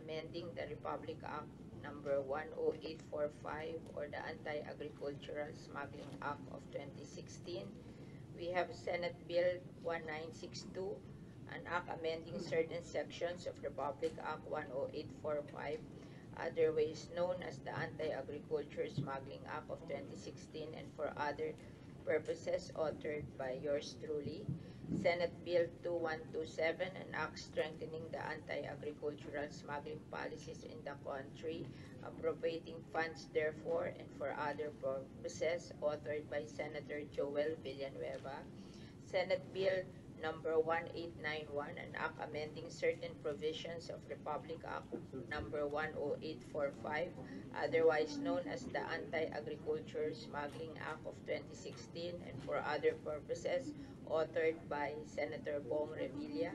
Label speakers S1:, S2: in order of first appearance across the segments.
S1: amending the Republic Act Number 10845 or the Anti-Agricultural Smuggling Act of 2016. We have Senate Bill 1962, an act amending certain sections of Republic Act 10845, otherwise known as the Anti-Agriculture Smuggling Act of 2016 and for other purposes authored by yours truly. Senate Bill 2127, an act strengthening the anti-agricultural smuggling policies in the country, appropriating funds therefore and for other purposes, authored by Senator Joel Villanueva. Senate Bill Number 1891, an act amending certain provisions of Republic Act Number 10845, otherwise known as the Anti-Agriculture Smuggling Act of 2016 and for other purposes, authored by Senator Bong Revilla.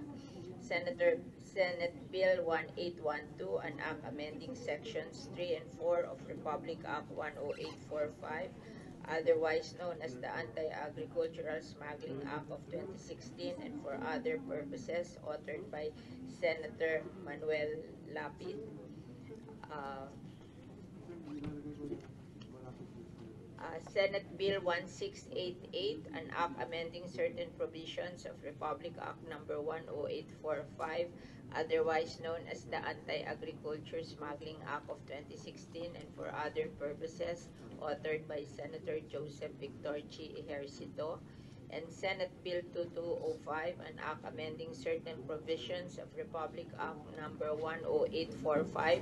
S1: Senator Senate Bill 1812, an act amending sections 3 and 4 of Republic Act 10845, otherwise known as the Anti-Agricultural Smuggling Act of 2016 and for other purposes authored by Senator Manuel Lapid. Uh, uh, Senate Bill 1688, an act amending certain provisions of Republic Act Number 10845, otherwise known as the Anti-Agriculture Smuggling Act of 2016 and for other purposes, authored by Senator Joseph Victor G. Ejercito, and Senate Bill 2205, an act amending certain provisions of Republic Act Number 10845,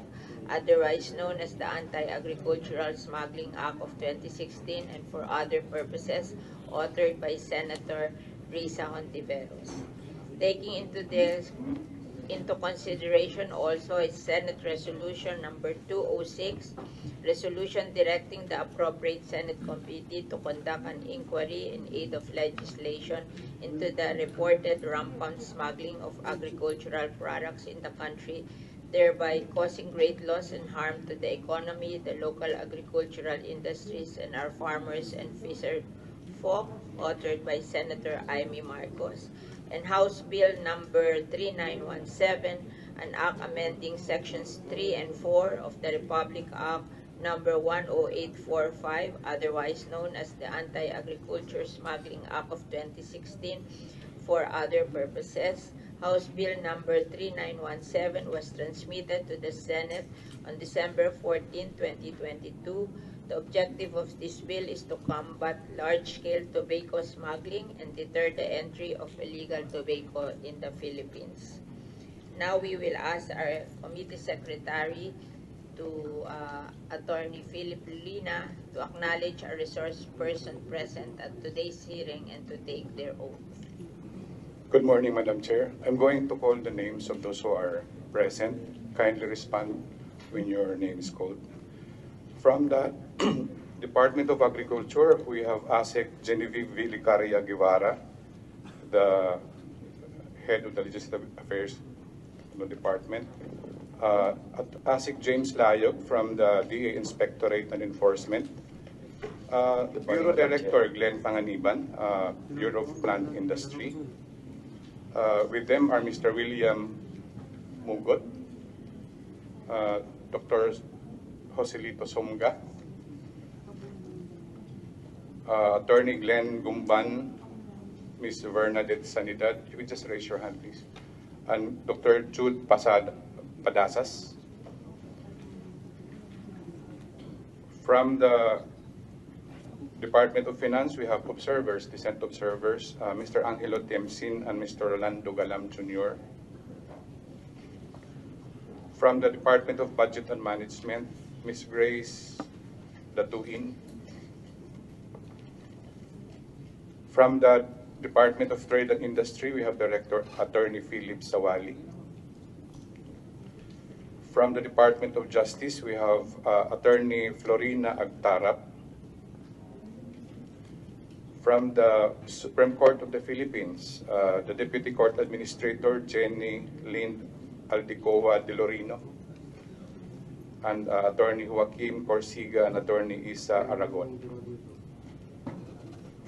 S1: otherwise known as the Anti-Agricultural Smuggling Act of 2016 and for other purposes, authored by Senator Risa Hontiveros. Taking into this into consideration also is Senate Resolution Number 206, resolution directing the appropriate Senate committee to conduct an inquiry in aid of legislation into the reported rampant smuggling of agricultural products in the country, thereby causing great loss and harm to the economy, the local agricultural industries, and our farmers and fisher folk, authored by Senator Amy Marcos and House Bill number 3917, an act amending sections 3 and 4 of the Republic Act number 10845, otherwise known as the Anti-Agriculture Smuggling Act of 2016 for other purposes. House Bill number 3917 was transmitted to the Senate on December 14, 2022 the objective of this bill is to combat large-scale tobacco smuggling and deter the entry of illegal tobacco in the Philippines. Now we will ask our committee secretary to uh, Attorney Philip Lina to acknowledge our resource person present at today's hearing and to take their oath.
S2: Good morning, Madam Chair. I'm going to call the names of those who are present. Kindly respond when your name is called. From the Department of Agriculture, we have ASEC Genevieve Vilicaria Guevara, the head of the Legislative Affairs Department. Uh, ASEC James Layog from the DA Inspectorate and Enforcement. Uh, Bureau Director Glenn Panganiban, uh, Bureau of Plant Industry. Uh, with them are Mr. William Mugot, uh, Dr. Joselito Somga, uh, Attorney Glenn Gumban, Ms. Bernadette Sanidad. You would just raise your hand, please. And Dr. Jude Pasad Padasas. From the Department of Finance, we have observers, dissent observers, uh, Mr. Angelo Tiemsin and Mr. Rolando Galam Jr. From the Department of Budget and Management, Ms. Grace Datuin. From the Department of Trade and Industry, we have Director Attorney Philip Sawali. From the Department of Justice, we have uh, Attorney Florina Agtarap. From the Supreme Court of the Philippines, uh, the Deputy Court Administrator Jenny Lind Aldicoa de Lorino, and uh, Attorney Joaquim Corsiga and Attorney Isa Aragon.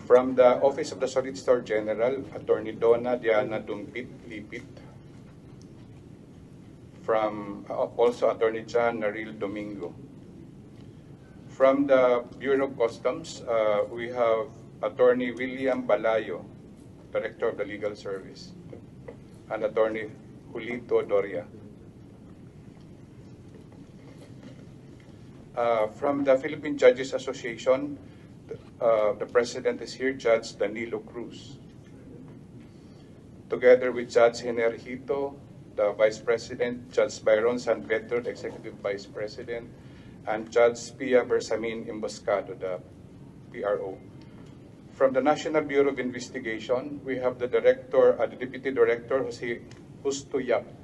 S2: From the Office of the Solicitor General, Attorney Donna Diana Dumpit Lipit. from uh, also Attorney John Naril Domingo. From the Bureau of Customs, uh, we have Attorney William Balayo, Director of the Legal Service, and Attorney Julito Doria. Uh, from the Philippine Judges Association, uh, the president is here, Judge Danilo Cruz. Together with Judge Energito, the Vice President, Judge Byron San Pedro, the Executive Vice President, and Judge Pia Bersamin Imboscado, the PRO. From the National Bureau of Investigation, we have the Director, uh, the Deputy Director, Jose Justo Yap. Fra-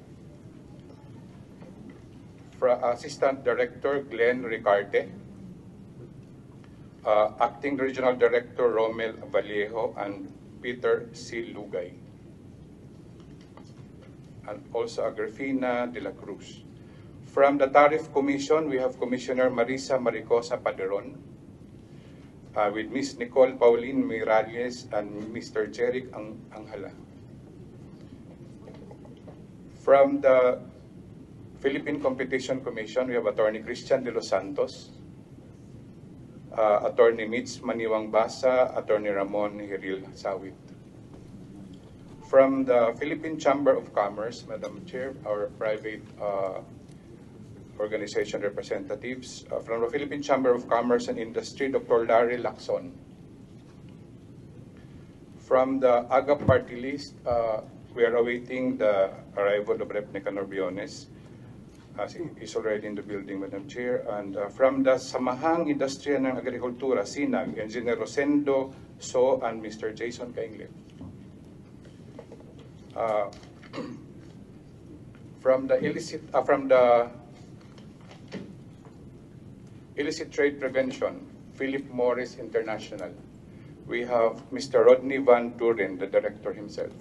S2: Assistant Director, Glenn Ricarte. Uh, Acting Regional Director, Romel Vallejo, and Peter C. Lugay. And also Agrifina de la Cruz. From the Tariff Commission, we have Commissioner Marisa Maricosa Paderon, uh, with Ms. Nicole Pauline Miralles and Mr. Jeric Ang Anghala. From the Philippine Competition Commission, we have Attorney Christian de los Santos, uh, Attorney Mitch Maniwang Basa, Attorney Ramon Hiril Sawit. From the Philippine Chamber of Commerce, Madam Chair, our private uh, organization representatives. Uh, from the Philippine Chamber of Commerce and Industry, Dr. Larry Lacson. From the AGA party list, uh, we are awaiting the arrival of Rep. Nicanor Biones. As is already in the building, Madam Chair. And uh, from the Samahang Industriya ng Agrikultura, SINAG, Engineer Rosendo So and Mr. Jason Kaingle. Uh, from the illicit, uh, from the illicit trade prevention, Philip Morris International. We have Mr. Rodney Van Duren, the director himself,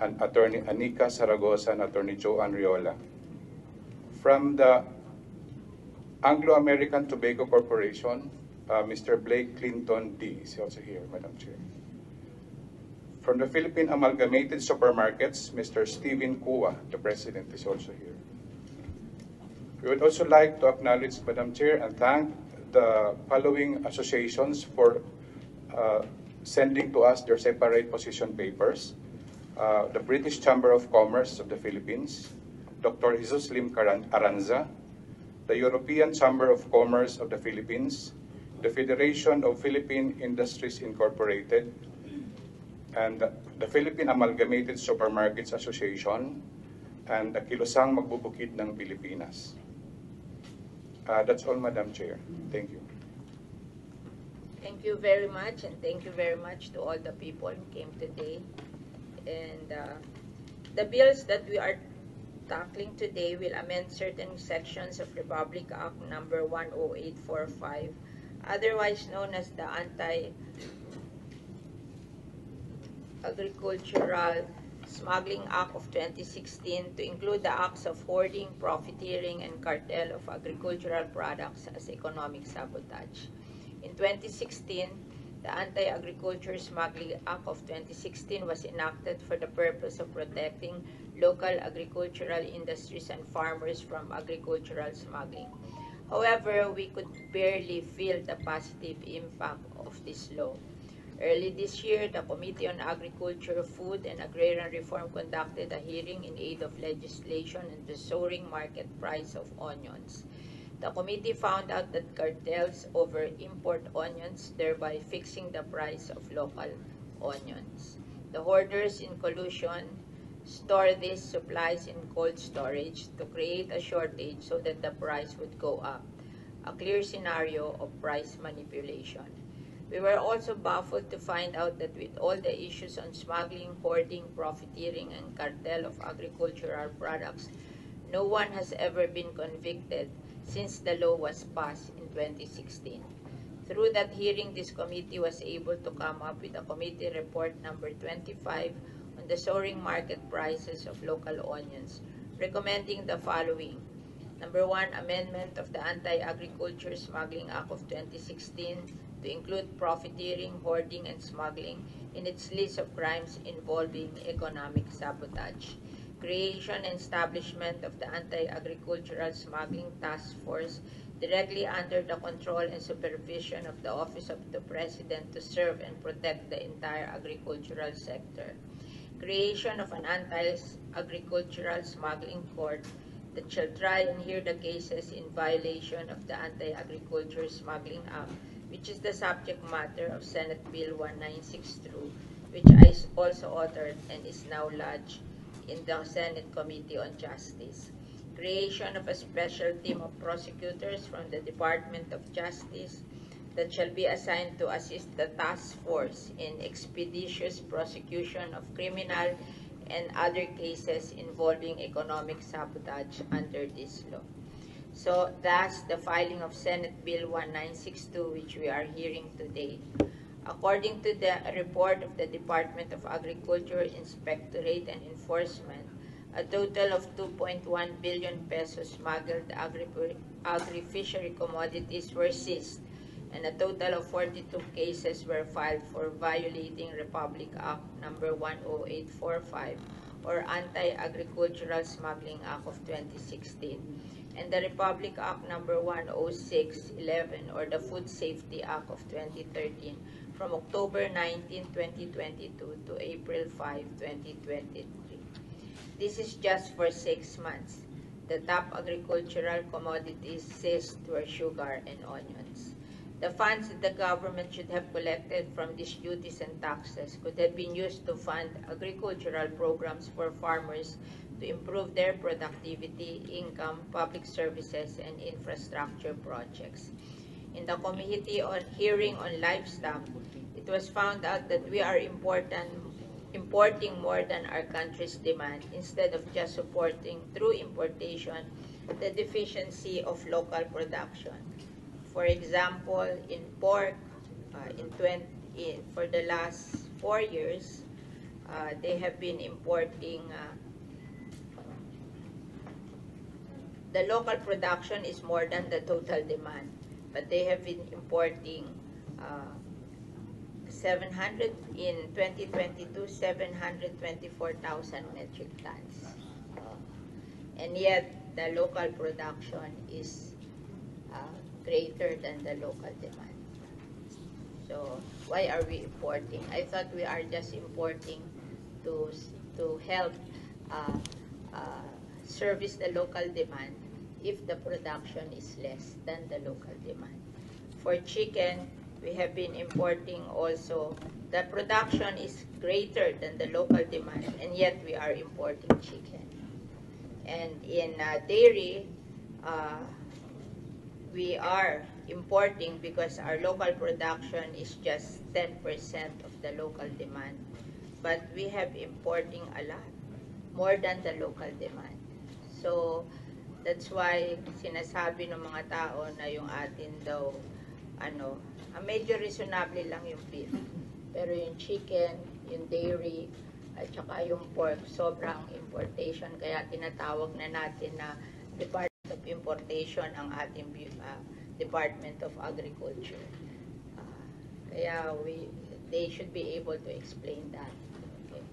S2: and Attorney Anika Saragosa and Attorney Joe Riola. From the Anglo-American Tobacco Corporation, uh, Mr. Blake Clinton D. is also here, Madam Chair. From the Philippine Amalgamated Supermarkets, Mr. Stephen Kua, the president, is also here. We would also like to acknowledge, Madam Chair, and thank the following associations for uh, sending to us their separate position papers. Uh, the British Chamber of Commerce of the Philippines, Dr. Jesus Lim Aranza, the European Chamber of Commerce of the Philippines, the Federation of Philippine Industries Incorporated, and the Philippine Amalgamated Supermarkets Association, and the Kilosang Magbubukid ng Pilipinas. Uh, that's all, Madam Chair. Thank you.
S1: Thank you very much, and thank you very much to all the people who came today. And uh, the bills that we are tackling today will amend certain sections of Republic Act Number 10845, otherwise known as the Anti Agricultural Smuggling Act of 2016 to include the acts of hoarding, profiteering, and cartel of agricultural products as economic sabotage. In 2016, the Anti-Agriculture Smuggling Act of 2016 was enacted for the purpose of protecting local agricultural industries and farmers from agricultural smuggling. However, we could barely feel the positive impact of this law. Early this year, the Committee on Agriculture, Food, and Agrarian Reform conducted a hearing in aid of legislation on the soaring market price of onions. The committee found out that cartels over import onions, thereby fixing the price of local onions. The hoarders in collusion store these supplies in cold storage to create a shortage so that the price would go up, a clear scenario of price manipulation. We were also baffled to find out that with all the issues on smuggling, hoarding, profiteering, and cartel of agricultural products, no one has ever been convicted since the law was passed in 2016. Through that hearing, this committee was able to come up with a committee report number 25 on the soaring market prices of local onions, recommending the following. Number one, amendment of the Anti-Agriculture Smuggling Act of 2016 to include profiteering, hoarding, and smuggling in its list of crimes involving economic sabotage. Creation and establishment of the Anti-Agricultural Smuggling Task Force directly under the control and supervision of the Office of the President to serve and protect the entire agricultural sector. Creation of an anti-agricultural smuggling court that shall try and hear the cases in violation of the Anti-Agriculture Smuggling Act, which is the subject matter of Senate Bill 1962, which I also authored and is now lodged in the Senate Committee on Justice. Creation of a special team of prosecutors from the Department of Justice that shall be assigned to assist the task force in expeditious prosecution of criminal and other cases involving economic sabotage under this law. So that's the filing of Senate Bill 1962, which we are hearing today. According to the report of the Department of Agriculture Inspectorate and Enforcement, a total of 2.1 billion pesos smuggled agri- agri-fishery commodities were seized and a total of 42 cases were filed for violating Republic Act number 10845 or Anti-Agricultural Smuggling Act of 2016 and the Republic Act number 10611 or the Food Safety Act of 2013 from October 19, 2022 to April 5, 2023. This is just for six months. The top agricultural commodities seized were sugar and onions. The funds that the government should have collected from these duties and taxes could have been used to fund agricultural programs for farmers to improve their productivity, income, public services, and infrastructure projects. In the committee on hearing on livestock, it was found out that we are important, importing more than our country's demand instead of just supporting through importation the deficiency of local production. For example, in pork, uh, in 20, in, for the last four years, uh, they have been importing. Uh, the local production is more than the total demand, but they have been importing uh, 700 in 2022, 724,000 metric tons. Uh, and yet, the local production is uh, greater than the local demand. So why are we importing? I thought we are just importing to to help uh, uh, service the local demand if the production is less than the local demand. For chicken, we have been importing also. The production is greater than the local demand, and yet we are importing chicken. And in uh, dairy, uh, we are importing because our local production is just 10% of the local demand. But we have importing a lot, more than the local demand. So, that's why sinasabi ng mga tao na yung atin daw, ano, ah, medyo reasonable lang yung beef. Pero yung chicken, yung dairy, at saka yung pork, sobrang importation. Kaya tinatawag na natin na Department of Importation ang ating uh, Department of Agriculture. Uh, kaya we, they should be able to explain that. Okay.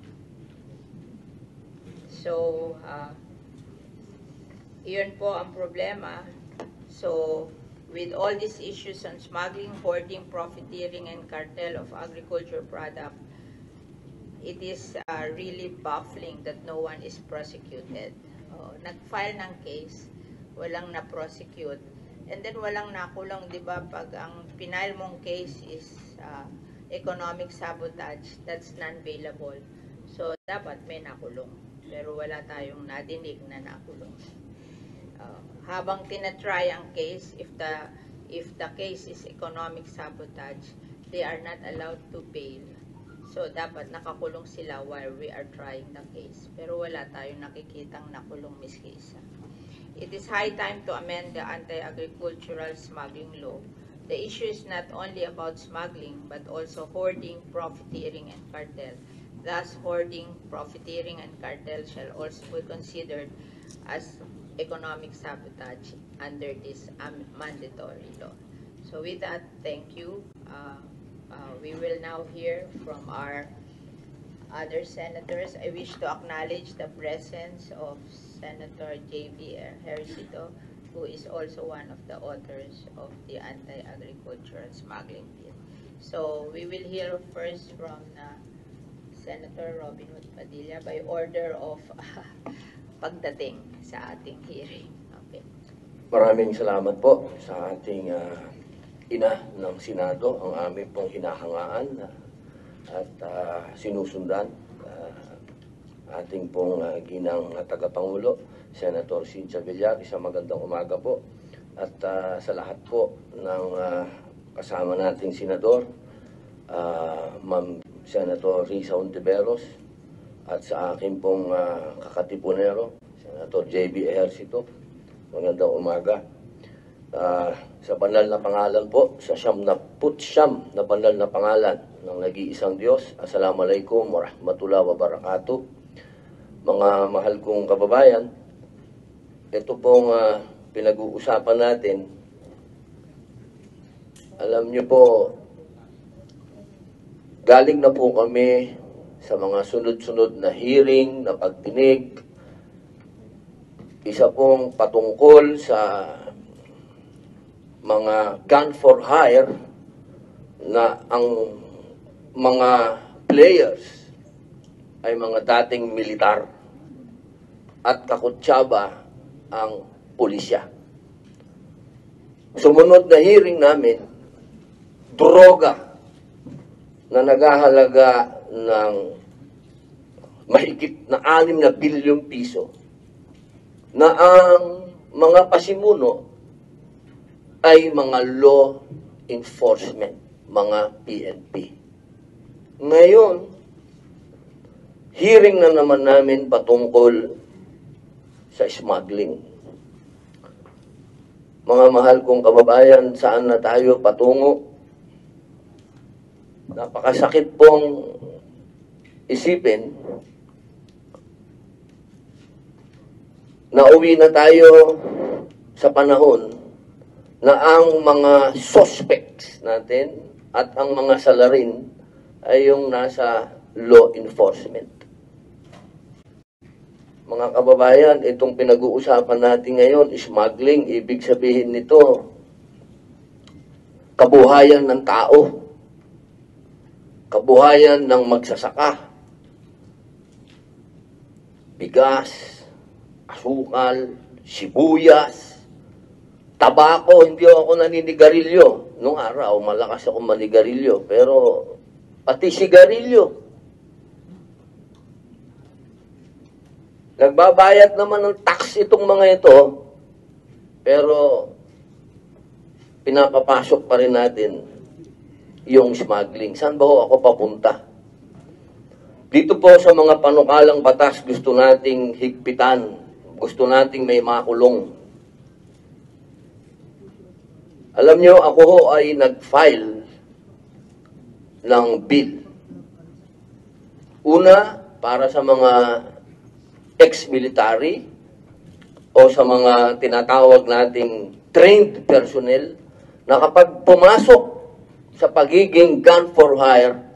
S1: So, uh, yun po ang problema. So, with all these issues on smuggling, hoarding, profiteering, and cartel of agriculture product, it is uh, really baffling that no one is prosecuted. Oh, nag-file ng case, walang na-prosecute. And then walang nakulong, di ba, pag ang pinile mong case is uh, economic sabotage, that's non-bailable. So, dapat may nakulong. Pero wala tayong nadinig na nakulong. Uh, habang tinatry ang case, if the if the case is economic sabotage, they are not allowed to bail. So, dapat nakakulong sila while we are trying the case. Pero wala tayong nakikitang nakulong Miss Kesa. It is high time to amend the anti-agricultural smuggling law. The issue is not only about smuggling, but also hoarding, profiteering, and cartel. Thus, hoarding, profiteering, and cartel shall also be considered as economic sabotage under this um, mandatory law. So with that, thank you. Uh, uh, we will now hear from our other senators, I wish to acknowledge the presence of Senator J.B. Hercito, who is also one of the authors of the anti-agricultural smuggling bill. So we will hear first from uh, Senator Robin Hood Padilla by order of pagdating sa ating hearing. Okay.
S3: Maraming salamat po sa ating ah, ina ng Senado, ang aming pong hinahangaan ah, at ah, sinusundan. Ah, ating pong ah, ginang ah, tagapangulo, Senator Cynthia Villar, isang magandang umaga po. At ah, sa lahat po ng ah, kasama nating senador, ah, Ma'am Senator Risa Ontiveros, at sa akin pong ah, kakatipunero, Senator J.B. Ejercito, Magandang umaga. Ah, sa banal na pangalan po, sa siyam na putsyam na banal na pangalan ng nag-iisang Diyos, Assalamualaikum warahmatullahi wabarakatuh. Mga mahal kong kababayan, ito pong ah, pinag-uusapan natin. Alam niyo po, galing na po kami sa mga sunod-sunod na hearing, na pagdinig, isa pong patungkol sa mga gun for hire na ang mga players ay mga dating militar at kakutsaba ang pulisya. Sumunod na hearing namin, droga na naghahalaga ng mahigit na 6 na bilyong piso na ang mga pasimuno ay mga law enforcement, mga PNP. Ngayon, hearing na naman namin patungkol sa smuggling. Mga mahal kong kababayan, saan na tayo patungo? Napakasakit pong isipin nauwi na tayo sa panahon na ang mga suspects natin at ang mga salarin ay yung nasa law enforcement. Mga kababayan, itong pinag-uusapan natin ngayon, smuggling, ibig sabihin nito, kabuhayan ng tao, kabuhayan ng magsasaka, bigas, asukal, sibuyas, tabako, hindi ako naninigarilyo. Nung araw, malakas ako manigarilyo. Pero, pati sigarilyo. Nagbabayad naman ng tax itong mga ito. Pero, pinapapasok pa rin natin yung smuggling. Saan ba ako papunta? Dito po sa mga panukalang batas, gusto nating higpitan gusto nating may makulong. Alam nyo, ako ho ay nag-file ng bill. Una, para sa mga ex-military o sa mga tinatawag nating trained personnel na kapag pumasok sa pagiging gun for hire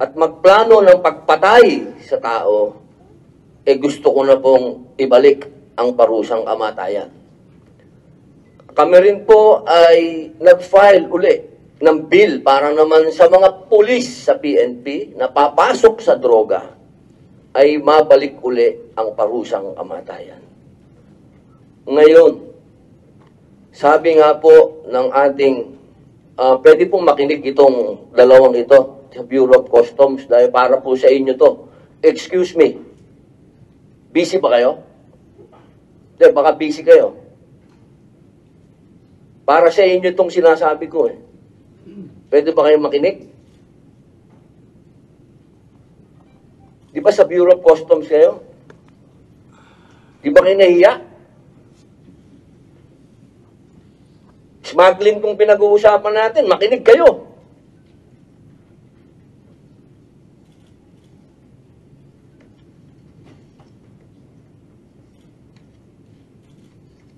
S3: at magplano ng pagpatay sa tao, eh gusto ko na pong ibalik ang parusang kamatayan. Kami rin po ay nag-file uli ng bill para naman sa mga pulis sa PNP na papasok sa droga ay mabalik uli ang parusang kamatayan. Ngayon, sabi nga po ng ating, ah, pwede pong makinig itong dalawang ito sa Bureau of Customs dahil para po sa inyo to. Excuse me, Busy ba kayo? Hindi, baka busy kayo. Para sa inyo itong sinasabi ko eh. Pwede ba kayo makinig? Di ba sa Bureau of Customs kayo? Di ba kayo nahiya? Smuggling kung pinag-uusapan natin, makinig kayo.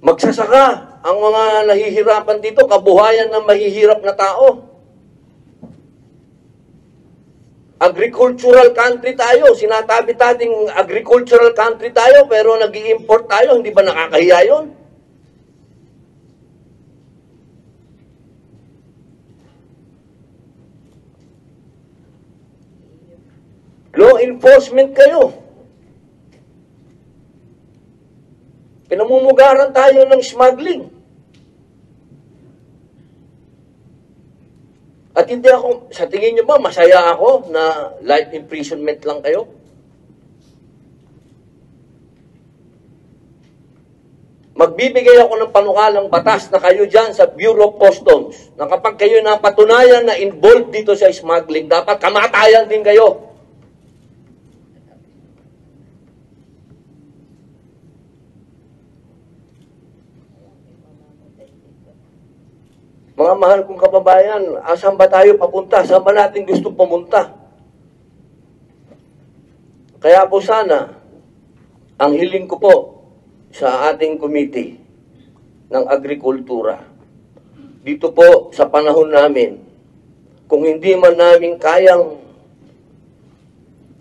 S3: Magsasaka ang mga nahihirapan dito, kabuhayan ng mahihirap na tao. Agricultural country tayo. Sinatabi nating agricultural country tayo, pero nag import tayo. Hindi ba nakakahiya yun? Law enforcement kayo. Pinamumugaran tayo ng smuggling. At hindi ako, sa tingin nyo ba, masaya ako na life imprisonment lang kayo? Magbibigay ako ng panukalang batas na kayo dyan sa Bureau of Customs na kapag kayo napatunayan na involved dito sa smuggling, dapat kamatayan din kayo. Mga mahal kong kababayan, asan ba tayo papunta? Saan ba natin gusto pumunta? Kaya po sana, ang hiling ko po sa ating committee ng agrikultura, dito po sa panahon namin, kung hindi man namin kayang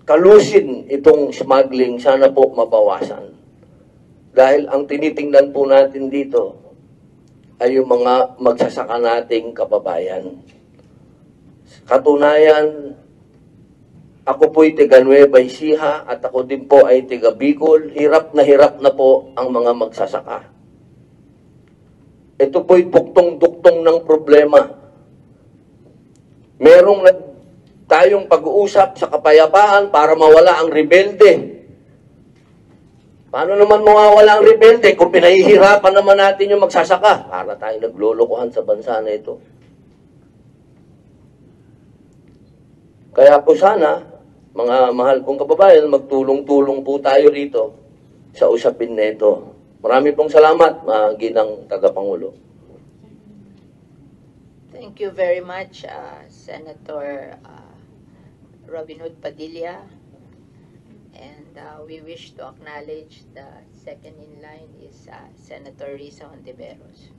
S3: kalusin itong smuggling, sana po mabawasan. Dahil ang tinitingnan po natin dito, ay yung mga magsasaka nating kababayan. Katunayan, ako po'y tiga Nueva Ecija at ako din po ay tiga Bicol. Hirap na hirap na po ang mga magsasaka. Ito po'y buktong-duktong ng problema. Merong tayong pag-uusap sa kapayapaan para mawala ang rebelde. Paano naman mawawala ang rebelde kung pinahihirapan naman natin yung magsasaka? Para tayo naglolokohan sa bansa na ito. Kaya po sana, mga mahal kong kababayan, magtulong-tulong po tayo rito sa usapin na ito. Marami pong salamat, mga ginang tagapangulo.
S1: Thank you very much, uh, Senator uh, Robin Hood Padilla. Uh, we wish to acknowledge the second in line is uh, Senator Risa Hontiveros.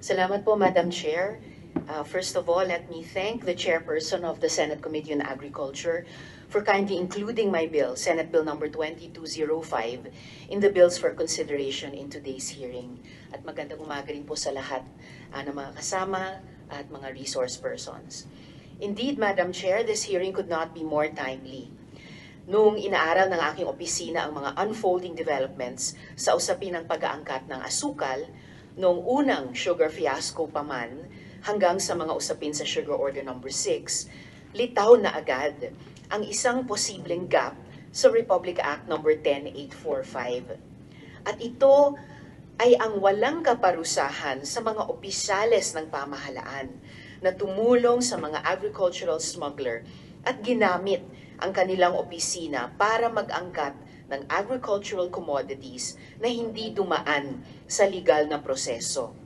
S4: Salamat po, Madam Chair. Uh, first of all, let me thank the chairperson of the Senate Committee on Agriculture for kindly including my bill, Senate Bill number 2205, in the bills for consideration in today's hearing. At magandang umaga rin po sa lahat uh, ng mga kasama at mga resource persons. Indeed, Madam Chair, this hearing could not be more timely. Noong inaaral ng aking opisina ang mga unfolding developments sa usapin ng pag-aangkat ng asukal, noong unang sugar fiasco pa man, hanggang sa mga usapin sa Sugar Order Number 6, litaw na agad ang isang posibleng gap sa Republic Act Number 10845. At ito ay ang walang kaparusahan sa mga opisyales ng pamahalaan na tumulong sa mga agricultural smuggler at ginamit ang kanilang opisina para mag-angkat ng agricultural commodities na hindi dumaan sa legal na proseso.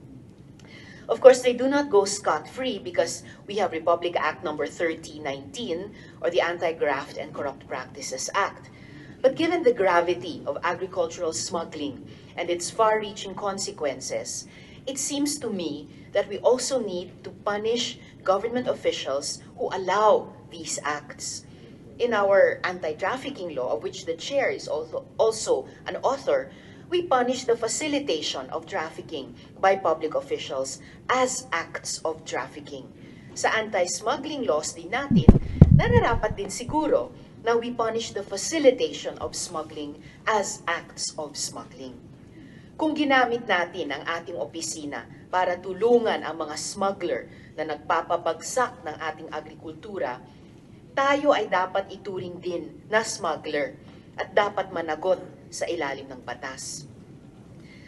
S4: Of course, they do not go scot-free because we have Republic Act number 3019 or the Anti-Graft and Corrupt Practices Act. But given the gravity of agricultural smuggling and its far-reaching consequences, it seems to me that we also need to punish government officials who allow these acts. In our anti-trafficking law, of which the chair is also, also an author, we punish the facilitation of trafficking by public officials as acts of trafficking. Sa anti-smuggling laws din natin, nararapat din siguro na we punish the facilitation of smuggling as acts of smuggling. Kung ginamit natin ang ating opisina para tulungan ang mga smuggler na nagpapabagsak ng ating agrikultura, tayo ay dapat ituring din na smuggler at dapat managot sa ilalim ng batas.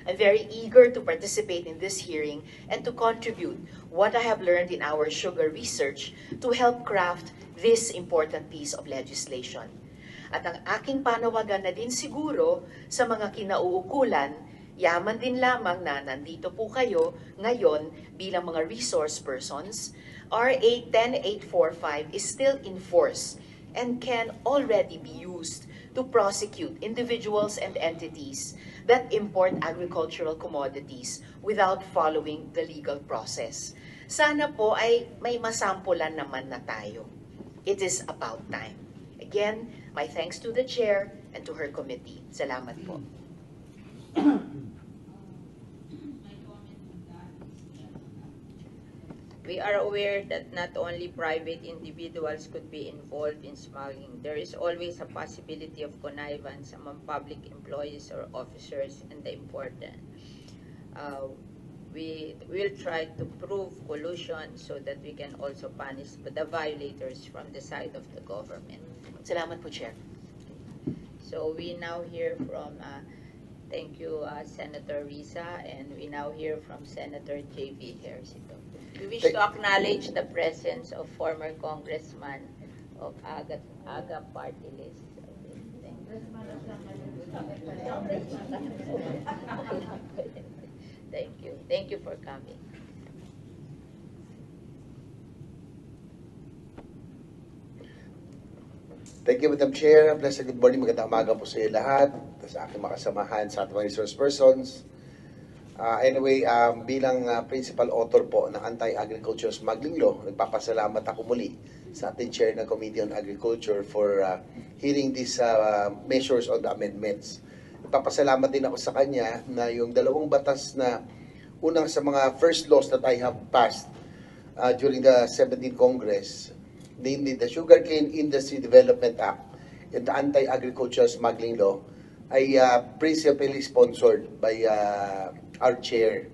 S4: I'm very eager to participate in this hearing and to contribute what I have learned in our sugar research to help craft this important piece of legislation. At ang aking panawagan na din siguro sa mga kinauukulan, yaman din lamang na nandito po kayo ngayon bilang mga resource persons, RA 10845 is still in force and can already be used to prosecute individuals and entities that import agricultural commodities without following the legal process. Sana po ay may masampulan naman na tayo. It is about time. Again, my thanks to the chair and to her committee. Salamat po.
S1: We are aware that not only private individuals could be involved in smuggling, there is always a possibility of connivance among public employees or officers and the important. Uh, we will try to prove collusion so that we can also punish the violators from the side of the government.
S4: Salamat po, Chair.
S1: So we now hear from, uh, thank you, uh, Senator Risa, and we now hear from Senator J.V. Ejercito. We wish to acknowledge the presence of former Congressman of Aga, Aga Party List. Thank you. Thank you for coming.
S5: Thank you, Madam Chair. Blessed good morning. Magandang umaga po sa iyo lahat. Sa aking makasamahan sa ating mga resource persons. Ah, anyway, um, bilang ah, principal author po ng Anti-Agriculture Smuggling Law, nagpapasalamat ako muli sa ating chair ng Committee on Agriculture for ah, hearing these ah, measures on the amendments. Nagpapasalamat din ako sa kanya na yung dalawang batas na unang sa mga first laws that I have passed uh, during the 17th Congress, namely the Sugarcane Industry Development Act and the Anti-Agricultural Smuggling Law, ay uh, principally sponsored by uh, our chair.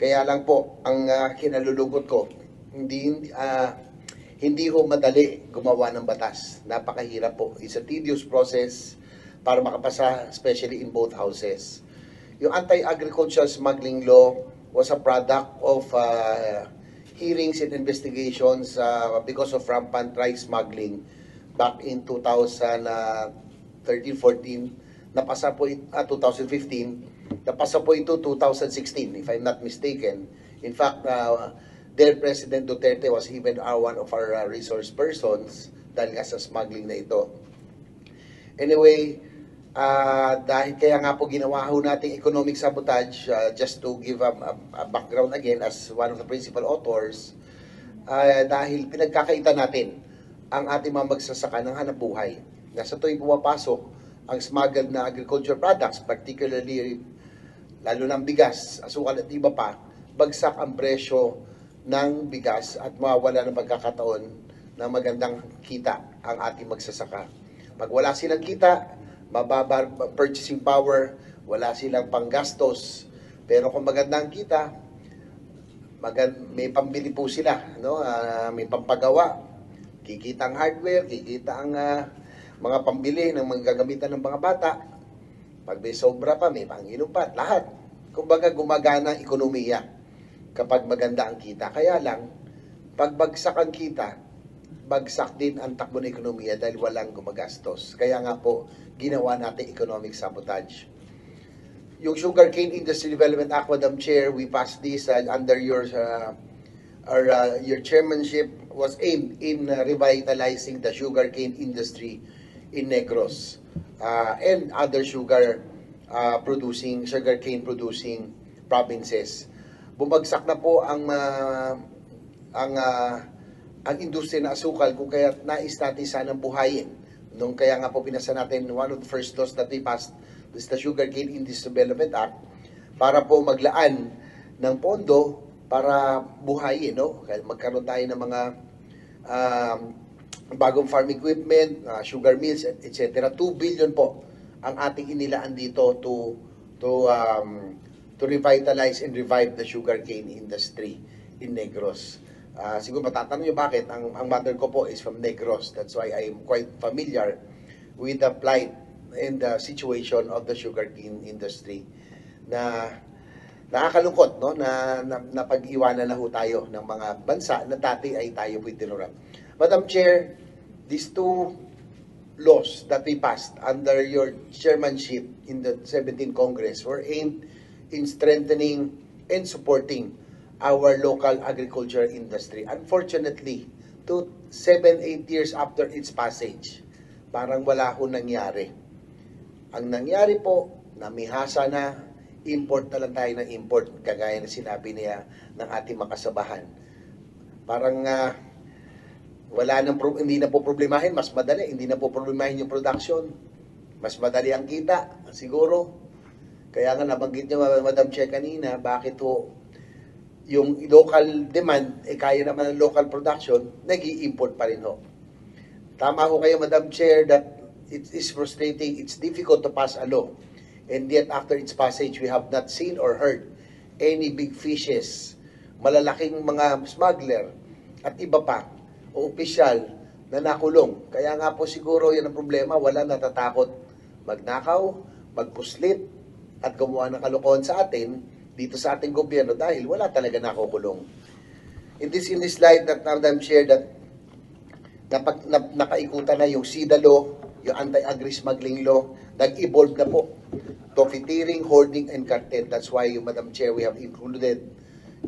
S5: Kaya lang po, ang uh, kinalulungkot ko, hindi uh, hindi ho madali gumawa ng batas. Napakahirap po. It's a tedious process para makapasa, especially in both houses. Yung anti-agricultural smuggling law was a product of uh, hearings and investigations uh, because of rampant rice smuggling back in 2013-14. Napasa po it- ah, 2015. Napasa po ito 2016 if I'm not mistaken. In fact, uh, their President Duterte was even uh, one of our uh, resource persons dahil nga sa smuggling na ito. Anyway, ah dahil kaya nga po ginawa ho nating economic sabotage, ah, just to give a, a- a background again as one of the principal authors, ah, dahil pinagkakaita natin ang ating mga magsasaka ng hanap buhay. Na sa tuwing pumapasok ang smuggled na agriculture products, particularly lalo ng bigas, asukal at iba pa, bagsak ang presyo ng bigas at mawawala ng pagkakataon na magandang kita ang ating magsasaka. Pag wala silang kita, mababa purchasing power, wala silang panggastos. Pero kung magandang kita, magan may pambili po sila, no? Ah, may pampagawa. Kikita ang hardware, kikita ang ah, mga pambili ng mga gagamitan ng mga bata. Pag may sobra pa, may panginom pa, lahat. Kumbaga gumagana ang ekonomiya kapag maganda ang kita. Kaya lang, pag bagsak ang kita, bagsak din ang takbo ng ekonomiya dahil walang gumagastos. Kaya nga po, ginawa natin economic sabotage. Yung Sugarcane Industry Development Act, Madam Chair, we passed this uh, under your uh, our, uh, your chairmanship was aimed in uh, revitalizing the sugarcane industry in Negros uh, and other sugar uh, producing, sugarcane producing provinces. Bumagsak na po ang uh, ang uh, ang industriya na asukal kung kaya nais natin sanang buhayin. Nung kaya nga po pinasa natin one of the first laws that we passed is the Sugarcane Industry Development Act para po maglaan ng pondo para buhayin, no? Kaya magkaroon tayo ng mga um, bagong farm equipment, uh, sugar mills, et- etc. 2 billion po ang ating inilaan dito to to um, to revitalize and revive the sugarcane industry in Negros. Ah, siguro matatanong niyo bakit ang ang mother ko po is from Negros. That's why I am quite familiar with the plight and the situation of the sugarcane industry na nakakalungkot no na, na napag-iwanan na ho tayo ng mga bansa na dati ay tayo po tinurap. Madam Chair, these two laws that we passed under your chairmanship in the 17th Congress were aimed in strengthening and supporting our local agriculture industry. Unfortunately, to 7-8 years after its passage, parang wala ho nangyari. Ang nangyari po, namihasa na, import na lang tayo ng import, kagaya na sinabi niya ng ating makasabahan. Parang ah, wala nang hindi na po problemahin, mas madali, hindi na po problemahin yung production. Mas madali ang kita, siguro. Kaya nga nabanggit niyo, Madam Chair, kanina, bakit ho yung local demand, eh kaya naman ng local production, nag import pa rin ho. Tama ho kayo, Madam Chair, that it is frustrating, it's difficult to pass a law. And yet, after its passage, we have not seen or heard any big fishes, malalaking mga smuggler, at iba pa, o opisyal na nakulong. Kaya nga po siguro yan ang problema, wala natatakot magnakaw, magpuslit, at gumawa ng kalokohan sa atin, dito sa ating gobyerno dahil wala talaga nakukulong. It is in this light that Madam Chair that napag, na, nakaikutan na yung SIDA law, yung anti-agri smuggling law, nag-evolve na po. Profiteering, hoarding, and cartel. That's why, Madam Chair, we have included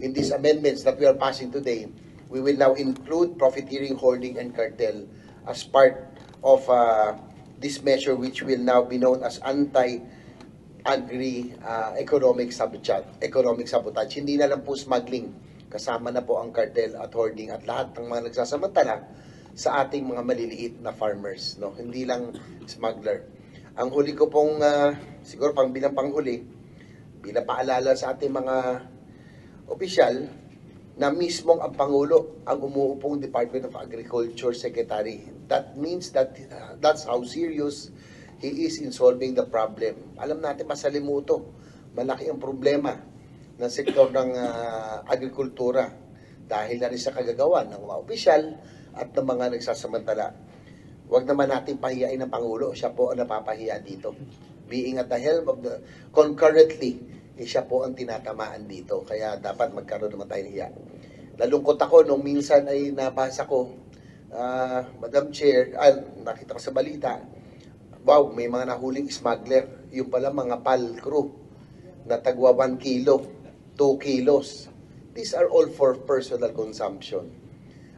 S5: in these amendments that we are passing today, we will now include profiteering, hoarding, and cartel as part of uh, this measure which will now be known as anti-agri uh, economic sabotage. Economic sabotage. Hindi na lang po smuggling. Kasama na po ang cartel at hoarding at lahat ng mga nagsasamantala sa ating mga maliliit na farmers. No? Hindi lang smuggler. Ang huli ko pong, uh, siguro pang bilang panghuli, bilang paalala sa ating mga opisyal, na mismong ang Pangulo ang umuupong Department of Agriculture Secretary. That means that uh, that's how serious he is in solving the problem. Alam natin masalimuto, malaki ang problema ng sektor ng uh, agrikultura dahil na rin sa kagagawa ng mga opisyal at ng mga nagsasamantala. Huwag naman natin pahiyain ng Pangulo, siya po ang napapahiya dito. Being at the helm of the, concurrently, eh, siya po ang tinatamaan dito. Kaya dapat magkaroon naman tayo ng hiya. Nalungkot ako nung minsan ay nabasa ko, ah, Madam Chair, ah, nakita ko sa balita, wow, may mga nahuling smuggler. Yung pala mga pal crew na tagwa 1 kilo, 2 kilos. These are all for personal consumption.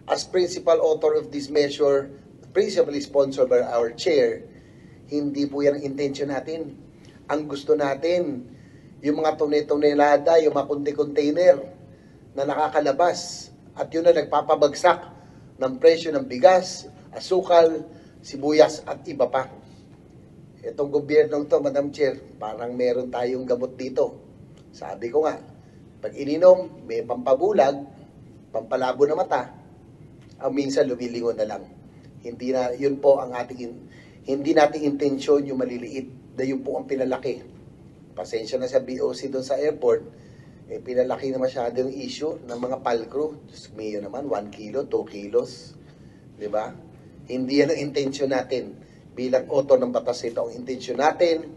S5: As principal author of this measure, principally sponsored by our chair, hindi po yan ang intention natin. Ang gusto natin, yung mga tunay-tunaylada, yung mga kunti-container na nakakalabas at yun na nagpapabagsak ng presyo ng bigas, asukal, sibuyas at iba pa. Itong gobyernong to, Madam Chair, parang meron tayong gamot dito. Sabi ko nga, pag ininom, may pampabulag, pampalabo na mata, ang minsan lumilingon na lang. Hindi na, yun po ang ating, in- hindi nating intensyon yung maliliit, na yun po ang pinalaki. Pasensya na sa BOC doon sa airport, eh, pinalaki na masyado yung issue ng mga pal crew. Diyos naman, 1 kilo, 2 kilos. Di ba? Hindi yan ang intensyon natin. Bilang author ng batas ito, ang intensyon natin,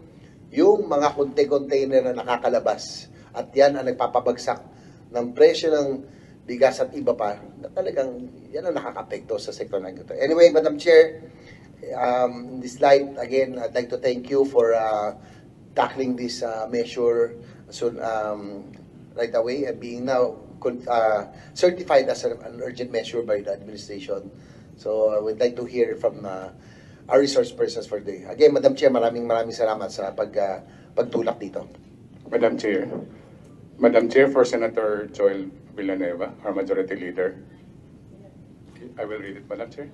S5: yung mga konte-container na nakakalabas. At yan ang nagpapabagsak ng presyo ng bigas at iba pa, na talagang yan ang nakakapekto sa sektor ng ito. Anyway, Madam Chair, um, in this light, again, I'd like to thank you for uh, tackling this uh, measure so, um, right away and being now uh, certified as an, an urgent measure by the administration. So I would like to hear from uh, our resource persons for the Again, Madam Chair, maraming maraming salamat sa pag, uh, pagtulak dito.
S2: Madam Chair. Madam Chair, for Senator Joel Villanueva, our Majority Leader. I will read it, Madam Chair.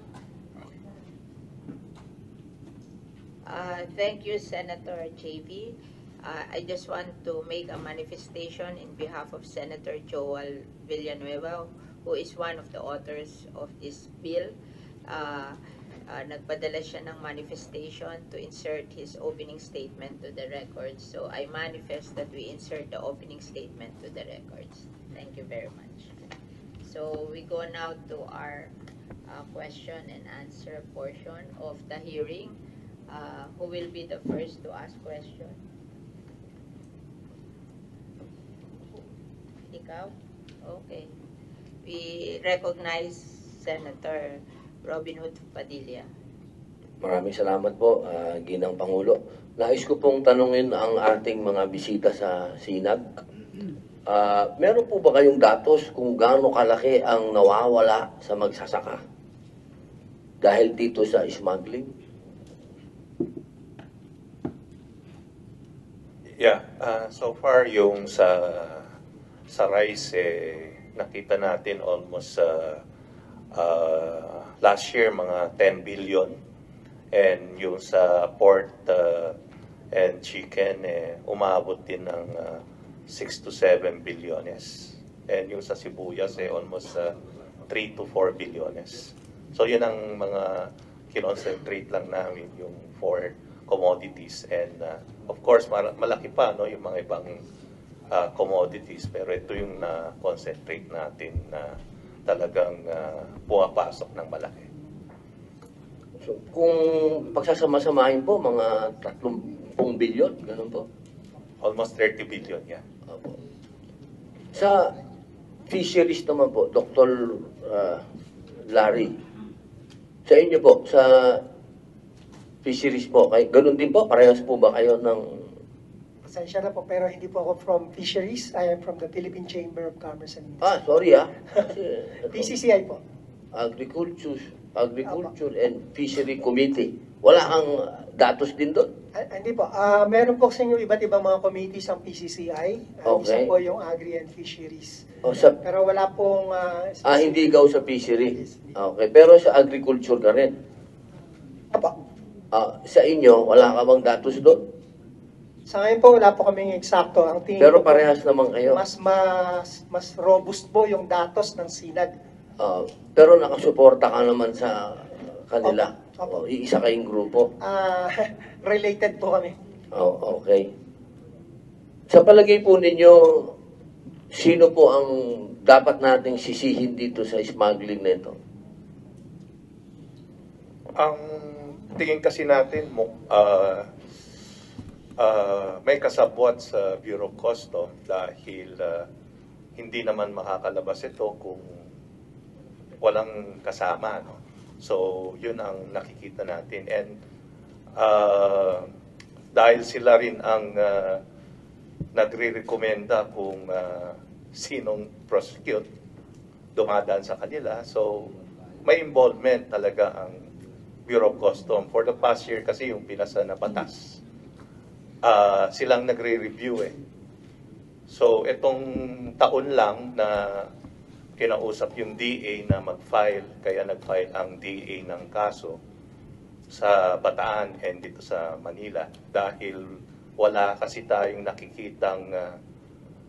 S1: Uh, Thank you, Senator JV. Uh, I just want to make a manifestation in behalf of Senator Joel Villanueva, who is one of the authors of this bill. Uh, uh, Nagpadala siya ng manifestation to insert his opening statement to the records. So I manifest that we insert the opening statement to the records. Thank you very much. So we go now to our uh, question and answer portion of the hearing. Uh, who will be the first to ask question? Ikaw? Okay. We recognize Senator Robin Hood Padilla.
S3: Maraming salamat po, ah, Ginang Pangulo. Nais ko pong tanungin ang ating mga bisita sa Sinag. Ah, meron po ba kayong datos kung gaano kalaki ang nawawala sa magsasaka dahil dito sa smuggling?
S6: Yeah, uh, so far yung sa sa rice eh nakita natin almost uh, uh, last year mga 10 billion. And yung sa pork uh, and chicken, eh, umabot din ng uh, 6 to 7 bilyones. And yung sa sibuyas, eh, almost uh, 3 to 4 bilyones. So yun ang mga kinoncentrate lang namin yung four commodities. And uh, of course, malaki pa no, yung mga ibang uh, commodities. Pero ito yung na-concentrate natin na talagang uh, pumapasok ng malaki.
S3: So, kung pagsasama-samahin po, mga 30 bilyon, ganun po.
S6: Almost 30 billion yan.
S3: Opo. Sa fisheries naman po, Dr. uh, Larry, sa inyo po, sa fisheries po, kay, ganun din po, parehas po ba kayo ng...
S7: Pasensya na po, pero hindi po ako from fisheries. I am from the Philippine Chamber of Commerce and Industry.
S3: Ah, sorry ah.
S7: PCCI po.
S3: Agriculture, Agriculture and Fishery Committee. Wala kang datos din doon?
S7: Ah, hindi po. Ah, meron po sa inyo iba't ibang mga committees ang PCCI. Ah, Isa
S3: Okay.
S7: po yung Agri and Fisheries.
S3: O sa,
S7: Pero wala pong... ah,
S3: ah, hindi ikaw sa fishery. Okay, pero sa agriculture ka rin.
S7: Apo.
S3: Ah, sa inyo, wala ka bang datos doon?
S7: Sa ngayon po, wala po kaming eksakto. Ang tingin
S3: Pero
S7: ko po,
S3: parehas naman kayo.
S7: mas, mas, mas robust po yung datos ng SINAG.
S3: Ah, pero nakasuporta ka naman sa kanila.
S7: Opo.
S3: O, iisa kayong grupo.
S7: Ah, related po kami.
S3: Oh, okay. Sa palagay po ninyo, sino po ang dapat nating sisihin dito sa smuggling nito?
S6: Ang tingin kasi natin, mo, ah, ah, may kasabwat sa Bureau of Custom dahil ah, hindi naman makakalabas ito kung walang kasama. No? So, yun ang nakikita natin. And ah, dahil sila rin ang ah, nagre-recommenda kung ah, sinong prosecute, dumadaan sa kanila. So, may involvement talaga ang Bureau of Custom. For the past year kasi yung pinasa na batas, ah, silang nagre-review eh. So, itong taon lang na kinausap yung DA na mag-file, kaya nag-file ang DA ng kaso sa Bataan and dito sa Manila dahil wala kasi tayong nakikitang uh,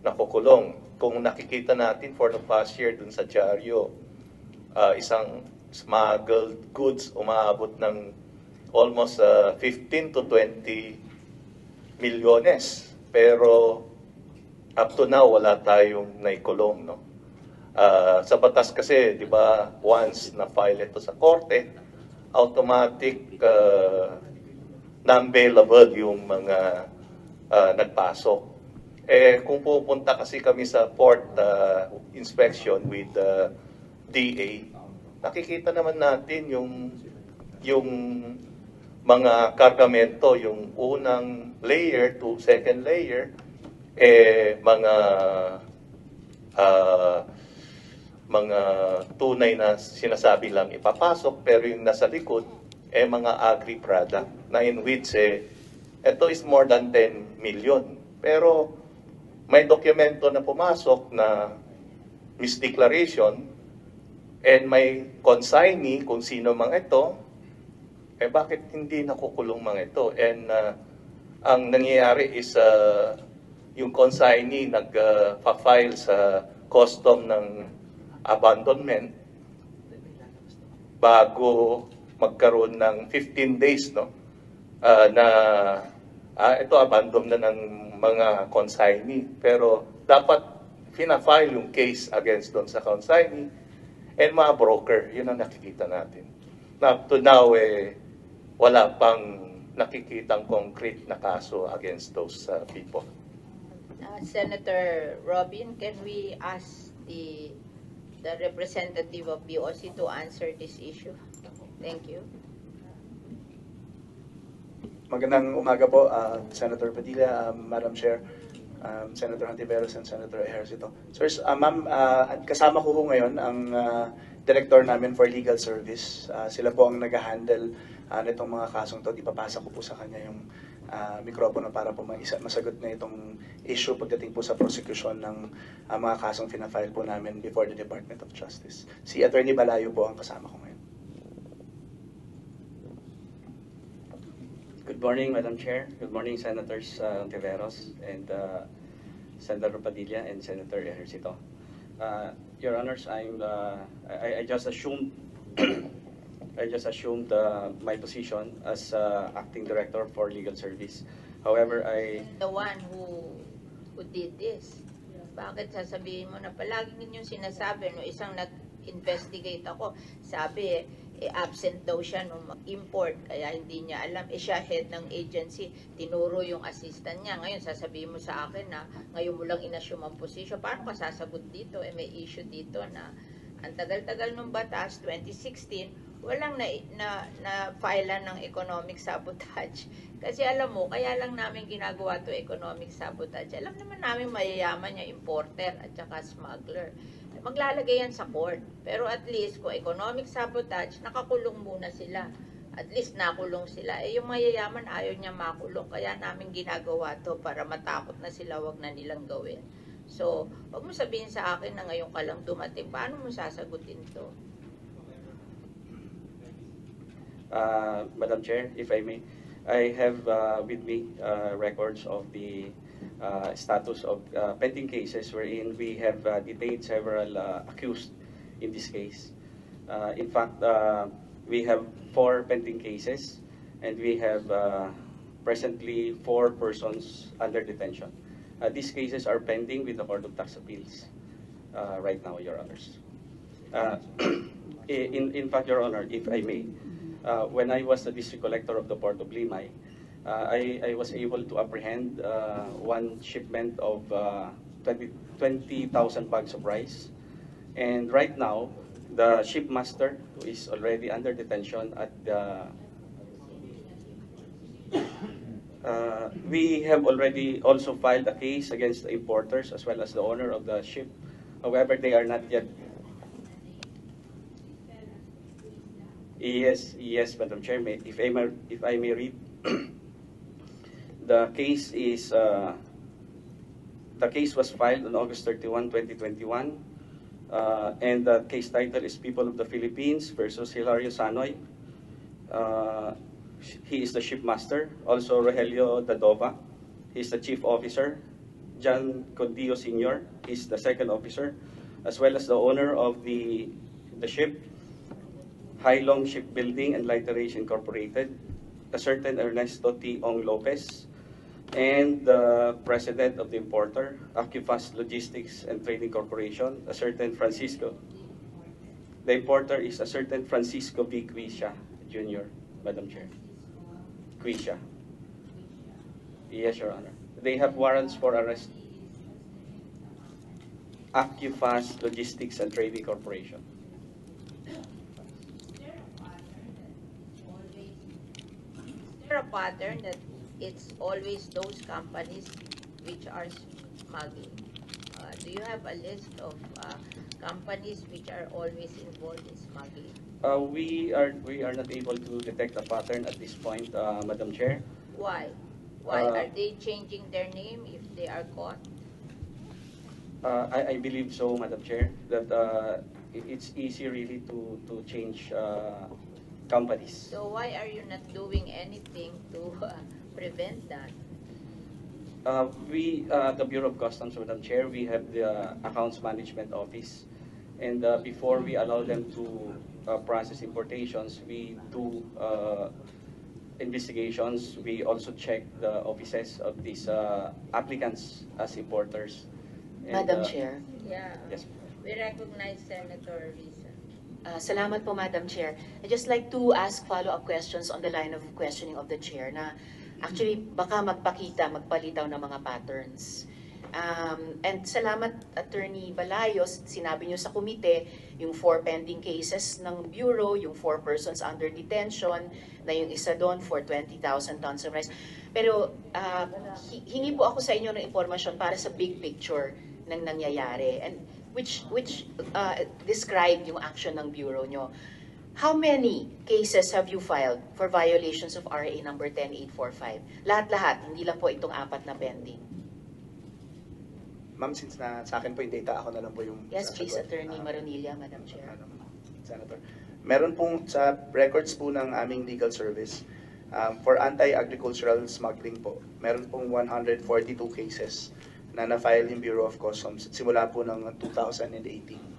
S6: nakukulong. Kung nakikita natin for the past year dun sa dyaryo, uh, isang smuggled goods umaabot ng almost uh, 15 to 20 milyones. Pero up to now, wala tayong naikulong. No? Ah, sa batas kasi, di ba, once na-file ito sa korte, automatic uh, non-bailable yung mga ah, nagpasok. Eh, kung pupunta kasi kami sa port ah, inspection with the DA, nakikita naman natin yung yung mga kargamento, yung unang layer to second layer, eh, mga ah, mga tunay na sinasabi lang ipapasok, pero yung nasa likod, eh mga agri-product na in which eh, ito is more than 10 million. Pero may dokumento na pumasok na misdeclaration and may consignee kung sino mang ito, eh bakit hindi nakukulong mga ito? And uh, ang nangyayari is uh, yung consignee nag-file sa custom ng abandonment bago magkaroon ng 15 days no? Ah, na ah, ito abandon na ng mga consignee. Pero dapat fina-file yung case against doon sa consignee and mga broker yun ang nakikita natin na up to now eh wala pang nakikitang concrete na kaso against those uh, people
S1: Uh, Senator Robin, can we ask the the representative of BOC to answer this issue? Thank you.
S8: Magandang umaga po, uh, Senator Padilla, um, Madam Chair, um, Senator Antiveros, and Senator Ejercito. Sirs, uh, ma'am, uh, kasama ko po ngayon ang uh, director namin for legal service. Uh, sila po ang nag-handle uh, nitong mga kasong to. Ipapasa ko po sa kanya yung uh, mikropono para po maisa- masagot na itong issue pagdating po sa prosecution ng uh, mga kasong fina-file po namin before the Department of Justice. Si Attorney Balayo po ang kasama ko ngayon.
S9: Good morning, Madam Chair. Good morning, Senators uh, Tiveros and uh, Senator Padilla and Senator Ejercito. Uh, Your Honors, I'm, uh, I, I just assumed, I just assumed uh, my position as uh, Acting Director for Legal Service. However, I
S1: The one who who did this. Bakit sasabihin mo na palagi ninyong sinasabi no isang nag-investigate ako, sabi eh, absent daw siya nung mag-import kaya hindi niya alam. Eh siya head ng agency tinuro yung assistant niya. Ngayon sasabihin mo sa akin na ngayon mo lang inassume ang position paano ka sasagot dito? Eh may issue dito na ang tagal-tagal nung batas 2016 walang na na, na filean ng economic sabotage. Kasi alam mo kaya lang namin ginagawa to economic sabotage. Alam naman namin mayayaman yung importer at saka smuggler maglalagay yan sa court. Pero at least kung economic sabotage nakakulong muna sila. At least nakulong sila. Eh yung mayayaman ayaw niya makulong. Kaya namin ginagawa to para matakot na sila wag na nilang gawin. So wag mo sabihin sa akin na ngayon ka lang dumating. Paano mo sasagutin to?
S9: Uh, Madam Chair, if I may, I have uh, with me uh, records of the uh, status of uh, pending cases wherein we have uh, detained several uh, accused in this case. Uh, in fact, uh, we have four pending cases and we have uh, presently four persons under detention. Uh, these cases are pending with the Court of Tax Appeals uh, right now, Your Honors. Uh, in, in fact, Your Honor, if I may, uh, when I was the district collector of the Port of Limay, uh, I, I was able to apprehend uh, one shipment of uh, 20 20,000 bags of rice. And right now, the shipmaster is already under detention at the Uh, we have already also filed a case against the importers as well as the owner of the ship. However, they are not yet. Yes, yes, Madam Chair, if I may, if I may read, the case is, uh, the case was filed on August 31, 2021, uh, and the case title is People of the Philippines versus Hilario Sanoy. Uh, he is the shipmaster. Also, Rogelio Dadova, is the chief officer. John Condillo Sr., is the second officer, as well as the owner of the, the ship, Hailong Shipbuilding and Lightering Incorporated, a certain Ernesto T. Ong Lopez, and the president of the importer, Acufast Logistics and Trading Corporation, a certain Francisco. The importer is a certain Francisco V. Quisha Jr., Madam Chair. Quisha. Yes, Your Honor. They have warrants for arrest. Acufast Logistics and Trading Corporation.
S1: Is there a pattern that it's always those companies which are smuggling? Uh, do you have a list of uh, companies which are always involved in smuggling?
S9: Uh, we are we are not able to detect a pattern at this point, uh, Madam Chair.
S1: Why? Why
S9: Uh,
S1: are they changing their name if they are caught?
S9: Uh, I, I believe so, Madam Chair, that uh, it's easy really to to change uh, companies.
S1: So why are you not doing anything to uh, prevent that?
S9: Uh, we, uh, the Bureau of Customs, Madam Chair, we have the uh, Accounts Management Office. And uh, before we allow them to uh, process importations, we do uh, investigations. We also check the offices of these uh, applicants as importers. And,
S4: Madam
S9: uh,
S4: Chair.
S1: Yeah.
S9: Yes.
S1: We recognize Senator Risa.
S4: Uh, salamat po, Madam Chair. I just like to ask follow-up questions on the line of questioning of the Chair na actually baka magpakita, magpalitaw ng mga patterns. Um, and salamat, Attorney Balayos, sinabi niyo sa komite yung four pending cases ng Bureau, yung four persons under detention, na yung isa doon for 20,000 tons of rice. Pero uh, hi- hingi po ako sa inyo ng impormasyon para sa big picture ng nangyayari. And which which uh, describe yung action ng bureau nyo. How many cases have you filed for violations of RA number 10845? Lahat-lahat, hindi lang po itong apat na pending.
S8: Ma'am, since na sa akin po yung data, ako na lang po yung
S4: Yes, please. Attorney
S8: Ah,
S4: Maronilla, Madam Chair.
S8: Senator. Meron pong sa records po ng aming legal service, Um, for anti-agricultural smuggling po, meron pong 142 cases na na-file yung Bureau of Customs simula po ng 2018.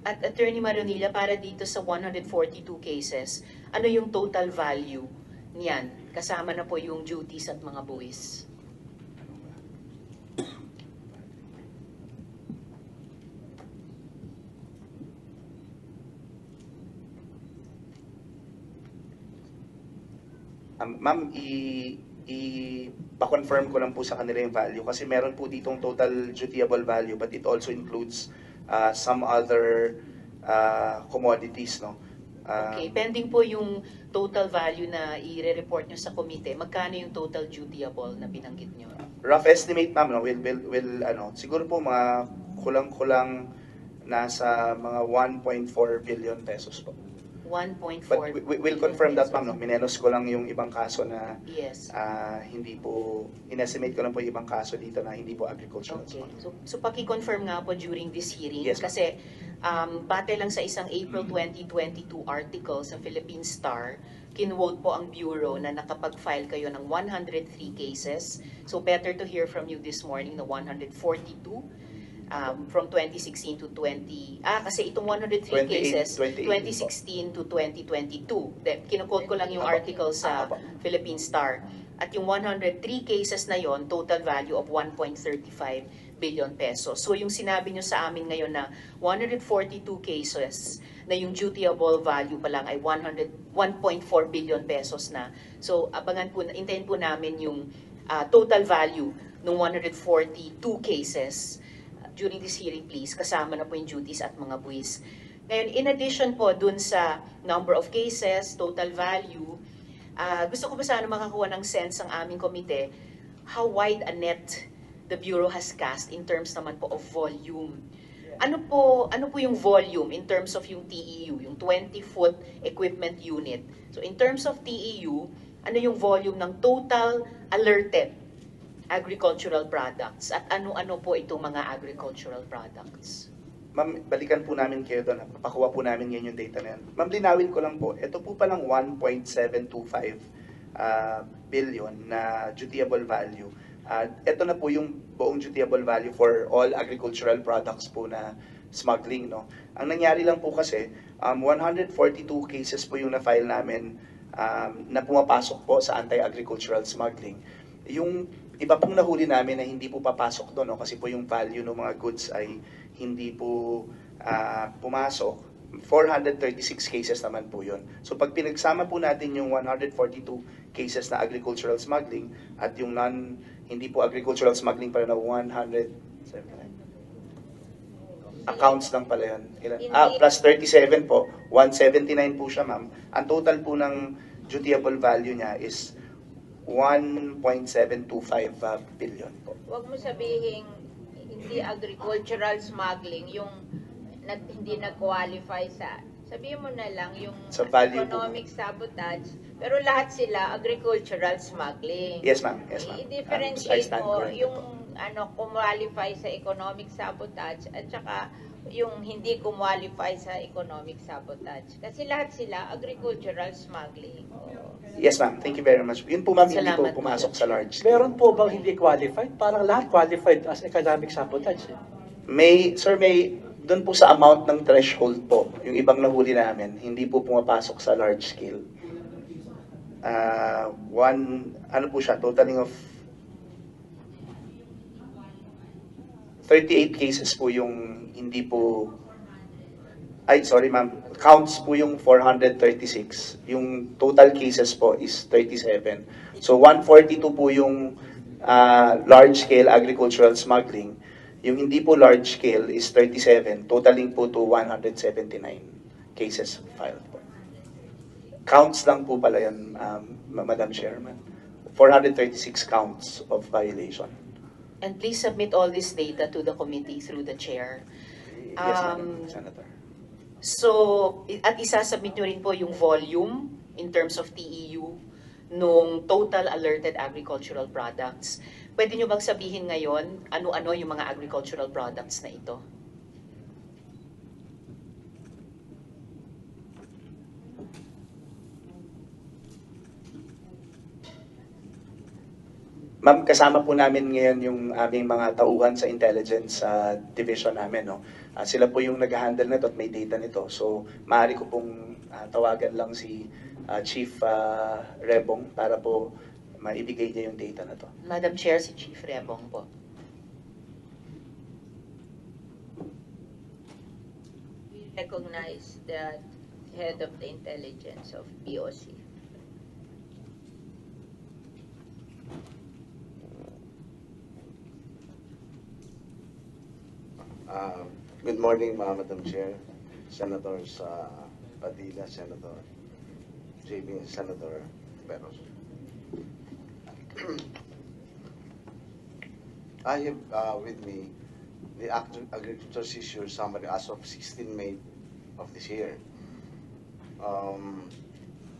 S4: At Attorney Maronilla, para dito sa 142 cases, ano yung total value niyan? Kasama na po yung duties at mga buwis.
S8: Um, ma'am, i, i pa-confirm ko lang po sa kanila yung value kasi meron po ditong total dutiable value but it also includes uh, some other uh, commodities, no? Uh,
S4: Okay, pending po yung total value na i-report nyo sa komite, magkano yung total dutiable na binanggit nyo?
S8: rough estimate ma'am, no, will, will, will, ano, siguro po mga kulang-kulang nasa mga 1.4 billion pesos po.
S4: 1.4
S8: But we, we, we'll confirm that ma'am, no? Minenos ko lang yung ibang kaso na
S4: Yes.
S8: ah, hindi po, in-estimate ko lang po yung ibang kaso dito na hindi po agricultural
S4: Okay. So, so paki-confirm nga po during this hearing
S8: Yes, ma'am.
S4: kasi um, bate lang sa isang April 2022 article sa Philippine Star, kinwote po ang Bureau na nakapag-file kayo ng 103 cases. So better to hear from you this morning na 142 um, from 2016 to 20, ah kasi itong 103
S8: 28,
S4: cases,
S8: 28
S4: 2016 to 2022. De, kinukot ko lang yung article sa. Philippine Star. At yung 103 cases na yon total value of 1.35 billion pesos. So yung sinabi nyo sa amin ngayon na 142 cases na yung dutiable value pa lang ay 100 1.4 billion pesos na. So abangan po, intayin po namin yung ah, total value ng 142 cases uh, during this hearing please. Kasama na po yung duties at mga buwis. Ngayon, in addition po dun sa number of cases, total value, Ah, gusto ko pa sana makakuha ng sense ang aming komite how wide a net the Bureau has cast in terms naman po of volume. Ano po ano po yung volume in terms of yung TEU, yung 20-foot equipment unit. So in terms of TEU, ano yung volume ng total alerted agricultural products at ano-ano po itong mga agricultural products?
S8: Ma'am, balikan po namin kayo doon. Papakuha po namin ngayon yung data na yan. Ma'am, linawin ko lang po. Ito po palang 1.725 ah, billion na dutiable value. At ito na po yung buong dutiable value for all agricultural products po na smuggling. No? Ang nangyari lang po kasi, um, 142 cases po yung na-file namin um, na pumapasok po sa anti-agricultural smuggling. Yung iba pong nahuli namin na hindi po papasok doon no? kasi po yung value ng mga goods ay hindi po ah, pumasok. 436 cases naman po yun. So pag pinagsama po natin yung 142 cases na agricultural smuggling at yung non, hindi po agricultural smuggling pala na 100 accounts lang pala yun. Ilan? Ah, plus 37 po. 179 po siya, ma'am. Ang total po ng dutiable value niya is 1.725 uh, billion po.
S1: Huwag mo sabihin hindi agricultural smuggling, yung na, hindi nag-qualify sa sabihin mo na lang yung
S8: Sa value po.
S1: economic sabotage, pero lahat sila agricultural smuggling.
S8: Yes, ma'am. Yes, ma'am. Um, I
S1: I-differentiate
S8: stand
S1: mo yung
S8: po.
S1: ano qualify sa economic sabotage at saka yung hindi qualify sa economic sabotage. Kasi lahat sila agricultural smuggling. Oo.
S8: Yes, ma'am. Thank you very much. Yun po, ma'am, hindi po pumasok sa large.
S7: Meron po bang hindi qualified? Parang lahat qualified as economic sabotage. Eh.
S8: May, sir, may, doon po sa amount ng threshold po, yung ibang nahuli namin, hindi po pumapasok sa large scale. Ah, one, ano po siya, totaling of 38 cases po yung hindi po ay sorry ma'am counts po yung 436 yung total cases po is 37 so 142 po yung ah, large scale agricultural smuggling. Yung hindi po large scale is 37 totaling po to 179 cases filed counts lang po pala yan um, Madam Chairman 436 counts of violation
S4: And please submit all this data to the committee through the chair.
S8: yes
S4: Um,
S8: Madam Senator
S4: So, at isasubmit nyo rin po yung volume in terms of TEU nung total alerted agricultural products. Pwede nyo bang sabihin ngayon ano-ano yung mga agricultural products na ito?
S8: Ma'am, kasama po namin ngayon yung aming mga tauhan sa intelligence ah, division namin. No? Ah, sila po yung nag-handle nito at may data nito. So, maaari ko pong ah, tawagan lang si ah, Chief ah, Rebong para po maibigay niya yung data na to.
S4: Madam Chair, si Chief Rebong po.
S1: We recognize the head of the intelligence of BOC.
S10: Uh, Good morning, Ma- Madam Chair, Senators uh, Padilla, Senator JB, Senator Peros. I have uh, with me the Agri- Agriculture Issue Summary as of 16 May of this year. Um,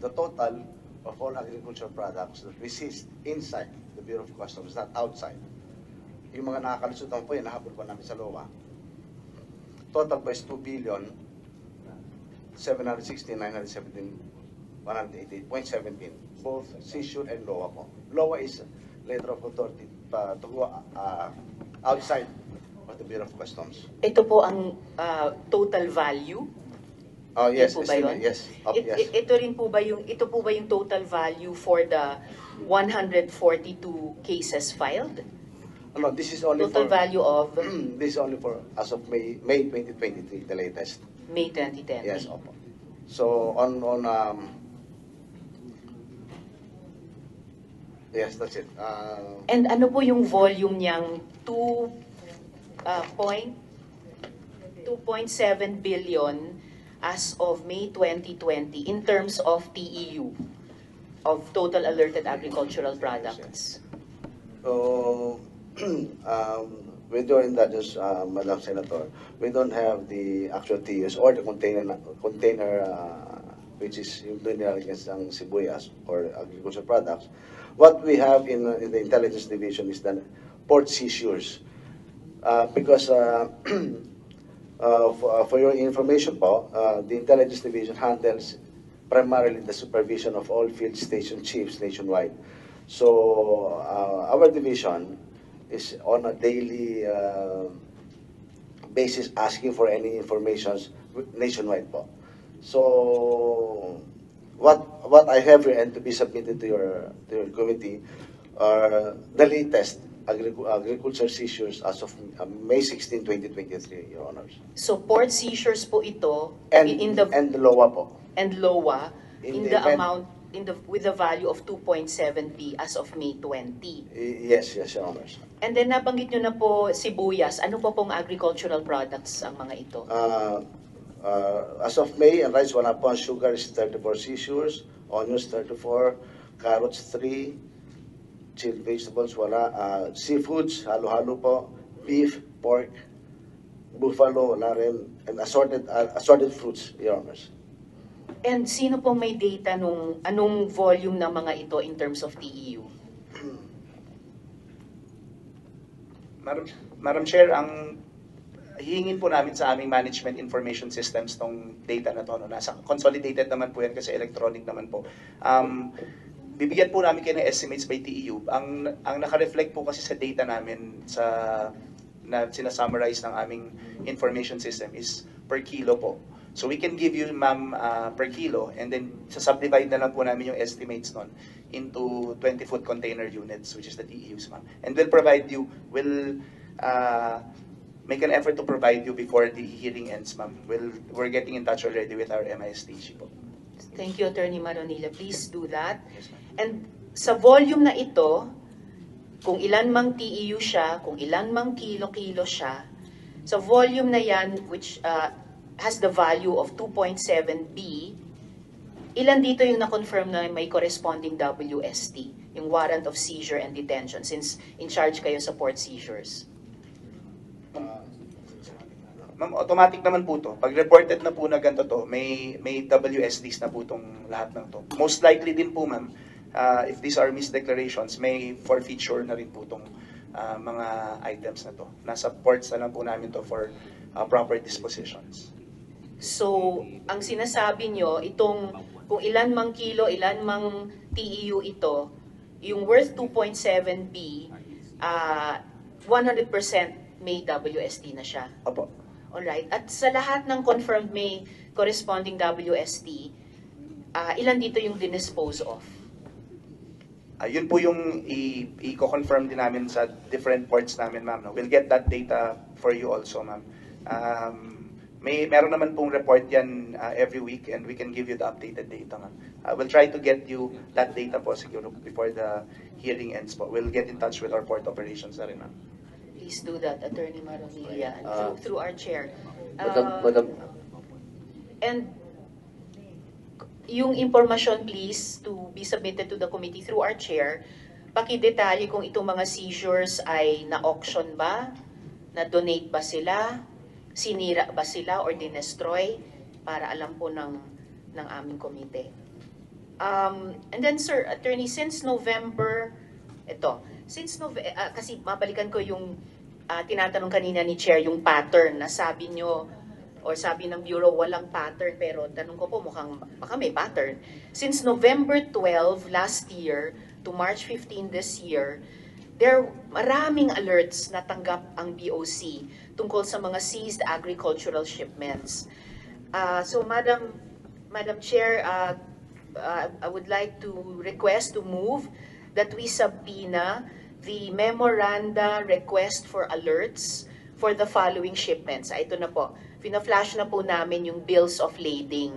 S10: The total of all agricultural products that we seized inside the Bureau of Customs, not outside, yung mga nakakalusutan po yan, nahabol po namin sa LOA. Total po is 2 billion 716, 917, 188.17. Both seizure and LOA po. LOA is letter of authority uh, to go uh, outside of the Bureau of Customs.
S4: Ito po ang ah, total value.
S10: Oh, yes,
S4: Ito po ba yun?
S10: yes. Oh,
S4: It-
S10: yes.
S4: it- ito rin po ba yung ito po ba yung total value for the 142 cases filed?
S10: No, this is only
S4: Total
S10: for,
S4: value of
S10: this is only for as of May, May 2023, the latest.
S4: May 2010.
S10: Yes, opo. So, on, on, um, yes, that's it. Uh,
S4: And ano po yung volume niyang 2 uh, point 2.7 billion as of May 2020 in terms of TEU of total alerted agricultural products.
S10: So, um, we doing that, just, uh, Madam Senator, we don't have the actual TUs or the container, container, uh, which is yung doon nilalagyan ng sibuyas or agricultural products. What we have in, uh, in the intelligence division is the port seizures. Uh, because, uh, uh, for, for your information po, uh, the intelligence division handles primarily the supervision of all field station chiefs nationwide. So uh, our division is on a daily uh, basis asking for any informations nationwide po. So what what I have here and to be submitted to your to your committee are the latest agric- agriculture seizures as of uh, May 16, 2023, Your Honors.
S4: So port seizures po ito
S10: And,
S4: in the
S10: and the LOA po.
S4: and LOA in,
S10: In
S4: the,
S10: the
S4: amount in the with the value of 2.7p as of May 20.
S10: Y- Yes, yes, Your Honors.
S4: And then nabanggit nyo na po sibuyas. Ano po pong agricultural products ang mga ito?
S10: Uh, uh, as of May, ang rice wala po, ang sugar is 34 seizures, onions 34, carrots 3, chilled vegetables wala, uh, seafoods, halo-halo po, beef, pork, buffalo, wala rin, and assorted, uh, assorted fruits, Your Honors.
S4: And sino pong may data nung anong volume ng mga ito in terms of TEU?
S8: Madam, Madam Chair, ang hihingin po namin sa aming management information systems tong data na to. No? Nasa consolidated naman po yan kasi electronic naman po. Um, bibigyan po namin kayo ng estimates by TEU. Ang, ang naka-reflect po kasi sa data namin sa na sinasummarize ng aming information system is per kilo po. So we can give you, ma'am, uh, per kilo and then sa-subdivide na lang po namin yung estimates nun into 20-foot container units, which is the TEUs, ma'am. And we'll provide you, will uh, make an effort to provide you before the hearing ends, ma'am. We'll, we're getting in touch already with our MISTG po.
S4: Thank you, Attorney Maronilla. Please do that.
S8: Yes.
S4: And sa volume na ito, kung ilan mang TEU siya, kung ilan mang kilo-kilo siya, sa volume na yan, which uh, has the value of 2.7B, ilan dito yung na-confirm na may corresponding WST, yung warrant of seizure and detention, since in charge kayo sa port seizures?
S8: Ma'am, automatic naman po to. Pag reported na po na ganito to, may, may WSDs na po tong lahat ng to. Most likely din po, ma'am, uh, if these are misdeclarations, may forfeiture na rin po tong uh, mga items na to. Nasa ports na lang po namin to for uh, proper dispositions.
S4: So, ang sinasabi nyo, itong kung ilan mang kilo, ilan mang TEU ito, yung worth 2.7B, ah 100% may WST na siya.
S8: Opo.
S4: Alright. At sa lahat ng confirmed may corresponding WST, ah ilan dito yung dinispose of?
S8: Yun po yung i-confirm din namin sa different ports namin, ma'am. No? We'll get that data for you also, ma'am. Um, may meron naman pong report yan ah, every week and we can give you the updated data, ma'am. Ah, we'll try to get you that data po siguro before the hearing ends po. We'll get in touch with our port operations na rin, ma'am.
S4: Please do that, Attorney Maronilla, and
S3: Ah.
S4: through, through our chair.
S3: Madam,
S4: Ah,
S3: Madam,
S4: And yung information please to be submitted to the committee through our chair, pakidetalye kung itong mga seizures ay na-auction ba, na-donate ba sila, sinira ba sila or dinestroy para alam po ng, ng aming komite. Um, and then sir, attorney, since November, ito, since November, kasi mabalikan ko yung ah, tinatanong kanina ni Chair, yung pattern na sabi nyo, or sabi ng Bureau, walang pattern, pero tanong ko po, mukhang baka may pattern. Since November 12 last year to March 15 this year, there maraming alerts na tanggap ang BOC tungkol sa mga seized agricultural shipments. Ah, so, Madam, Madam Chair, ah, ah, I would like to request to move that we subpoena the memoranda request for alerts for the following shipments. Ito na po. Pina-flash na po namin yung bills of lading.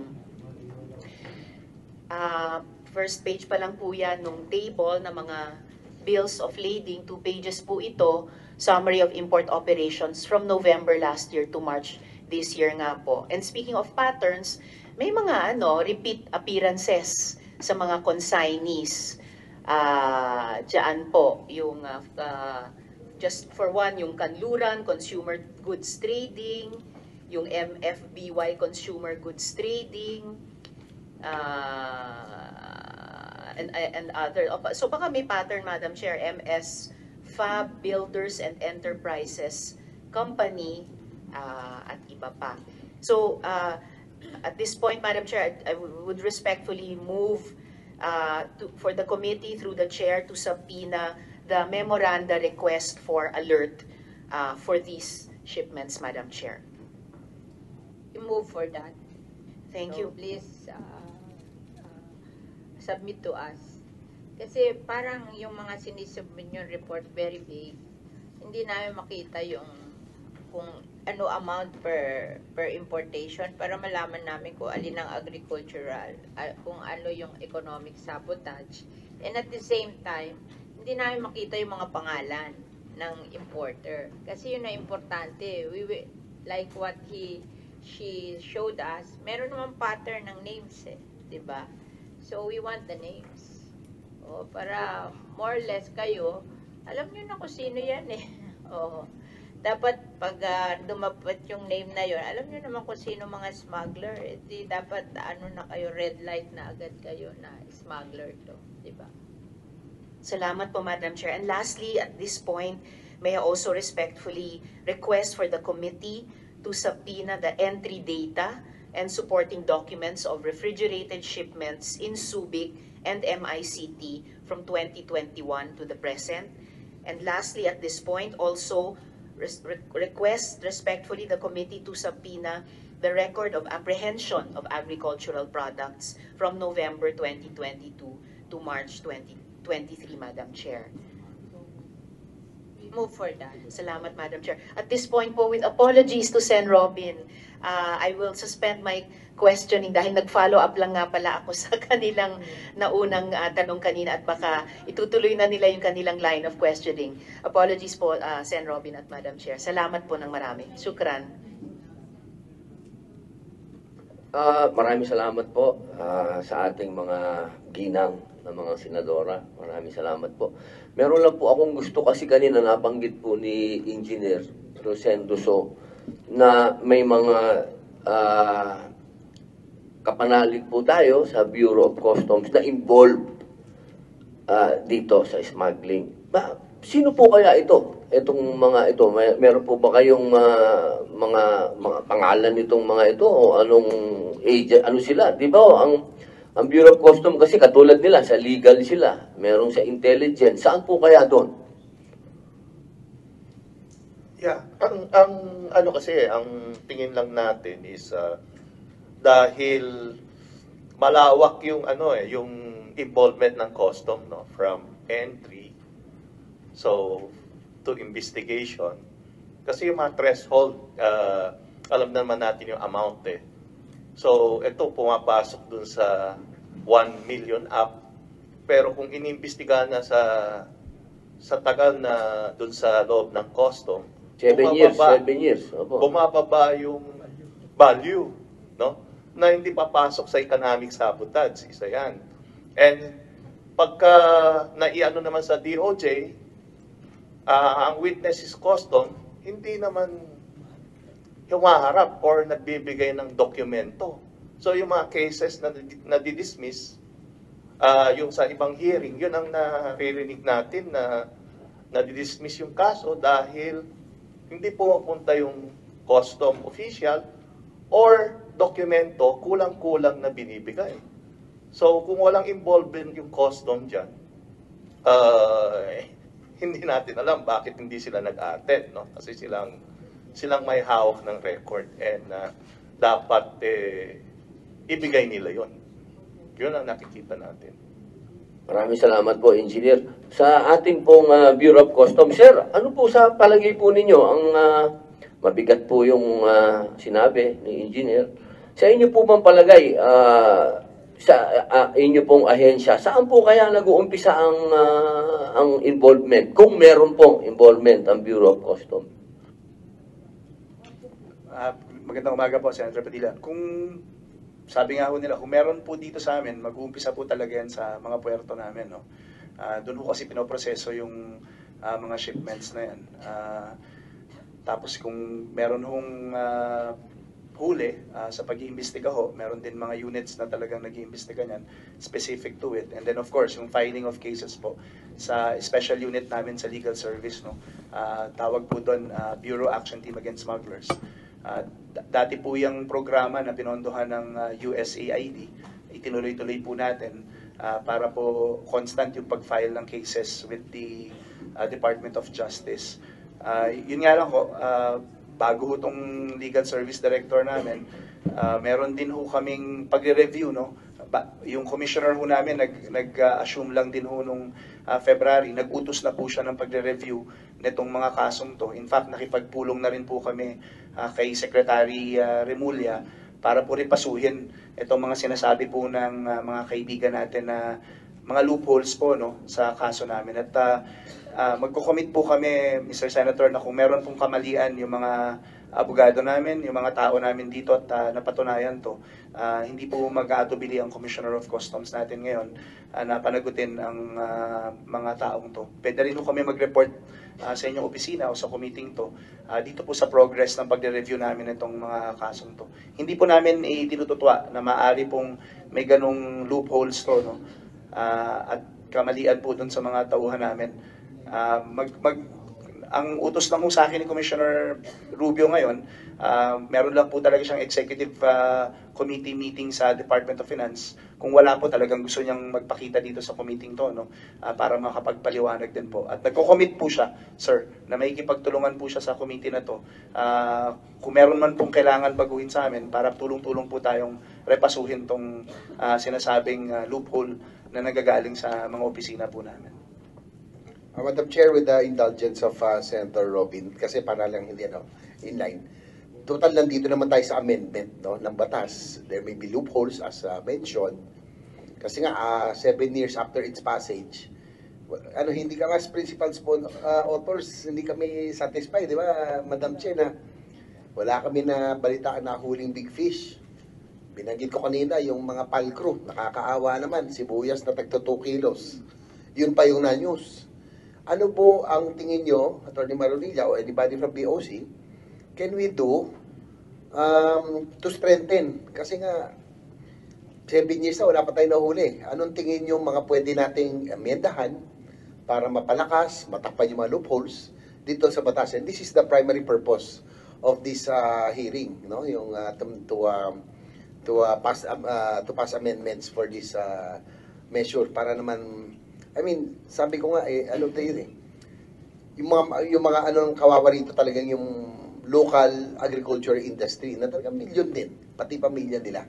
S4: Ah, first page pa lang po yan nung table na mga bills of lading. Two pages po ito. Summary of import operations from November last year to March this year nga po. And speaking of patterns, may mga ano, repeat appearances sa mga consignees. Ah, diyan po yung ah, just for one yung Kanluran Consumer Goods Trading, yung MFBY Consumer Goods Trading, ah, and and other. So baka may pattern Madam Chair, MS Fab Builders and Enterprises Company ah, at iba pa. So ah, at this point Madam Chair, I I would respectfully move uh, to, for the committee through the chair to subpoena the memoranda request for alert uh, for these shipments, Madam Chair.
S1: You move for that.
S4: Thank
S1: So,
S4: you.
S1: Please, uh, uh, submit to us. Kasi parang yung mga sinisubmit yung report very vague. Hindi namin makita yung kung ano amount per per importation para malaman namin kung alin ang agricultural, ah, kung ano yung economic sabotage. And at the same time, hindi namin makita yung mga pangalan ng importer. Kasi yun na importante. We, wi- like what he she showed us, meron naman pattern ng names eh, 'di ba? So we want the names. O para more or less kayo, alam niyo na kung sino 'yan eh. Oo. Dapat pag ah, dumapat yung name na 'yon, alam niyo naman kung sino mga smuggler. Eh, dapat ano na kayo red light na agad kayo na smuggler to, 'di ba?
S4: Salamat po, Madam Chair. And lastly, at this point, may I also respectfully request for the committee to subpoena the entry data and supporting documents of refrigerated shipments in Subic and MICT from 2021 to the present. And lastly, at this point, also res- request respectfully the committee to subpoena the record of apprehension of agricultural products from November 2022 to March 2023, Madam Chair.
S1: Move for that.
S4: Salamat, Madam Chair. At this point po, with apologies to Sen. Robin, uh, I will suspend my questioning dahil nag-follow up lang nga pala ako sa kanilang naunang uh, tanong kanina at baka itutuloy na nila yung kanilang line of questioning. Apologies po, uh, Sen. Robin at Madam Chair. Salamat po ng marami. Shukran.
S3: Ah, maraming salamat po ah, sa ating mga ginang na mga senadora. Maraming salamat po. Meron lang po akong gusto kasi kanina nabanggit po ni Engineer Rosendo So na may mga ah, kapanalig po tayo sa Bureau of Customs na involved ah, dito sa smuggling. Ba, sino po kaya ito? Itong mga ito, may, meron po ba kayong ah, mga mga pangalan nitong mga ito o anong agent, ano sila? 'Di ba? Ang Ang Bureau of Custom kasi katulad nila, sa legal sila, merong sa intelligence. Saan po kaya doon?
S6: Yeah, ang ang ano kasi ang tingin lang natin is ah, dahil malawak yung ano eh, yung involvement ng custom no from entry so to investigation kasi yung mga threshold ah, alam naman natin yung amount eh. So ito pumapasok dun sa 1 million up pero kung inimbestigahan na sa sa tagal na dun sa loob ng custom
S3: Seven years,
S6: bumababa-
S3: seven years. Opo.
S6: bumababa yung value, no? Na hindi papasok sa economic sabotage, isa yan. And pagka naiano naman sa DOJ, ah, ang witness is custom, hindi naman humaharap or nagbibigay ng dokumento. So yung mga cases na nadidismiss, ah yung sa ibang hearing, yun ang naririnig natin na nadidismiss yung kaso dahil hindi pumapunta yung custom official or dokumento kulang-kulang na binibigay. So kung walang involvement yung custom dyan, ah, hindi natin alam bakit hindi sila nag-attend, no? Kasi silang silang may hawak ng record and ah, dapat eh, ibigay nila yon. Yun ang nakikita natin.
S3: Maraming salamat po, Engineer. Sa ating pong ah, Bureau of Customs, Sir, ano po sa palagay po ninyo ang ah, mabigat po yung ah, sinabi ni Engineer? Sa inyo po bang palagay, ah, sa ah, inyo pong ahensya, saan po kaya nag-uumpisa ang, ah, ang involvement? Kung meron pong involvement ang Bureau of Customs?
S8: Ah, magandang umaga po, Senator Padilla. Kung sabi nga ho nila, kung meron po dito sa amin, mag-uumpisa po talaga yan sa mga puerto namin. No? Ah, doon ho kasi pinoproseso yung ah, mga shipments na yan. Ah, tapos kung meron hong ah, huli ah, sa pag-iimbestiga ho, meron din mga units na talagang nag-iimbestiga niyan specific to it. And then of course, yung filing of cases po sa special unit namin sa legal service, no? Ah, tawag po doon ah, Bureau Action Team Against Smugglers. D- dati po yung programa na pinondohan ng ah, USAID, itinuloy-tuloy po natin ah, para po constant yung pag-file ng cases with the ah, Department of Justice. Ah, yun nga lang ho, ah, bago ho tong legal service director namin, ah, meron din ho kaming pagre-review, no? Ba- yung commissioner ho namin nag, nag-assume lang din ho nung ah, February, nag-utos na po siya ng pagre-review nitong mga kasong to. In fact, nakipagpulong na rin po kami ah, kay Secretary ah, Remulla para po rin pasuhin itong mga sinasabi po ng ah, mga kaibigan natin na mga loopholes po no sa kaso namin at ah, ah, magko-commit po kami Mr. Senator na kung meron pong kamalian yung mga abogado namin, yung mga tao namin dito at ah, napatunayan to, ah, hindi po mag-aatubili ang Commissioner of Customs natin ngayon ah, na panagutin ang ah, mga taong to. Pwede rin po kami mag-report ah, sa inyong opisina o sa committee to ah, dito po sa progress ng pagre-review namin itong mga kasong to. Hindi po namin itinututwa na maaari pong may ganong loopholes to, no? Ah, at kamalian po dun sa mga tauhan namin. Ah, mag, mag, ang utos lang po sa akin ni Commissioner Rubio ngayon, ah, meron lang po talaga siyang executive ah, committee meeting sa Department of Finance. Kung wala po talagang gusto niyang magpakita dito sa committee to, no, ah, para makapagpaliwanag din po. At nagko-commit po siya, sir, na may ikipagtulungan po siya sa committee na to. Ah, kung meron man pong kailangan baguhin sa amin, para tulong-tulong po tayong repasuhin tong ah, sinasabing ah, loophole na nagagaling sa mga opisina po namin.
S5: Uh, Madam Chair, with the indulgence of uh, Senator Robin, kasi para lang hindi ano, in line. Total nandito naman tayo sa amendment no, ng batas. There may be loopholes as uh, mentioned. Kasi nga, uh, seven years after its passage, ano, hindi ka as principal spon- uh, authors, hindi kami satisfied, di ba, Madam Chair, na wala kami na balitaan na huling big fish. Binanggit ko kanina yung mga pal crew, nakakaawa naman, sibuyas na tagto 2 kilos. Yun pa yung na-news. Ano po ang tingin nyo, Atty. Maronilla o anybody from BOC, can we do um, to strengthen? Kasi nga, seven years na wala pa tayo nahuli. Anong tingin nyo mga pwede nating amendahan para mapalakas, matakpan yung mga loopholes dito sa batas? And this is the primary purpose of this uh, hearing, no? Yung uh, to, to um, to uh, pass um, uh, to pass amendments for this uh, measure para naman I mean, sabi ko nga eh ano yun eh. Yung mga yung mga ano kawawa rito talagang yung local agriculture industry na talagang million din, pati pamilya nila.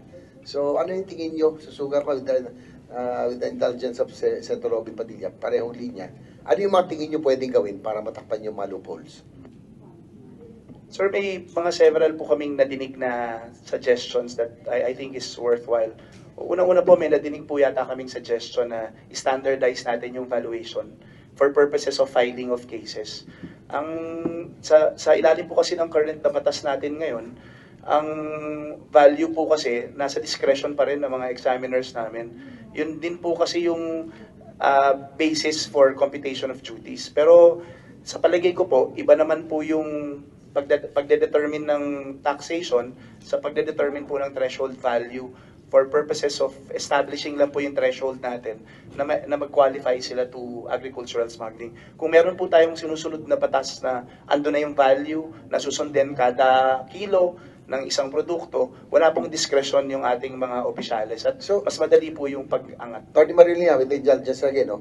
S5: So, ano yung tingin nyo? Susuga ko with uh, with the intelligence of Se- Senator Robin Padilla, parehong linya. Ano yung mga tingin nyo pwedeng gawin para matakpan yung mga loopholes?
S8: Sir, may mga several po kaming nadinig na suggestions that I, I think is worthwhile. Una-una po, may nadinig po yata kaming suggestion na standardize natin yung valuation for purposes of filing of cases. Ang sa, sa ilalim po kasi ng current na batas natin ngayon, ang value po kasi nasa discretion pa rin ng mga examiners namin. Yun din po kasi yung ah, basis for computation of duties. Pero sa palagay ko po, iba naman po yung pagde- pagde-determine ng taxation sa pagde-determine po ng threshold value for purposes of establishing lang po yung threshold natin na, ma- na mag-qualify sila to agricultural smuggling. Kung meron po tayong sinusunod na batas na ando na yung value na susundin kada kilo ng isang produkto, wala pong discretion yung ating mga opisyales at
S5: So-
S8: mas madali po yung pag-angat.
S5: Attorney Marilina, with the judges again, no?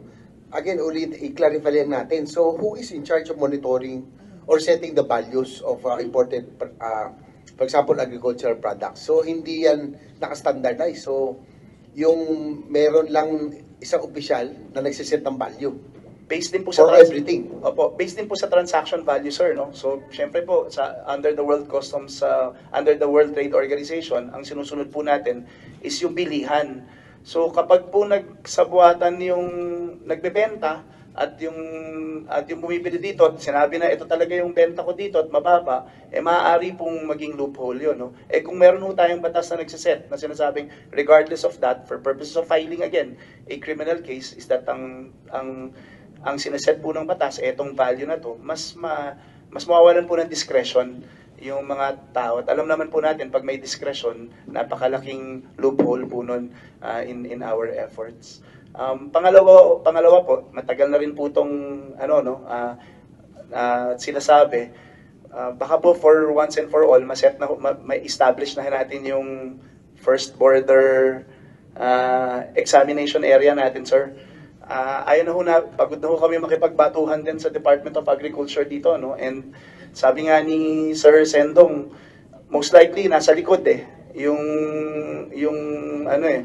S5: Again, ulit, i-clarify lang natin. So, who is in charge of monitoring or setting the values of uh, imported, uh, for example, agricultural products? So, hindi yan naka-standardize. So, yung meron lang isang opisyal na nagsiset ng value
S8: Based din po sa
S5: for everything.
S8: Opo, based din po sa transaction value, sir, no? So, syempre po, sa, under the World Customs, uh, under the World Trade Organization, ang sinusunod po natin is yung bilihan. So, kapag po nagsabuatan yung nagbebenta, at yung at yung bumibili dito at sinabi na ito talaga yung benta ko dito at mababa eh maaari pong maging loophole yun no eh kung meron ho tayong batas na nagsiset na sinasabing regardless of that for purposes of filing again a criminal case is that ang ang ang sineset po ng batas, etong value na to, mas ma, mas mawawalan po ng discretion yung mga tao. At alam naman po natin, pag may discretion, napakalaking loophole po nun uh, in, in our efforts. Um, pangalawa, pangalawa po, matagal na rin po itong ano, no, uh, uh, sinasabi, uh, baka po for once and for all, maset na, ma, ma-establish na natin yung first border uh, examination area natin, sir. Ah, ayun na ho na, pagod na ho kami makipagbatuhan din sa Department of Agriculture dito, no? And sabi nga ni Sir Sendong, most likely nasa likod eh. Yung, yung ano eh,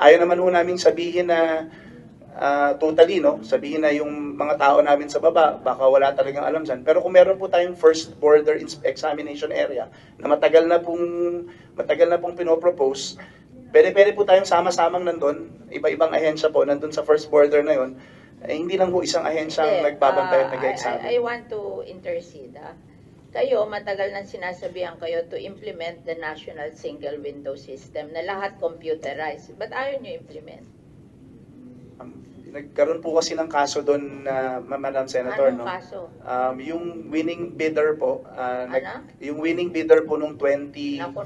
S8: ayaw naman ho namin sabihin na ah, totally, no? Sabihin na yung mga tao namin sa baba, baka wala talagang alam dyan. Pero kung meron po tayong first border examination area na matagal na pong, matagal na pong pinopropose, Pwede-pwede po tayong sama-samang nandun, iba-ibang ahensya po, nandun sa first border na yun, eh, hindi lang po isang ahensya ang nagbabantay at
S1: ah,
S8: nag-examine.
S1: I, I want to intercede. ah. Kayo, matagal nang sinasabihan kayo to implement the National Single Window System na lahat computerized. But ayaw nyo implement.
S8: Um, nagkaroon po kasi ng kaso doon na Ma- Madam Senator,
S1: Anong
S8: no?
S1: kaso?
S8: Um, yung winning bidder po, nag-
S1: Ano?
S8: yung winning bidder po nung
S1: Naku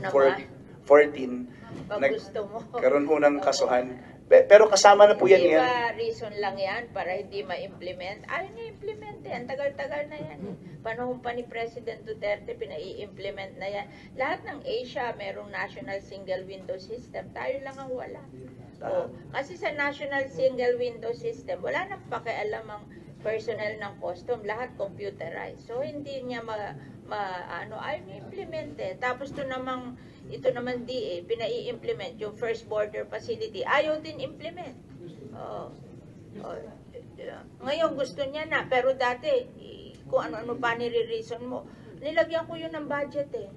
S8: 2014,
S1: Pag
S8: nag-
S1: gusto mo.
S8: karoon po ng kasuhan. Pe- Pero kasama na po yan yan.
S1: reason lang yan para hindi ma-implement? Ayaw niya implement. Ang tagal-tagal na yan. Panahon pa ni President Duterte, pinai-implement na yan. Lahat ng Asia, merong National Single Window System. Tayo lang ang wala.
S8: Ah.
S1: Oh, kasi sa National Single Window System, wala nang pakialam ang personnel ng custom, lahat computerized. So, hindi niya ma, ma ano, ayaw niya implement eh. Tapos to namang, ito naman di eh, pinai-implement yung first border facility. Ayaw din implement. Oo. Oh. Ngayon gusto niya na, pero dati, kung ano-ano pa nire-reason mo, nilagyan ko yun ng budget eh.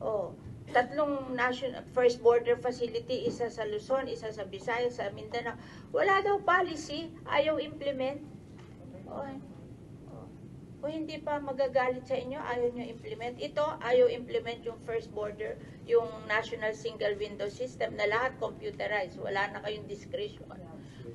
S1: Oh, tatlong national first border facility, isa sa Luzon, isa sa Visayas, sa Mindanao. Wala daw policy, ayaw implement. Oh, oh. Kung hindi pa magagalit sa inyo, ayaw nyo implement. Ito, ayaw implement yung first border, yung National Single Window System na lahat computerized. Wala na kayong discretion.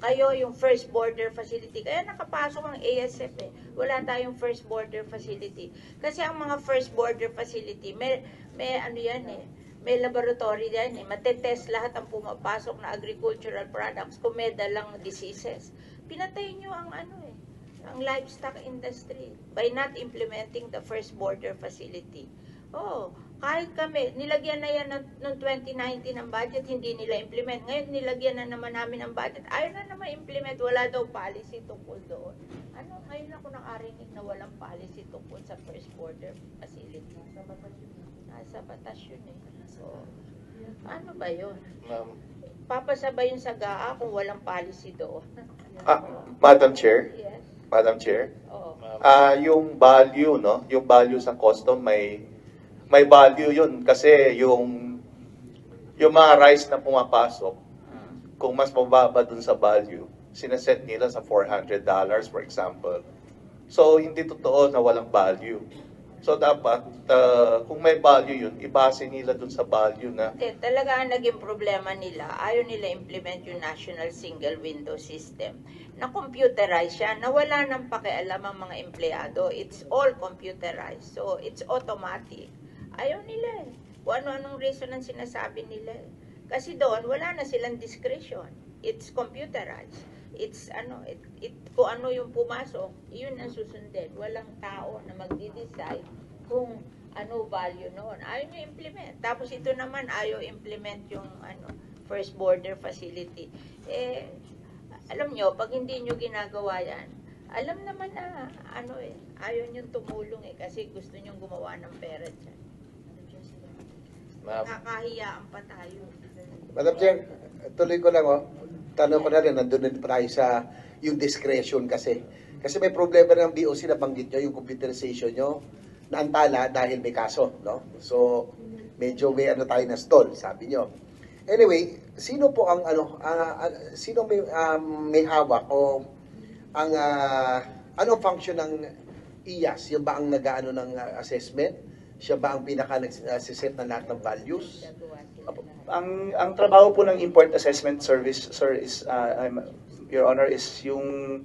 S1: Kayo yung first border facility. Kaya nakapasok ang ASF eh. Wala tayong first border facility. Kasi ang mga first border facility, may, may ano yan eh, may laboratory yan eh. Matetest lahat ang pumapasok na agricultural products kung may dalang diseases. Pinatay nyo ang ano eh, ang livestock industry by not implementing the first border facility. Oo. Kahit kami, nilagyan na yan ng- noong 2019 ang budget, hindi nila implement. Ngayon, nilagyan na naman namin ang budget. Ayaw na naman implement, wala daw policy tungkol doon. Ano, ngayon ako nakarinig na walang policy tungkol sa first border facility. Nasa batas yun eh. So, ano ba yun?
S6: Ma'am.
S1: Papasabay yun sa GAA kung walang policy doon.
S6: Ah, Madam Chair,
S1: Yes.
S6: Madam Chair,
S1: Oo.
S6: ah yung value, no? Yung value sa custom may may value yun kasi yung yung mga rice na pumapasok, kung mas mababa dun sa value, sinaset nila sa $400 for example. So, hindi totoo na walang value. So, dapat, ah, kung may value yun, ibase nila dun sa value na
S1: Hindi, talaga ang naging problema nila, ayaw nila implement yung National Single Window System na computerized siya, na wala nang pakialam ang mga empleyado. It's all computerized. So, it's automatic. Ayaw nila eh. Kung ano-anong reason ang sinasabi nila eh. Kasi doon, wala na silang discretion. It's computerized. It's ano, it, it, kung ano yung pumasok, yun ang susundin. Walang tao na magdi-decide kung ano value noon. Ayaw nyo implement. Tapos ito naman, ayaw implement yung ano, first border facility. Eh, alam nyo, pag hindi nyo ginagawa yan, alam naman na, ano eh, ayaw nyo tumulong eh, kasi gusto nyo gumawa ng pera dyan. Nakakahiyaan pa tayo.
S5: Madam Chair, tuloy ko lang oh. Tanong ko na rin, nandun din pa tayo sa yung discretion kasi. Kasi may problema ng BOC na banggit nyo, yung computerization nyo, na antala dahil may kaso, no? So, medyo may ano tayo na stall, sabi nyo. Anyway, sino po ang ano, ah, sino may, um, may hawak o ang, uh, anong function ng IAS? Yung ba ang nag-ano ng ah, assessment? Siya ba ang pinaka nagsiset ng lahat ng values?
S8: Ang ang trabaho po ng import assessment service sir is uh, I'm- your honor is yung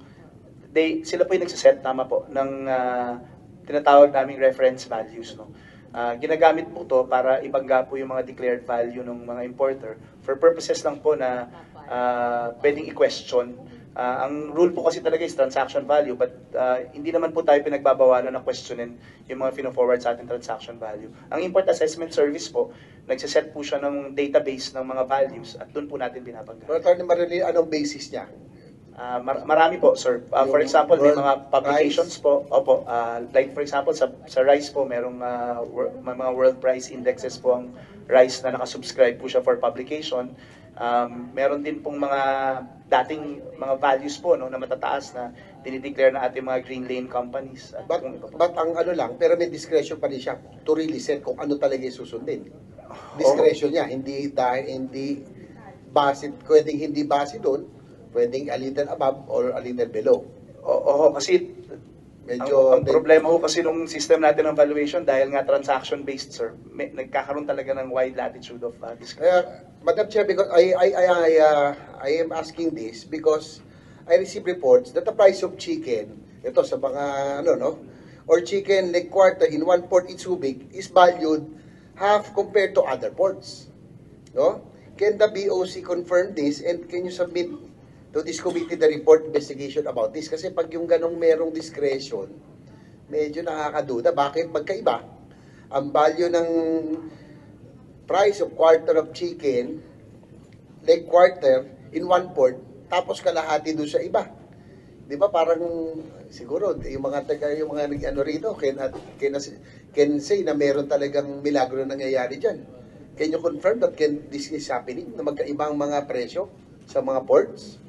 S8: they sila po yung nagse-set tama po ng uh, tinatawag naming reference values no. Ah, ginagamit po to para ibangga po yung mga declared value ng mga importer for purposes lang po na ah, pwedeng i-question. Ah, ang rule po kasi talaga is transaction value but ah, hindi naman po tayo pinagbabawalan na questionin yung mga fino-forward sa ating transaction value. Ang import assessment service po, nagsiset po siya ng database ng mga values at doon po natin binabangga.
S5: Pero Attorney Marilyn, anong basis niya?
S8: Ah, mar- marami po, sir. Ah, for example, may mga publications po. Opo, ah, like for example, sa, sa rice po, merong ah, wor- may mga world price indexes po ang rice na nakasubscribe po siya for publication. Um, meron din pong mga dating mga values po no, na matataas na dinideclare na ating mga green lane companies. At
S5: But,
S8: kung iba pa.
S5: but ang ano lang, pero may discretion pa rin siya to really set kung ano talaga yung susundin. Discretion niya, hindi dahil hindi base, pwedeng hindi base doon, pwedeng a little above or a little below.
S8: Oo, kasi
S5: Medyo
S8: ang, ang problema ho kasi nung system natin ng valuation dahil nga transaction-based, sir, may, nagkakaroon talaga ng wide latitude of uh, discretion.
S5: Kaya, Madam Chair, because I, I, I, I, uh, I am asking this because I receive reports that the price of chicken, ito sa mga, ano, no, or chicken leg quarter in one port in Subic is valued half compared to other ports. No? Can the BOC confirm this and can you submit to this committee the report investigation about this? Kasi pag yung ganong merong discretion, medyo nakakaduda. Bakit magkaiba? Ang value ng price of quarter of chicken, leg quarter, in one port, tapos kalahati doon sa iba. Di ba parang siguro yung mga taga yung mga nag ano rito can can, can say na meron talagang milagro na nangyayari diyan. Can you confirm that can this is happening na magkaibang mga presyo sa mga ports?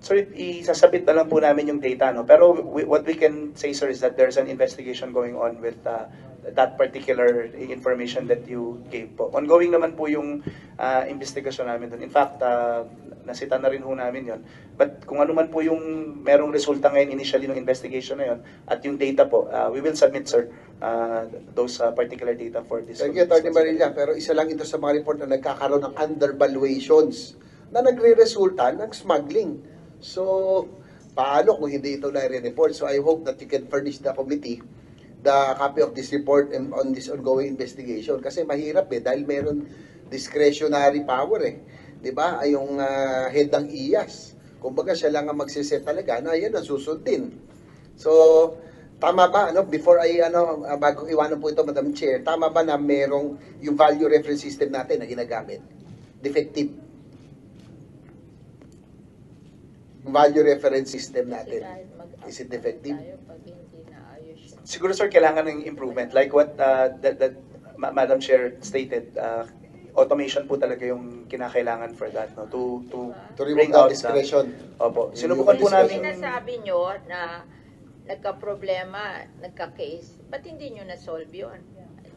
S8: Sir, isasabit na lang po namin yung data, no? Pero we- what we can say, sir, is that there's an investigation going on with uh, that particular information that you gave po. Ongoing naman po yung uh, investigation namin doon. In fact, uh, nasita na rin ho namin yon. But kung ano man po yung merong resulta ngayon initially ng investigation na yon at yung data po, uh, we will submit, sir, uh, those uh, particular data for this.
S5: Thank you, Attorney Marilla. Pero isa lang ito sa mga report na nagkakaroon ng undervaluations na nagre-resulta ng smuggling. So, paano kung hindi ito na-report? So, I hope that you can furnish the committee the copy of this report on this ongoing investigation. Kasi mahirap eh, dahil meron discretionary power eh. Ba? Ay yung ah, head ng IAS. Kumbaga siya lang ang magsiset talaga na yan ang susundin. So, Tama ba, ano, before ay, ano, ah, bago iwanan po ito, Madam Chair, tama ba na merong yung value reference system natin na ginagamit? Defective. Yung value reference system natin. Is it
S1: siya.
S8: Siguro sir, kailangan ng improvement. Like what uh, that, that Ma- Madam Chair stated, uh, automation po talaga yung kinakailangan for that, no? To, to,
S5: To
S8: bring
S5: remove the
S8: out the-
S5: discretion.
S8: Opo. Sinubukan po namin...
S1: Sinasabi nyo na nagka-problema, nagka-case, ba't hindi nyo na-solve yun?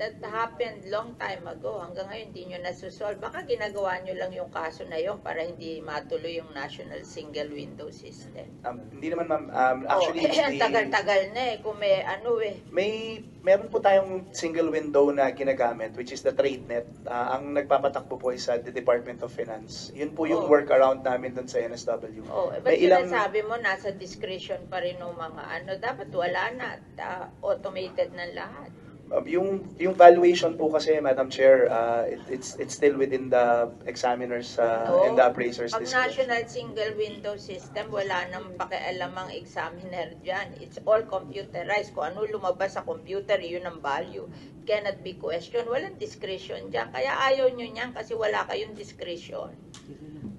S1: That happened long time ago. Hanggang ngayon, hindi nyo na-solve. Baka ginagawa nyo lang yung kaso na yun para hindi matuloy yung National Single Window System.
S8: Um, hindi naman ma'am, um, actually,
S1: oh, eh, ang tagal-tagal na eh. Kung may ano eh.
S8: May meron po tayong single window na ginagamit which is the TradeNet. Ah, ang nagpapatakbo po is uh, the Department of Finance. Yun po yung
S1: Oh.
S8: workaround namin dun sa NSW.
S1: Oh, eh, ba't
S8: May ilang
S1: sinasabi mo nasa discretion pa rin ng mga ano? Dapat wala na. ah, automated na lahat.
S8: Um, yung yung valuation po kasi Madam Chair, uh, it, it's it's still within the examiners uh,
S1: Oo.
S8: and the appraisers discretion.
S1: national single window system, wala nang pakialam ang examiner dyan. It's all computerized. Kung ano lumabas sa computer, yun ang value. Cannot be questioned. Walang discretion dyan. Kaya ayaw nyo niyan kasi wala kayong discretion.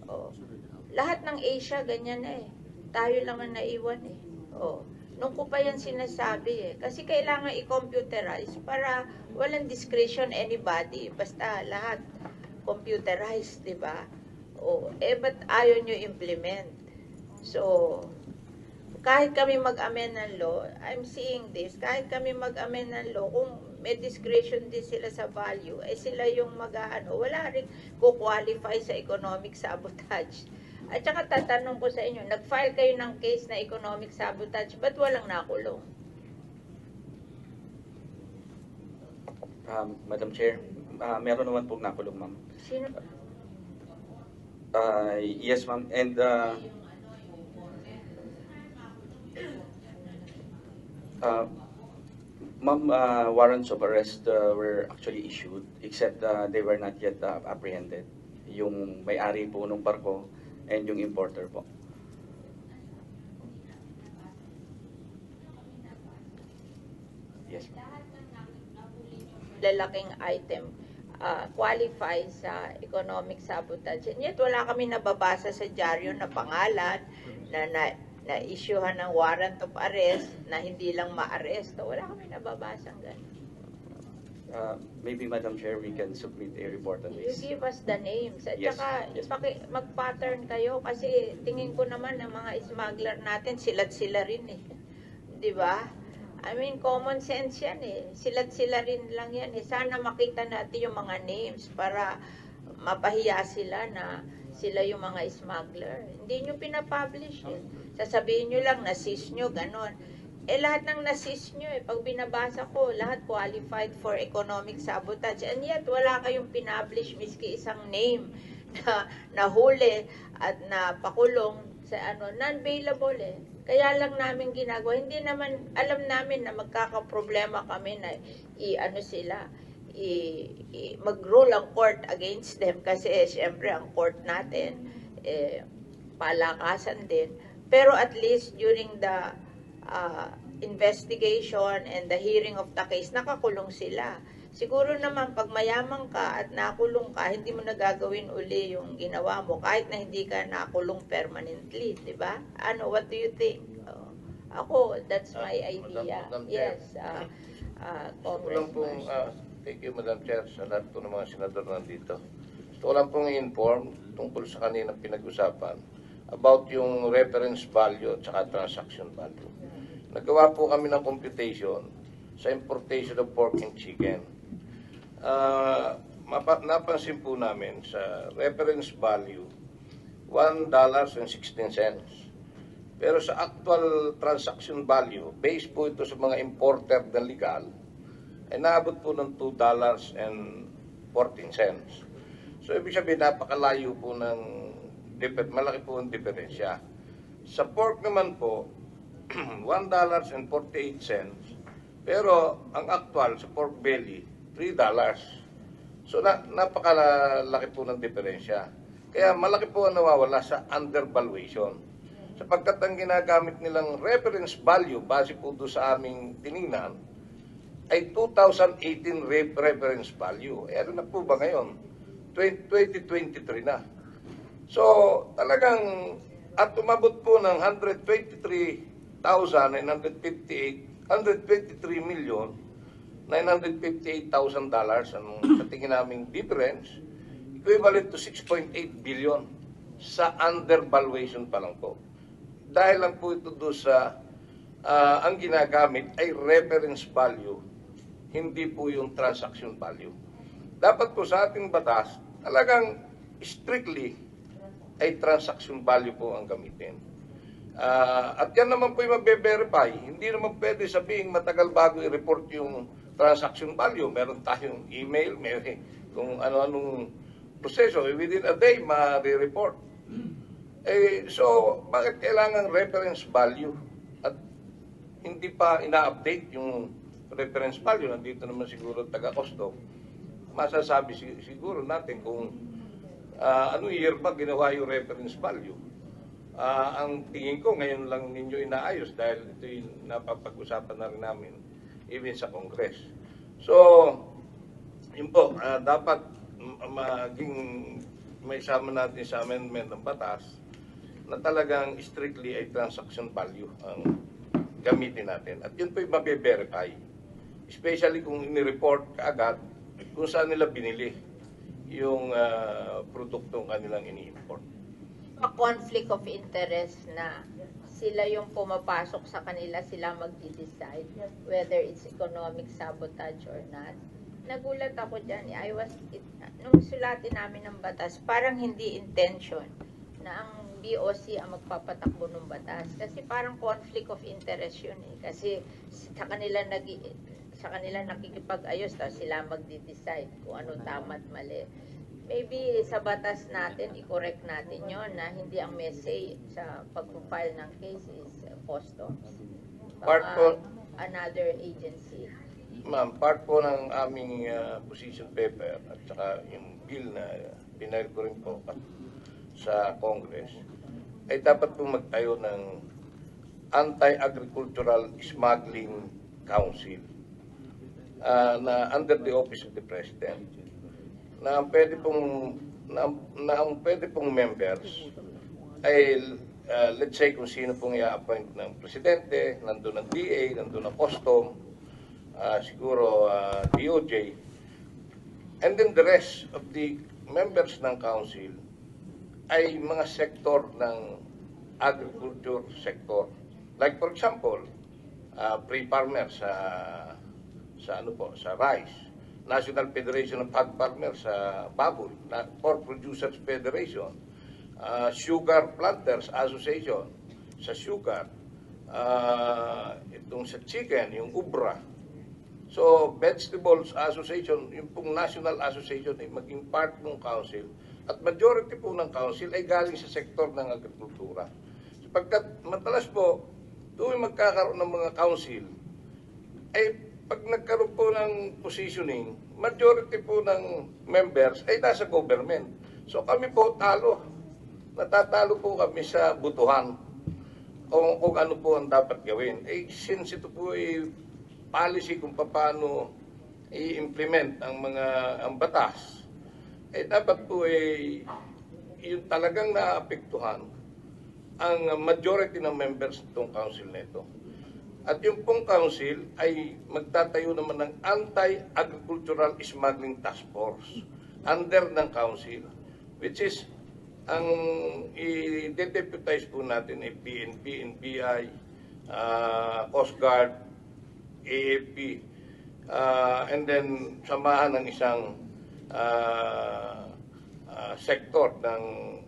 S1: Oh. Lahat ng Asia, ganyan na eh. Tayo lang ang naiwan eh. Oh. Nung ko pa yan sinasabi eh. Kasi kailangan i-computerize para walang discretion anybody. Basta lahat computerized, di ba? O, eh, ba't ayaw nyo implement? So, kahit kami mag-amend ng law, I'm seeing this, kahit kami mag-amend ng law, kung may discretion din sila sa value, eh sila yung mag-ano, wala rin ko-qualify sa economic sabotage. At saka tatanong ko sa inyo, nag-file kayo ng case na economic sabotage, ba't walang nakulong?
S9: Um, Madam Chair, uh, meron naman pong nakulong, ma'am.
S1: Sino?
S9: Uh, yes, ma'am. And uh, uh, ma'am, uh, warrants of arrest uh, were actually issued except uh, they were not yet uh, apprehended. Yung may-ari po ng barko and yung importer po. Yes, ma'am.
S1: lalaking item uh, qualify sa economic sabotage. And yet, wala kami nababasa sa dyaryo na pangalan na na na issuehan ng warrant of arrest na hindi lang ma-arresto. Wala kami nababasa ganun.
S9: Uh, maybe, Madam Chair, we can submit a report on
S1: You
S9: this.
S1: give us the names. At
S9: Yes,
S1: saka,
S9: yes.
S1: mag-pattern kayo kasi tingin ko naman ng mga smuggler natin, silat sila rin eh. Di ba? I mean, common sense yan eh. Silat sila rin lang yan eh. Sana makita natin yung mga names para mapahiya sila na sila yung mga smuggler. Hindi nyo pinapublish eh. Sasabihin nyo lang, nasis nyo, ganon. Eh, lahat ng nasis nyo eh, pag binabasa ko, lahat qualified for economic sabotage. And yet, wala kayong pinablish miski isang name na nahuli at napakulong sa ano, non-bailable eh. Kaya lang namin ginagawa. Hindi naman, alam namin na magkakaproblema kami na i-ano sila, i, i mag-rule ang court against them kasi eh, syempre ang court natin eh, palakasan din. Pero at least during the uh, investigation and the hearing of the case, nakakulong sila. Siguro naman, pag mayaman ka at nakulong ka, hindi mo nagagawin uli yung ginawa mo, kahit na hindi ka nakulong permanently, di ba? Ano, what do you think? Oh, ako, that's my
S11: Ah,
S1: idea.
S11: Madam- Madam
S1: yes, uh, uh,
S11: ko lang pong, ah, thank you Madam Chair, sa lahat po ng mga senador nandito. Gusto ko lang pong i-inform tungkol sa kaninang pinag-usapan about yung reference value at saka transaction value. Nagawa po kami ng computation sa importation of pork and chicken. Mapa- napansin po namin sa reference value, $1.16. Pero sa actual transaction value, based po ito sa mga importer na legal, ay naabot po ng $2.14. So, ibig sabihin, napakalayo po ng, malaki po ang diferensya. Sa pork naman po, $1.48. Pero, ang actual sa pork belly, $3. So, na, napakalaki po ng diferensya. Kaya malaki po ang nawawala sa undervaluation. sapagkat ang ginagamit nilang reference value base po doon sa aming tiningnan ay 2018 re- reference value. Eh ano na po ba ngayon? 20- 2023 na. So, talagang at umabot po ng 123,958 123 million 958,000 dollars ang sa tingin naming difference equivalent to 6.8 billion sa undervaluation pa lang po. Dahil lang po ito doon sa ah, ang ginagamit ay reference value, hindi po yung transaction value. Dapat po sa ating batas, talagang strictly ay transaction value po ang gamitin. Ah, at yan naman po yung mabe-verify. Hindi naman pwede sabihin matagal bago i-report yung transaction value. Meron tayong email, may kung ano-anong proseso. Eh, Within a day, ma-report. Eh, so, bakit kailangan reference value? At hindi pa ina-update yung reference value. Nandito naman siguro taga-custom. Masasabi si- siguro natin kung ah, ano year ba ginawa yung reference value. Ah, ang tingin ko ngayon lang ninyo inaayos dahil ito yung napapag-usapan na rin namin even sa Congress. So, yun po, ah, dapat maging may sama natin sa amendment ng batas na talagang strictly ay transaction value ang gamitin natin. At yun po yung mabe-verify. Especially kung inireport kaagad kung saan nila binili yung ah, produktong kanilang ini-import.
S1: Conflict of interest na sila yung pumapasok sa kanila, sila magdi-decide whether it's economic sabotage or not. Nagulat ako dyan. I was, it, nung sulatin namin ng batas, parang hindi intention na ang BOC ang magpapatakbo ng batas. Kasi parang conflict of interest yun eh. Kasi sa kanila nag sa kanila nakikipag-ayos, tapos sila magdi-decide kung ano tama at mali. Maybe sa batas natin, i-correct natin yon na hindi ang message sa pag-file ng case is uh, customs.
S11: Part po-
S1: another agency.
S11: Ma'am, part po ng aming ah, position paper at saka yung bill na pinail ko rin po at- sa Congress ay dapat po magtayo ng Anti-Agricultural Smuggling Council ah, na under the office of the President na ang pwede pong na, na ang pwede pong members ay ah, let's say kung sino pong i-appoint ng presidente, nandun ang DA, nandun ang custom, ah, siguro ah, DOJ, and then the rest of the members ng council ay mga sektor ng agriculture sector. Like for example, uh, pre-farmer sa sa ano po, sa rice. National Federation of Hog Farmers sa baboy, na Pork Producers Federation, uh, Sugar Planters Association sa sugar, uh, itong sa chicken, yung ubra, So, Vegetables Association, yung pong National Association ay maging part ng council. At majority po ng council ay galing sa sektor ng agrikultura. Sapagkat madalas po, tuwing magkakaroon ng mga council, ay pag nagkaroon po ng positioning, majority po ng members ay nasa government. So kami po talo. Natatalo po kami sa butuhan kung, kung ano po ang dapat gawin. Eh, since ito po ay policy kung paano i-implement ang mga ang batas, eh dapat po ay yung talagang naapektuhan ang majority ng members ng council nito. At yung pong council ay magtatayo naman ng Anti-Agricultural Smuggling Task Force under ng council, which is ang i-deputize po natin ay PNP, NBI, uh, Coast Guard, AFP, uh, and then samahan ng isang uh, uh, sector ng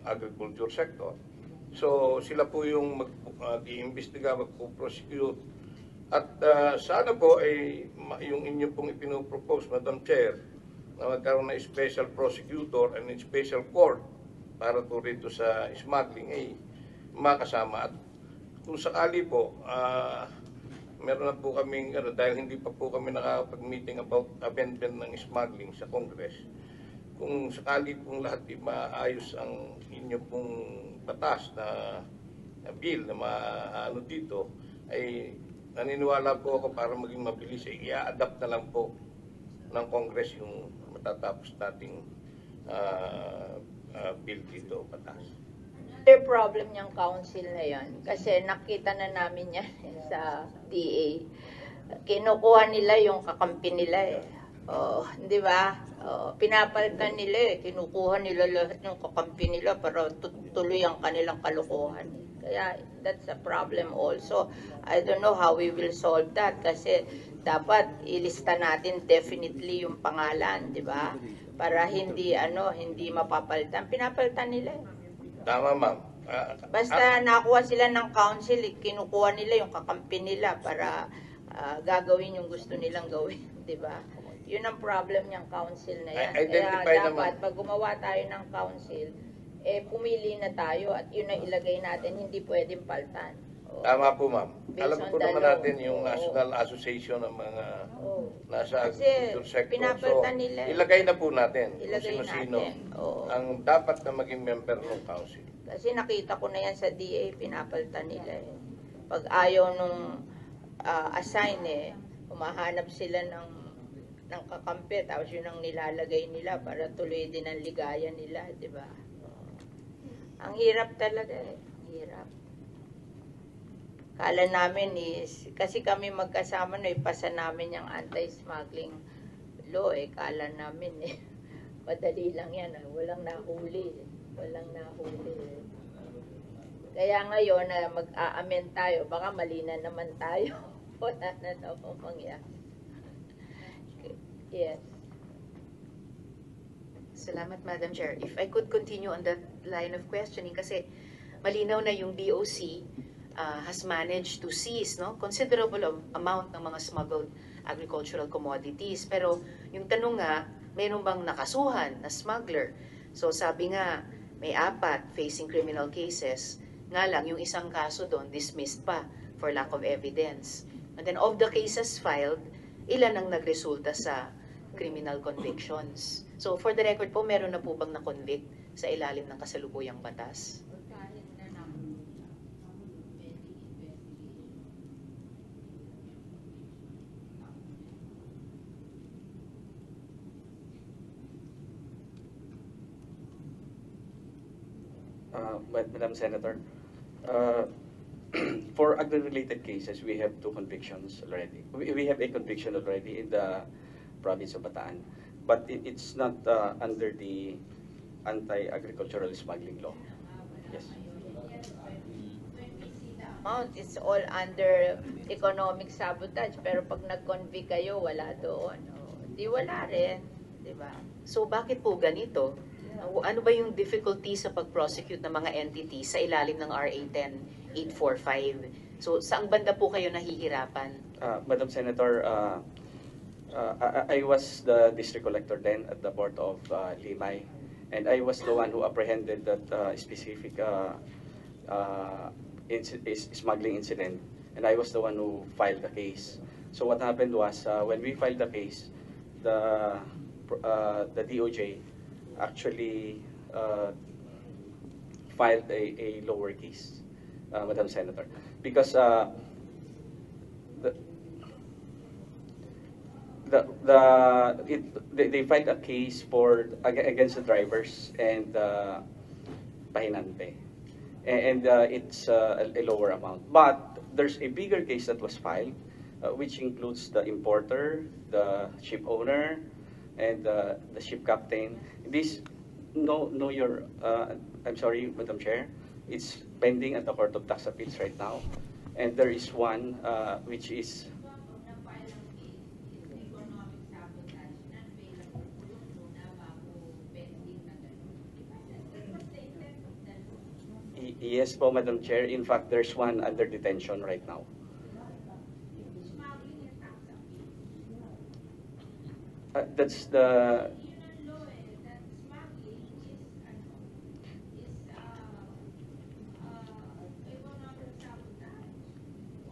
S11: agriculture sector. So sila po yung mag-iimbestiga, mag-prosecute. At uh, sana po ay yung inyo pong ipinopropose, Madam Chair, na magkaroon ng special prosecutor and special court para po rito sa smuggling ay makasama. At kung sakali po, ah, meron na po kaming, ano, dahil hindi pa po kami nakapag-meeting about amendment ng smuggling sa Congress, kung sakali pong lahat di maayos ang inyo pong batas na uh, bill na maano dito, ay naniniwala po ako para maging mabilis, ay i-adapt na lang po ng Congress yung matatapos nating uh, uh, bill dito, patas.
S1: Another problem niyang council na yan, kasi nakita na namin yan sa DA. Kinukuha nila yung kakampi nila eh. Oh, di ba? Oh, pinapalitan nila eh. Kinukuha nila lahat yung kakampi nila para tu- tuloy ang kanilang kalokohan. Kaya that's a problem also. I don't know how we will solve that kasi dapat ilista natin definitely yung pangalan, di ba? Para hindi ano, hindi mapapalitan. Pinapalitan nila eh.
S11: Tama, ma'am. Ah,
S1: Basta nakuha sila ng council, eh, kinukuha nila yung kakampi nila para ah, gagawin yung gusto nilang gawin, di ba? Yun ang problem niyang council na yan.
S11: Identify
S1: Kaya
S11: naman.
S1: dapat pag gumawa tayo ng council, eh pumili na tayo at yun ang ilagay natin, hindi pwedeng paltan. Oo.
S11: Tama po, ma'am. Alam po naman
S1: law.
S11: natin yung
S1: Oo.
S11: National Association ng mga
S1: Oo.
S11: nasa
S1: Kasi
S11: agriculture sector. So,
S1: pinapalitan nila
S11: ilagay na po natin kung
S1: Ilagay
S11: sino-sino
S1: natin. Oo.
S11: ang dapat na maging member ng council.
S1: Kasi nakita ko na yan sa DA, pinapalitan nila eh. Pag ayaw nung ah, assign eh, humahanap sila ng ng kakampi, tapos yun ang nilalagay nila para tuloy din ang ligaya nila, di ba? Ang hirap talaga eh. Ang hirap. Kala namin is, kasi kami magkasama na ipasa namin yung anti-smuggling law eh. Kala namin eh. Madali lang yan ah. Walang nahuli. eh. Walang nahuli. eh. Kaya ngayon na mag-a-amend tayo, baka mali na naman tayo. Wala na naman mangyari. Yes.
S4: Salamat, Madam Chair. If I could continue on that line of questioning, kasi malinaw na yung DOC uh, has managed to seize no, considerable am- amount ng mga smuggled agricultural commodities. Pero yung tanong nga, mayroon bang nakasuhan na smuggler? So sabi nga, may apat facing criminal cases. Nga lang, yung isang kaso doon, dismissed pa for lack of evidence. And then of the cases filed, ilan ang nagresulta sa criminal convictions. So for the record po, meron na po bang na-convict sa ilalim ng kasalukuyang batas?
S9: Uh, Mad- Madam Senator, uh, for agri-related cases, we have two convictions already. We, we have a conviction already in the province of Bataan, but it, it's not uh, under the anti-agricultural smuggling law. Yes.
S1: amount, it's all under economic sabotage. Pero pag nag-convict kayo, wala doon. Di wala rin. Di ba?
S4: So bakit po ganito? Ano ba yung difficulty sa pag-prosecute ng mga entity sa ilalim ng RA 10845? So saang banda po kayo nahihirapan?
S9: Uh, Madam Senator, uh, uh, I, I was the district collector then at the board of uh, Limay, and I was the one who apprehended that uh, specific uh, uh, is- smuggling incident, and I was the one who filed the case. So what happened was uh, when we filed the case, the uh, the DOJ actually uh, filed a, a lower case, uh, Madam Senator, because uh, the the it they, they filed a case for against the drivers and uh, pahinante. And, and uh, it's uh, a, lower amount. But there's a bigger case that was filed uh, which includes the importer the ship owner and uh, the ship captain. This no no your uh, I'm sorry Madam Chair. It's pending at the Court of Tax Appeals right now. And there is one uh, which is Yes po, Madam Chair. In fact, there's one under detention right now. Uh, that's the,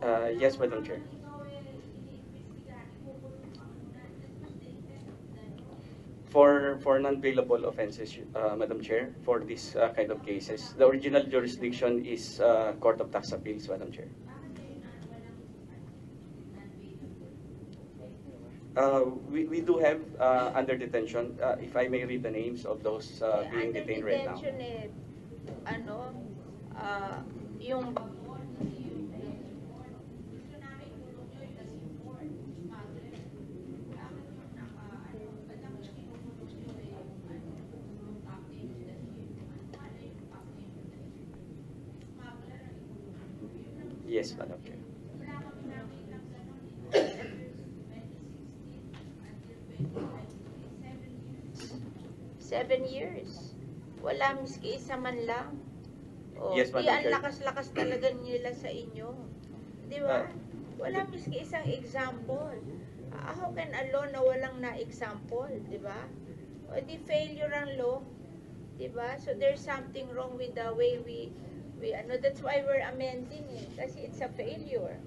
S9: uh, yes, Madam Chair. For for non-bailable offenses, uh, Madam Chair, for this uh, kind of cases, the original jurisdiction is uh, Court of Tax Appeals, Madam Chair. Uh, we, we do have uh, under detention, uh, if I may read the names of those uh, being
S1: Under
S9: detained right now.
S1: detention eh, ano, ah, yung
S9: Yes, Madam Chair.
S1: seven years. Wala miski isa man lang. O,
S9: Yes,
S1: di
S9: Madam Chair.
S1: lakas-lakas talaga nila sa inyo. Di ba?
S9: Ah.
S1: Wala miski isang example. Ah, how can a law na walang na-example? Di ba? O di failure ang law. Di ba? So there's something wrong with the way we, we ano, that's why we're amending it. Kasi it's a failure.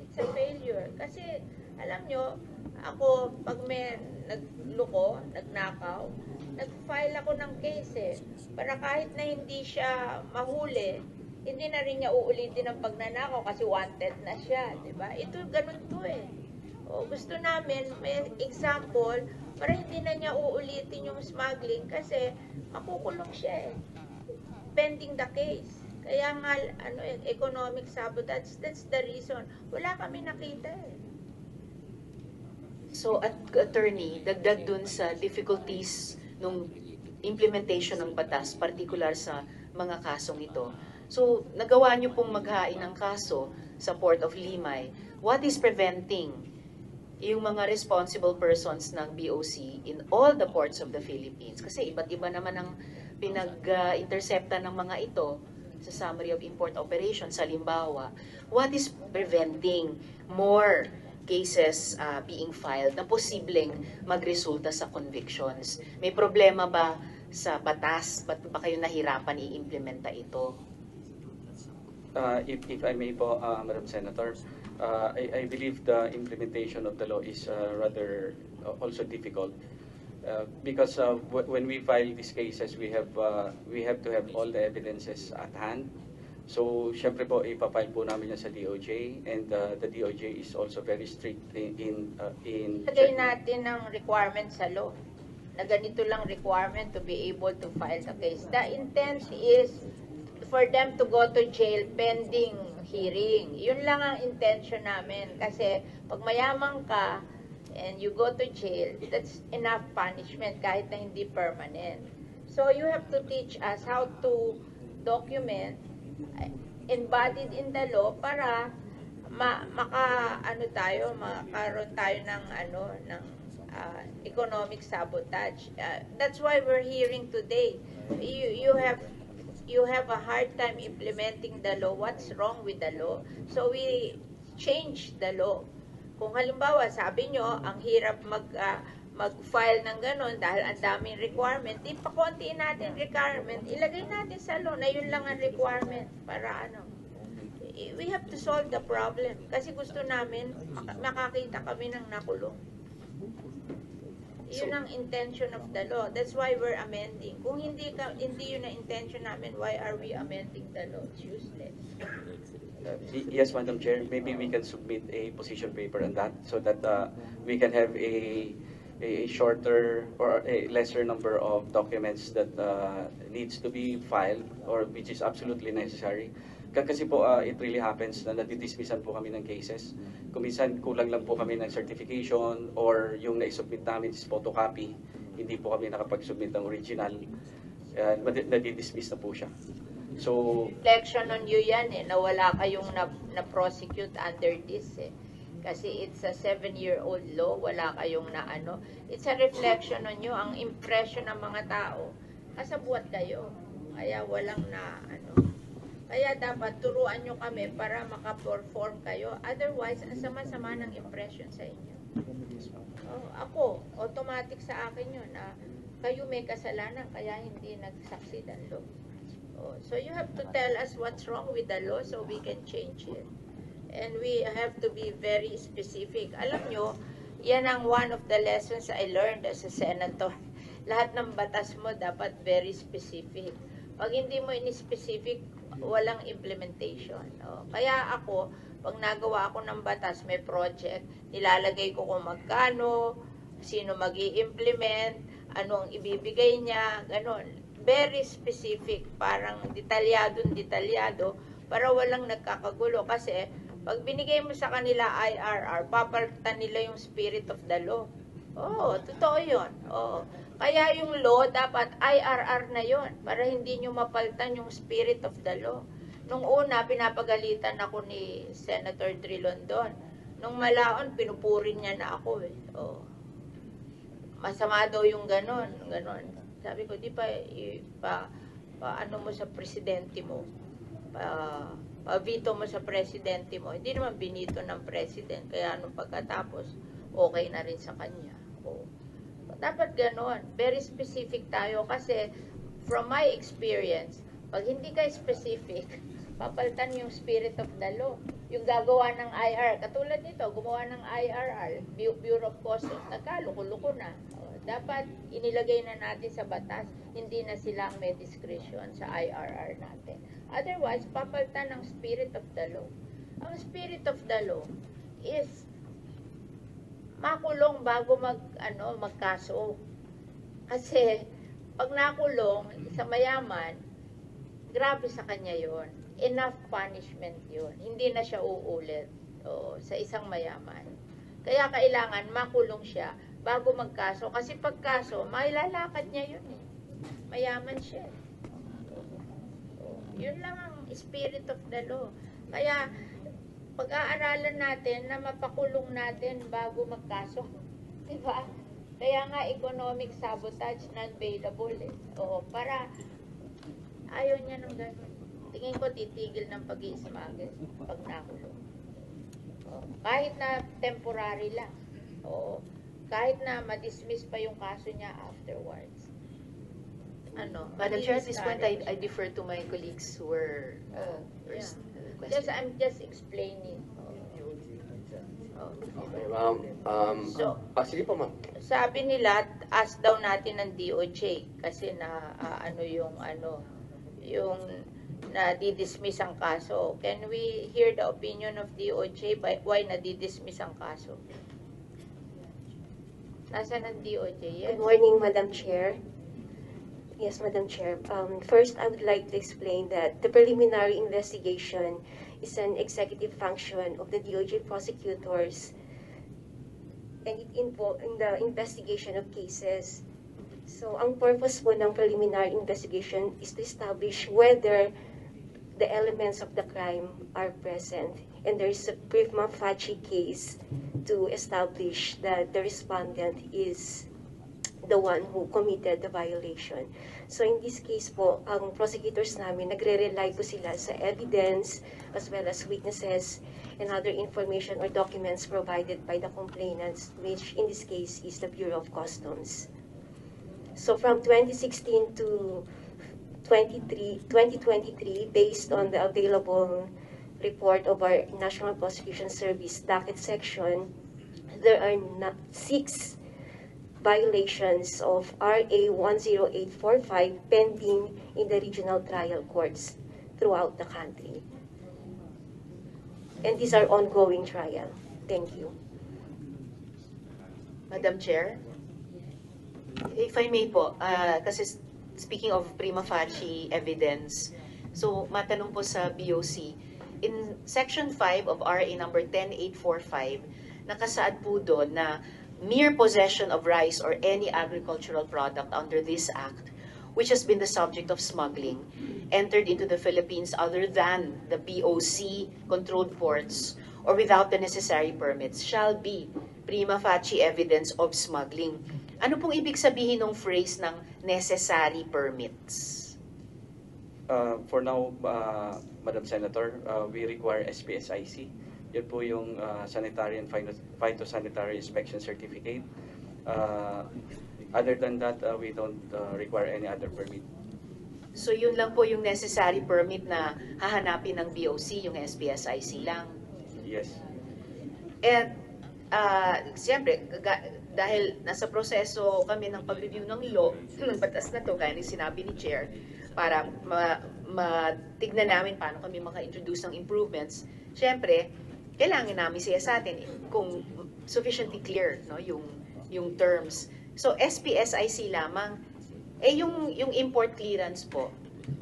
S1: It's a failure. Kasi, alam nyo, ako, pag may nagluko, nagnakaw, nag-file ako ng case eh. Para kahit na hindi siya mahuli, hindi na rin niya uulitin ang pagnanakaw kasi wanted na siya, di ba? Ito, ganun to eh. O, gusto namin, may example, para hindi na niya uulitin yung smuggling kasi makukulong siya eh. Pending the case. Kaya nga, ano, eh, economic sabotage, that's the reason. Wala kami nakita eh.
S4: So, at attorney, dagdag dun sa difficulties nung implementation ng batas, particular sa mga kasong ito. So, nagawa niyo pong maghain ng kaso sa Port of Limay. What is preventing yung mga responsible persons ng BOC in all the ports of the Philippines? Kasi iba't iba naman ang pinag-intercepta ng mga ito sa summary of import operations, halimbawa. What is preventing more cases uh, being filed na posibleng magresulta sa convictions. May problema ba sa batas? Ba't ba kayo nahirapan i-implementa ito?
S9: Uh, if, if I may po, uh, Madam Senator, uh, I, I believe the implementation of the law is uh, rather uh, also difficult. Uh, because uh, when we file these cases, we have uh, we have to have all the evidences at hand. So, syempre po, ipapile po namin yan sa DOJ and uh, the DOJ is also very strict in in, uh, in
S1: Lagay natin ng requirement sa law na ganito lang requirement to be able to file the case. The intent is for them to go to jail pending hearing. Yun lang ang intention namin. Kasi pag mayaman ka and you go to jail, that's enough punishment kahit na hindi permanent. So you have to teach us how to document uh, embodied in the law para ma maka ano tayo makaroon tayo ng ano ng uh, economic sabotage. Uh, that's why we're hearing today. You you have you have a hard time implementing the law. What's wrong with the law? So we change the law. Kung halimbawa, sabi nyo, ang hirap mag ah, mag-file ng ganun dahil ang daming requirement, di pa kontiin natin requirement, ilagay natin sa law na yun lang ang requirement para ano. We have to solve the problem kasi gusto namin maka- makakita kami ng nakulong. Yun ang intention of the law. That's why we're amending. Kung hindi ka, hindi yun ang intention namin, why are we amending the law? It's useless.
S9: Yes, Madam Chair, maybe we can submit a position paper on that so that uh, we can have a a shorter or a lesser number of documents that uh, needs to be filed or which is absolutely necessary. Kasi po, uh, it really happens na nadidismissan po kami ng cases. Kung minsan kulang lang po kami ng certification or yung na-submit namin is photocopy, hindi po kami nakapag-submit ng original, uh, nadi- nadidismiss na po siya. So,
S1: reflection on you yan eh, na wala kayong na, na-prosecute under this eh. Kasi it's a seven-year-old law, wala kayong na ano. It's a reflection on you, ang impression ng mga tao. Kasabuat kayo. Kaya walang na ano. Kaya dapat turuan nyo kami para maka-perform kayo. Otherwise, ang sama-sama ng impression sa inyo. Oh, ako, automatic sa akin yun na kayo may kasalanan kaya hindi nag-succeed ang law. Oh, so you have to tell us what's wrong with the law so we can change it. And we have to be very specific. Alam nyo, yan ang one of the lessons I learned as a senator. Lahat ng batas mo dapat very specific. Pag hindi mo in-specific, walang implementation. O, kaya ako, pag nagawa ako ng batas, may project, nilalagay ko kung magkano, sino mag implement ano ang ibibigay niya, ganun. Very specific, parang detalyadong detalyado, para walang nagkakagulo. Kasi, pag binigay mo sa kanila IRR, papalitan nila yung spirit of the law. Oo, totoo yun. Oo. Kaya yung law, dapat IRR na yon para hindi nyo mapalitan yung spirit of the law. Nung una, pinapagalitan ako ni Senator Drilon doon. Nung malaon, pinupurin niya na ako eh. Oo. Masama daw yung ganon, ganon. Sabi ko, di pa, i- pa, pa ano mo sa presidente mo, pa, pa veto mo sa presidente mo. Hindi naman binito ng president, kaya anong pagkatapos, okay na rin sa kanya. Oo. Dapat ganon. Very specific tayo kasi from my experience, pag hindi ka specific, papalitan yung spirit of the law. Yung gagawa ng IR, katulad nito, gumawa ng IRR, Bu- Bureau of Customs, nagkaluko-luko na. O, dapat inilagay na natin sa batas, hindi na sila may discretion sa IRR natin. Otherwise, papalitan ng spirit of the law. Ang spirit of the law is makulong bago mag ano magkaso. Kasi pag nakulong sa mayaman, grabe sa kanya 'yon. Enough punishment 'yon. Hindi na siya uulit o, sa isang mayaman. Kaya kailangan makulong siya bago magkaso kasi pagkaso, mailalakad niya 'yun eh. Mayaman siya. O, yun lang ang spirit of the law. Kaya pag-aaralan natin na mapakulong natin bago magkaso. Di ba? Kaya nga economic sabotage non-bailable eh. Oo, para ayaw niya ng ganun. Tingin ko titigil ng pag smuggle pag nakulong. Oo, kahit na temporary lang. Oo, kahit na ma-dismiss pa yung kaso niya afterwards. Ano?
S4: Madam Chair, at this point, I, I defer to my colleagues who were uh,
S1: Oh,
S4: first uh,
S1: Just,
S4: questioning.
S1: I'm just explaining. Oh.
S3: Okay, ma'am. Um,
S1: So-
S3: ah, sige po, ma'am.
S1: sabi nila ask daw natin ng DOJ kasi na ah, ano yung ano yung na didismiss ang kaso. Can we hear the opinion of DOJ by why na didismiss ang kaso? Nasaan ang DOJ? Yes.
S12: Good morning, Madam Chair. Yes, Madam Chair. Um, first, I would like to explain that the preliminary investigation is an executive function of the DOJ prosecutors and it involves in the investigation of cases. So, ang purpose po ng preliminary investigation is to establish whether the elements of the crime are present and there is a prima facie case to establish that the respondent is the one who committed the violation. So in this case po, ang prosecutors namin, nagre-rely po sila sa evidence as well as witnesses and other information or documents provided by the complainants, which in this case is the Bureau of Customs. So from 2016 to 23, 2023, based on the available report of our National Prosecution Service docket section, there are six violations of RA 10845 pending in the regional trial courts throughout the country. And these are ongoing trial. Thank you.
S4: Madam Chair, if I may po, ah, kasi speaking of prima facie evidence, so matanong po sa BOC, in Section 5 of RA number 10845, nakasaad po doon na mere possession of rice or any agricultural product under this act which has been the subject of smuggling entered into the Philippines other than the BOC controlled ports or without the necessary permits shall be prima facie evidence of smuggling. Ano pong ibig sabihin ng phrase ng necessary permits?
S9: Uh, for now, uh, Madam Senator, uh, we require SPSIC. Yun po yung uh, sanitary and phyto- phytosanitary inspection certificate. Uh, other than that, uh, we don't uh, require any other permit.
S4: So yun lang po yung necessary permit na hahanapin ng BOC, yung SPSIC lang.
S9: Yes.
S4: And ah, siyempre, dahil nasa proseso kami ng pag-review ng law, ng batas na to, gaya ng sinabi ni Chair, para ma matignan namin paano kami maka-introduce ng improvements, siyempre, kailangan namin siya sa atin kung sufficiently clear no yung yung terms. So SPSIC lamang eh yung yung import clearance po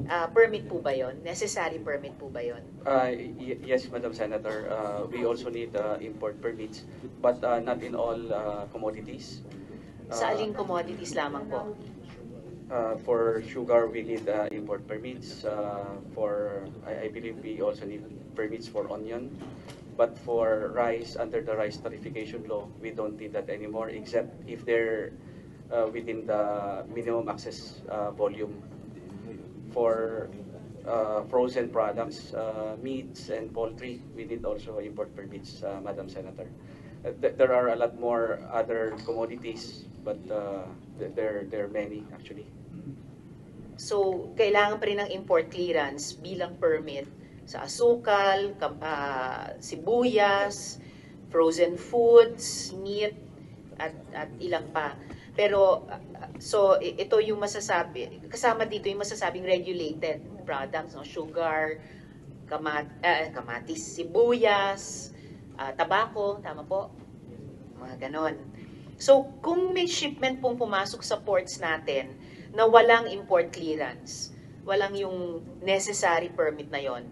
S4: ah, permit po ba 'yon? Necessary permit po ba 'yon?
S9: Uh, y- yes, Madam Senator. Uh, we also need uh, import permits, but uh, not in all uh, commodities.
S4: Sa
S9: Uh,
S4: aling commodities lamang po?
S9: Uh, for sugar, we need uh, import permits. Uh, for, I, I believe we also need permits for onion. But for rice, under the rice tarification law, we don't need that anymore, except if they're uh, within the minimum access uh, volume. For uh, frozen products, uh, meats and poultry, we need also import permits, uh, Madam Senator. Uh, th- there are a lot more other commodities, but uh, th- there there are many actually.
S4: So, kailangan pa rin ng import clearance bilang permit sa asukal, ah, sibuyas, frozen foods, meat, at, at ilang pa. Pero, so, ito yung masasabi, kasama dito yung masasabing regulated products, no? sugar, kamat, ah, kamatis, sibuyas, ah, tabako, tama po? Mga ganon. So, kung may shipment pong pumasok sa ports natin na walang import clearance, walang yung necessary permit na yon,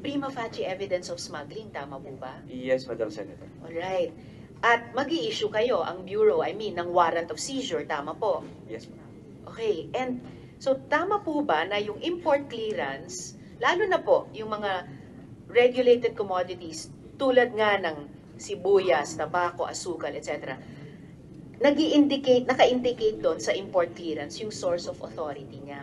S4: prima facie evidence of smuggling, tama po ba?
S9: Yes, Madam Senator.
S4: Alright. At mag issue kayo, ang Bureau, I mean, ng warrant of seizure, tama po?
S9: Yes, ma'am.
S4: Okay, and so tama po ba na yung import clearance, lalo na po yung mga regulated commodities tulad nga ng sibuyas, tabako, asukal, etc. nag indicate naka-indicate doon sa import clearance yung source of authority niya.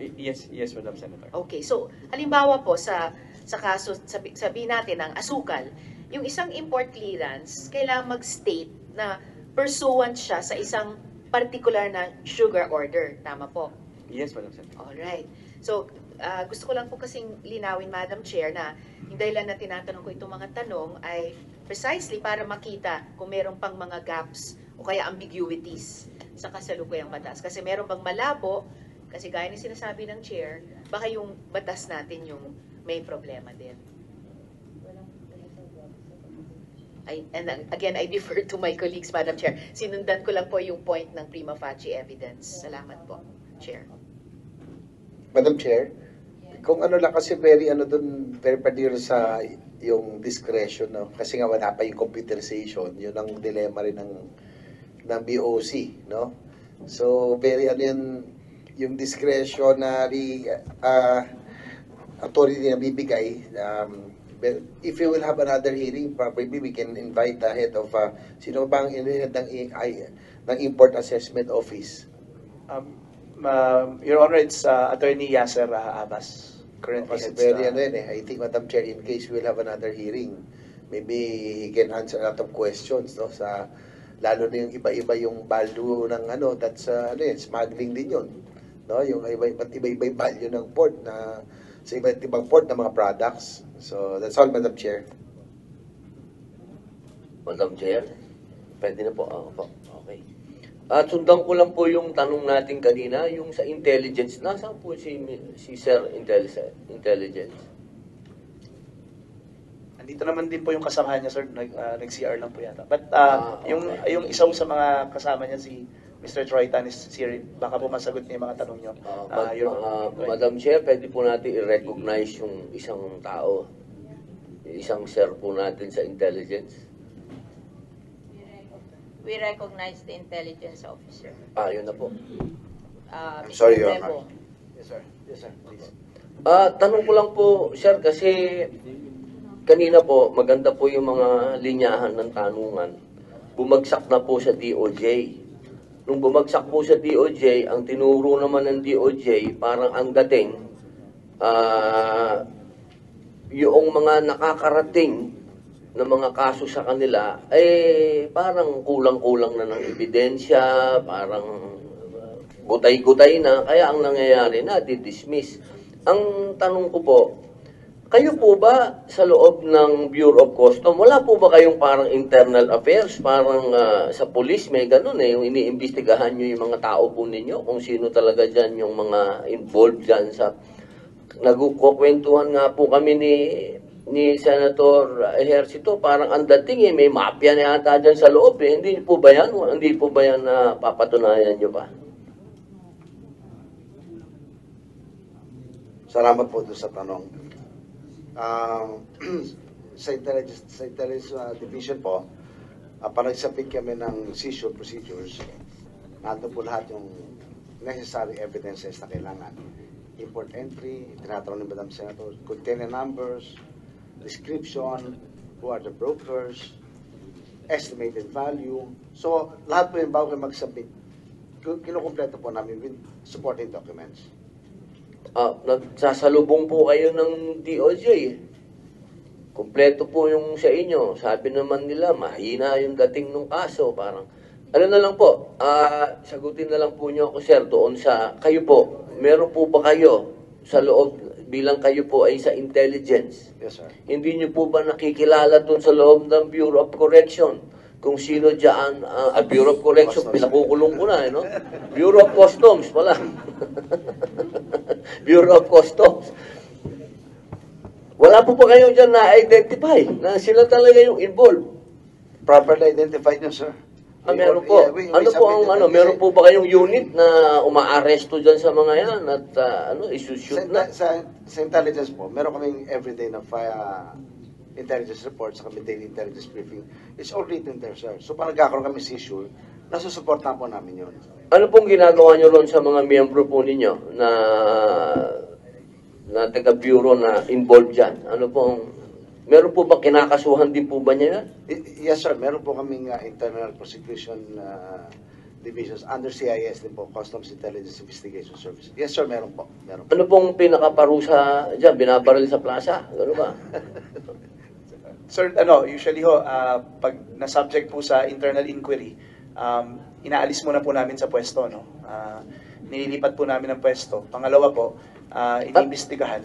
S9: Yes, yes, Madam Senator.
S4: Okay, so halimbawa po sa sa kaso sabi, sabihin natin ang asukal, yung isang import clearance kailangan mag-state na pursuant siya sa isang particular na sugar order, tama po?
S9: Yes, Madam Senator.
S4: Alright. So, ah, gusto ko lang po kasing linawin, Madam Chair, na yung dahilan na tinatanong ko itong mga tanong ay precisely para makita kung meron pang mga gaps o kaya ambiguities sa kasalukuyang batas. Kasi meron bang malabo, kasi gaya ng sinasabi ng Chair, baka yung batas natin yung may problema din. I, and again, I defer to my colleagues, Madam Chair. Sinundan ko lang po yung point ng prima facie evidence. Salamat po, Chair.
S5: Madam Chair, kung ano lang kasi very ano dun, very particular sa yung discretion, no? kasi nga wala pa yung computerization, yun ang dilemma rin ng, ng BOC, no? So, very ano yun, yung discretionary uh, authority na bibigay, um, if you will have another hearing, probably we can invite the head of, uh, sino bang head ng, ng Import Assessment Office?
S8: Um, uh, Your Honor, it's uh, Attorney Yasser uh, Abbas. Currently
S5: Kasi
S8: uh,
S5: ano yun eh, I think Madam Chair, in case we'll have another hearing, maybe he can answer a lot of questions, no, sa, lalo na yung iba-iba yung value ng ano, that's, uh, ano yun, smuggling din yun, no, yung iba-iba yung value ng port na, sa iba't ibang port ng mga products. So, that's all, Madam Chair.
S3: Madam Chair, pwede na po. Ako po. Okay. At sundan ko lang po yung tanong natin kanina, yung sa intelligence. Nasaan po si, si Sir Intelli- Intelligence?
S8: Andito naman din po yung kasamahan niya, sir. Nag, uh, nag-CR lang po yata. But uh,
S3: Ah, okay.
S8: yung, yung isa sa mga kasama niya, si Mr. Troy Tanis Siri, baka po masagot niya yung mga tanong niyo.
S3: Ah,
S8: Uh, Your-
S3: ma- Madam Chair, pwede po natin i-recognize yung isang tao. Yung Isang sir po natin sa intelligence.
S1: We recognize the intelligence officer.
S3: Ah, yun na po.
S1: Uh,
S5: I'm sorry,
S1: Mr.
S5: Your
S1: Rebo.
S8: Yes, sir. Yes, sir. Please.
S3: Ah, tanong ko lang po, sir, kasi kanina po, maganda po yung mga linyahan ng tanungan. Bumagsak na po sa DOJ. Nung bumagsak po sa DOJ, ang tinuro naman ng DOJ, parang ang dating, ah, yung mga nakakarating na mga kaso sa kanila, eh, parang kulang-kulang na ng ebidensya, parang uh, gutay-gutay na, kaya ang nangyayari na, dismiss. Ang tanong ko po, Kayo po ba sa loob ng Bureau of Custom, wala po ba kayong parang internal affairs, parang ah, sa police may ganun eh, yung iniimbestigahan nyo yung mga tao po ninyo, kung sino talaga dyan yung mga involved dyan sa... Nagkukwentuhan nga po kami ni ni Senator Ejercito, parang ang dating eh, may mafia na yata dyan sa loob eh. Hindi po ba yan? Hindi po ba yan na papatunayan nyo ba?
S10: Salamat po doon sa tanong. Um, sa intelligence, sa intelligence uh, division po, uh, parang submit kami ng seizure procedures. Nandun po lahat yung necessary evidences na kailangan. Import entry, tinatanong ni Madam Senator, container numbers, description, who are the brokers, estimated value. So, lahat po yung bago kayo mag-submit, kin- kinukumpleto po namin with supporting documents.
S3: Ah, nagsasalubong po kayo ng DOJ. Kompleto po yung sa inyo. Sabi naman nila, mahina yung dating ng kaso. Parang, ano na lang po, ah, sagutin na lang po niyo ako, sir, doon sa, kayo po, meron po ba kayo sa loob, bilang kayo po ay sa intelligence,
S10: Yes, sir.
S3: hindi niyo po ba nakikilala doon sa loob ng Bureau of Correction? Kung sino dyan, ah, ah, Bureau of Correction, pinakukulong ko na, eh, no? Bureau of Customs pala. Bureau of Customs. Wala po ba kayo dyan na-identify na sila talaga yung involved?
S10: Properly identified nyo, sir.
S3: Ah, meron po.
S10: yeah, we- we
S3: ano po ang ano, meron po ba kayong unit na umaaresto dyan sa mga yan at ah, ano,
S10: Sa,
S3: isushoot na?
S10: sa, sa intelligence po, meron kaming everyday na fire intelligence report sa kami daily intelligence briefing. It's all written there, sir. So parang nagkakaroon kami seizure, nasusuportahan po namin yun.
S3: Ano pong ginagawa nyo ron sa mga miyembro po ninyo na na taga-bureau na involved dyan? Ano pong, meron po ba kinakasuhan din po ba niya yan?
S10: I- Yes, sir. Meron po kaming uh, internal prosecution uh, divisions under CIS din po, Customs Intelligence Investigation Service. Yes, sir. Meron po. Meron po.
S3: Ano pong pinakaparusa dyan? Binabaril sa plaza? Ano ba?
S8: Sir, ano, usually ho, ah, pag na-subject po sa internal inquiry, um, inaalis muna po namin sa pwesto, no? Ah, nililipat po namin ng pwesto. Pangalawa po, uh, iniimbestigahan.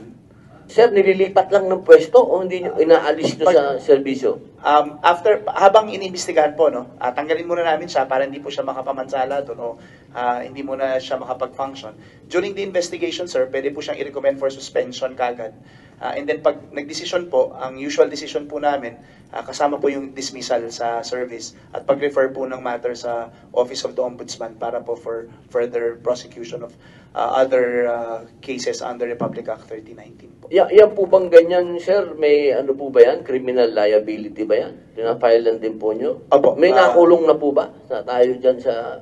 S3: Sir, nililipat lang ng pwesto o hindi nyo inaalis nyo sa serbisyo?
S8: Um, after, habang inimbestigahan po, no, ah, tanggalin muna namin siya para hindi po siya makapamansala doon o ah, hindi muna siya makapag-function. During the investigation, sir, pwede po siyang i-recommend for suspension kagad. Ah, and then pag nag-decision po, ang usual decision po namin, ah, kasama po yung dismissal sa service at pag-refer po ng matter sa Office of the Ombudsman para po for further prosecution of ah, other ah, cases under Republic Act 3019 po.
S3: Ya, yan po bang ganyan, sir? May ano po ba yan? Criminal liability ba yan? Pinapailan din po nyo?
S8: Opo,
S3: May
S8: ah,
S3: nakulong na po ba? Sa tayo dyan sa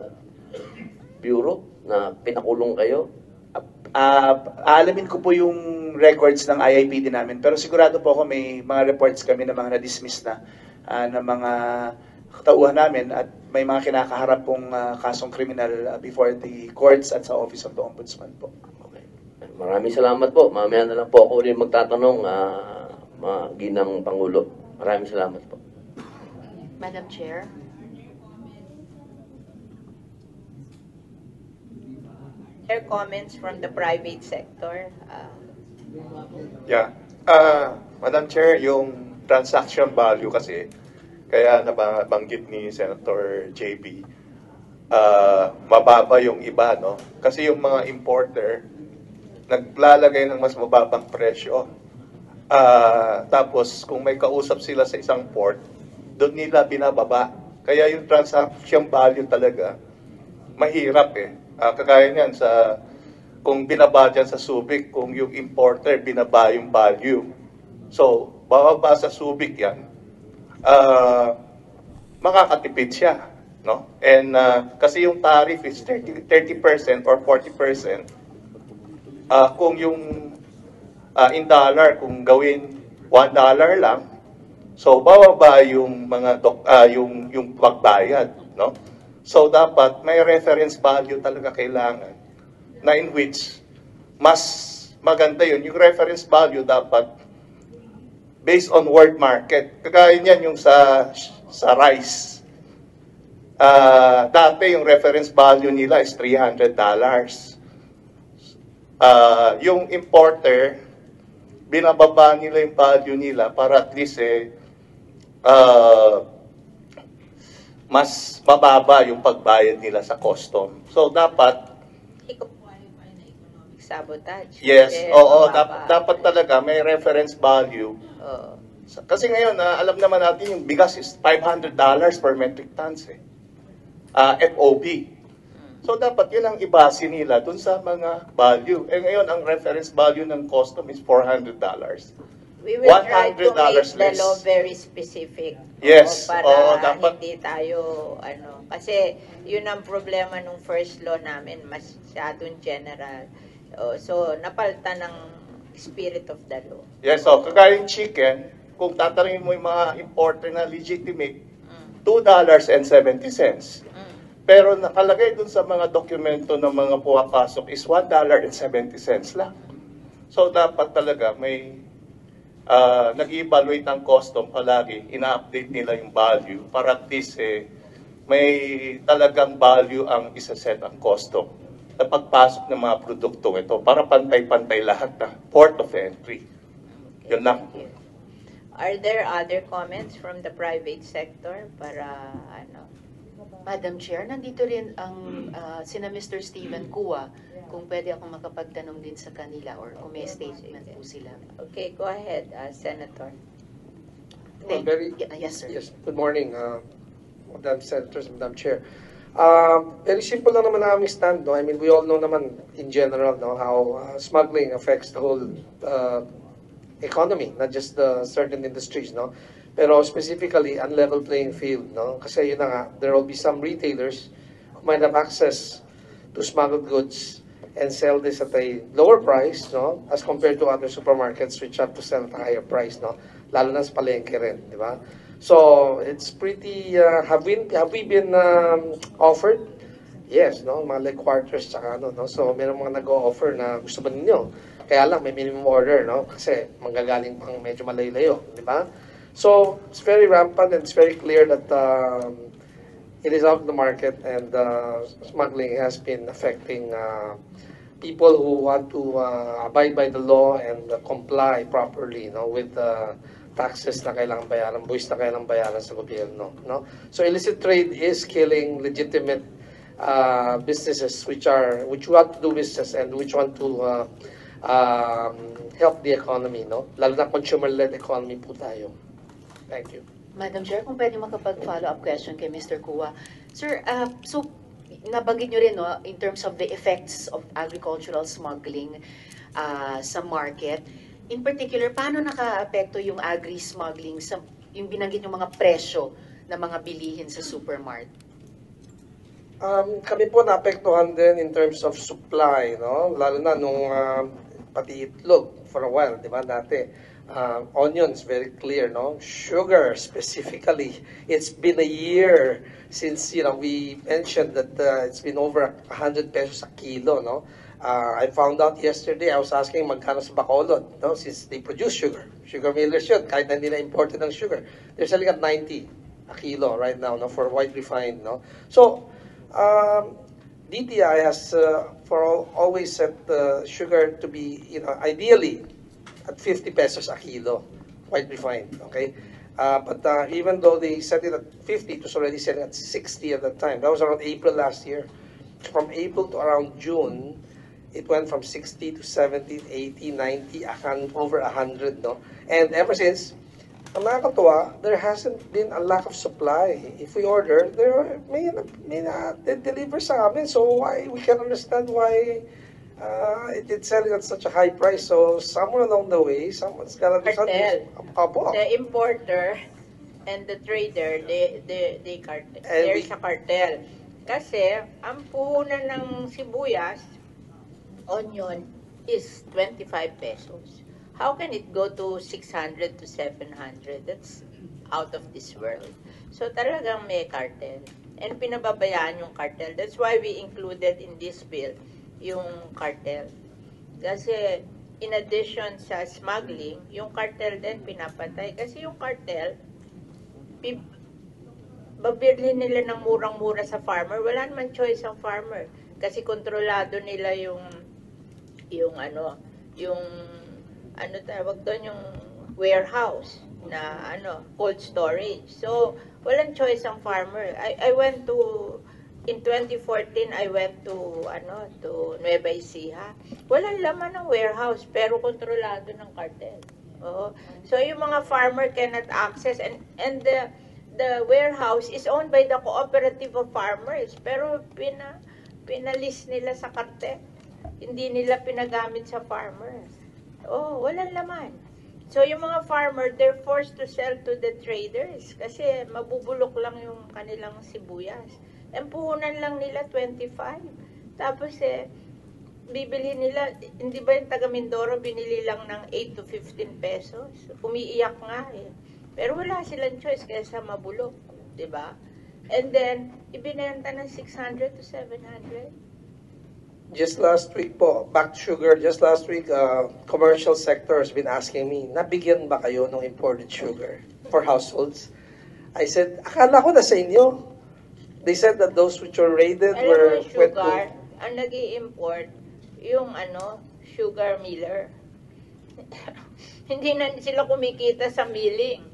S3: bureau na pinakulong kayo?
S8: Ah, aalamin ko po yung records ng IIPD namin. Pero sigurado po ako may mga reports kami na mga na-dismiss na ah, ng mga tauhan namin at may mga kinakaharap pong ah, kasong kriminal ah, before the courts at sa Office of the Ombudsman po.
S3: Okay. Maraming salamat po. Mamaya na lang po ako ulit magtatanong, ah, mga ginang Pangulo. Maraming salamat po.
S4: Madam Chair.
S1: There comments from the private sector. Uh,
S6: Yeah. Ah, Madam Chair, yung transaction value kasi, kaya nabanggit ni Senator JB, ah, mababa yung iba, no? Kasi yung mga importer, naglalagay ng mas mababang presyo. Ah, tapos, kung may kausap sila sa isang port, doon nila binababa. Kaya yung transaction value talaga, mahirap eh. Ah, kagaya niyan sa kung binaba dyan sa Subic, kung yung importer binaba yung value. So, bababa sa Subic yan, ah makakatipid siya. No? And ah, kasi yung tariff is 30, 30% or 40%. Ah, kung yung ah, in dollar, kung gawin 1 dollar lang, so bababa yung mga dok, ah, yung yung pagbayad, no? So dapat may reference value talaga kailangan na in which mas maganda yun. Yung reference value dapat based on world market. Kagaya niyan yung sa sa rice. Ah, dati yung reference value nila is 300 dollars. Ah, yung importer binababa nila yung value nila para at least eh, ah, mas mababa yung pagbayad nila sa custom. So dapat
S1: sabotage.
S6: Yes, oo,
S1: mababa.
S6: dap- dapat talaga may reference value. Sa- Kasi ngayon, ah, alam naman natin yung bigas is $500 per metric tons eh. Ah, FOB. So dapat yun ang ibase nila dun sa mga value. Eh ngayon, ang reference value ng custom is $400.
S1: We will try to
S6: $100
S1: make the law very specific.
S6: Yes,
S1: Oo, para
S6: oo, dapat-
S1: hindi tayo, ano, kasi yun ang problema nung first law namin, masyadong general. Oh, so, napalta ng spirit of the law.
S6: Yes, so kagaya yung chicken, kung tatanungin mo yung mga importer na legitimate,
S1: Mm.
S6: $2.70.
S1: Mm.
S6: Pero nakalagay dun sa mga dokumento ng mga pumapasok is $1.70 lang. So dapat talaga may uh, nag-evaluate ang custom palagi, ina-update nila yung value para at least eh, may talagang value ang isa-set ang custom sa pagpasok ng mga produktong ito para pantay-pantay lahat na port of entry. Yun lang.
S1: Are there other comments from the private sector para, ano,
S4: Madam Chair, nandito rin ang ah, sina Mr. Stephen Kua, kung pwede akong makapagtanong din sa kanila or kung may statement po sila.
S1: okay, go ahead, uh, Senator.
S4: Thank-
S13: very-
S4: Yeah, Yes, sir.
S13: Yes, good morning, uh, Madam Senators, Madam Chair. Um, very simple lang naman aming stand, no? I mean, we all know naman in general, no, how uh, smuggling affects the whole uh, economy, not just the certain industries, no? Pero specifically, unlevel playing field, no? Kasi yun na nga, there will be some retailers who might have access to smuggled goods and sell this at a lower price, no? As compared to other supermarkets which have to sell at a higher price, no? Lalo na sa palengke rin, di ba? So, it's pretty, uh, have we, have we been um, offered? Yes, no? Mga leg quarters, tsaka ano, no? So, meron mga nag-o-offer na gusto ba ninyo? Kaya lang, may minimum order, no? Kasi manggagaling pang medyo malayo-layo, di ba? So, it's very rampant and it's very clear that um, it is out the market and uh, smuggling has been affecting uh, people who want to uh, abide by the law and uh, comply properly no, with the taxes na kailangan bayaran, buwis na kailangan bayaran sa gobyerno. No? So illicit trade is killing legitimate uh, businesses which are which want to do business and which want to uh, um, help the economy. No? Lalo na consumer-led economy po tayo. Thank you.
S4: Madam Chair, kung pwede makapag-follow up question kay Mr. Kua. Sir, uh, so nabanggit nyo rin no, in terms of the effects of agricultural smuggling uh, sa market. In particular, paano naka-apekto yung agri-smuggling sa yung binanggit yung mga presyo ng mga bilihin sa supermarket?
S13: Um, kami po naapektuhan din in terms of supply, no? Lalo na nung um, pati itlog for a while, di ba, dati. Uh, onions, very clear, no? Sugar, specifically. It's been a year since, you know, we mentioned that uh, it's been over 100 pesos a kilo, no? Uh, I found out yesterday, I was asking magkano sa Bacolod, no? Since they produce sugar. Sugar millers yun, kahit na hindi na imported ng sugar. They're selling at 90 a kilo right now, no? For white refined, no? So, um, DTI has uh, for all, always set the sugar to be, you know, ideally at 50 pesos a kilo, white refined, okay? Uh, but uh, even though they set it at 50, it was already set at 60 at that time. That was around April last year. From April to around June, it went from 60 to 70, 80, 90, a hun- over 100, no? And ever since, ang nakakatuwa, there hasn't been a lack of supply. If we order, there are, may, may na, they deliver sa amin. So why, we can understand why uh, it, it's selling at such a high price. So somewhere along the way, someone's gotta do something. Opo.
S1: The importer and the trader, they, they, they cartel.
S13: And
S1: There's
S13: we-
S1: a cartel. Kasi, ang puhunan ng sibuyas, onion, is 25 pesos. How can it go to 600 to 700? That's out of this world. So talagang may cartel. And pinababayaan yung cartel. That's why we included in this bill yung cartel. Kasi in addition sa smuggling, yung cartel din pinapatay. Kasi yung cartel, pip, babili nila ng murang-mura sa farmer. Wala naman choice ang farmer. Kasi kontrolado nila yung yung ano, yung ano tawag doon yung warehouse na ano cold storage. So walang choice ang farmer. I I went to in 2014 I went to ano to Nueva Ecija. Walang laman ng warehouse pero kontrolado ng cartel. Oo. So yung mga farmer cannot access and and the the warehouse is owned by the cooperative of farmers pero pina pinalis nila sa cartel. Hindi nila pinagamit sa farmers. Oh, walang laman. So yung mga farmer, they're forced to sell to the traders kasi mabubulok lang yung kanilang sibuyas. Ang puhunan lang nila 25. Tapos eh, bibili nila, hindi ba yung taga Mindoro binili lang ng 8 to 15 pesos? Umiiyak nga eh. Pero wala silang choice kaysa mabulok, di ba? And then, ibinenta ng 600 to 700.
S13: Just last week po, back to sugar, just last week, uh, commercial sector has been asking me, nabigyan ba kayo ng imported sugar for households? I said, akala ko na sa inyo. They said that those which were raided
S1: Alam
S13: were...
S1: mo, sugar, ang nag import yung ano, sugar miller. Hindi na sila kumikita sa milling.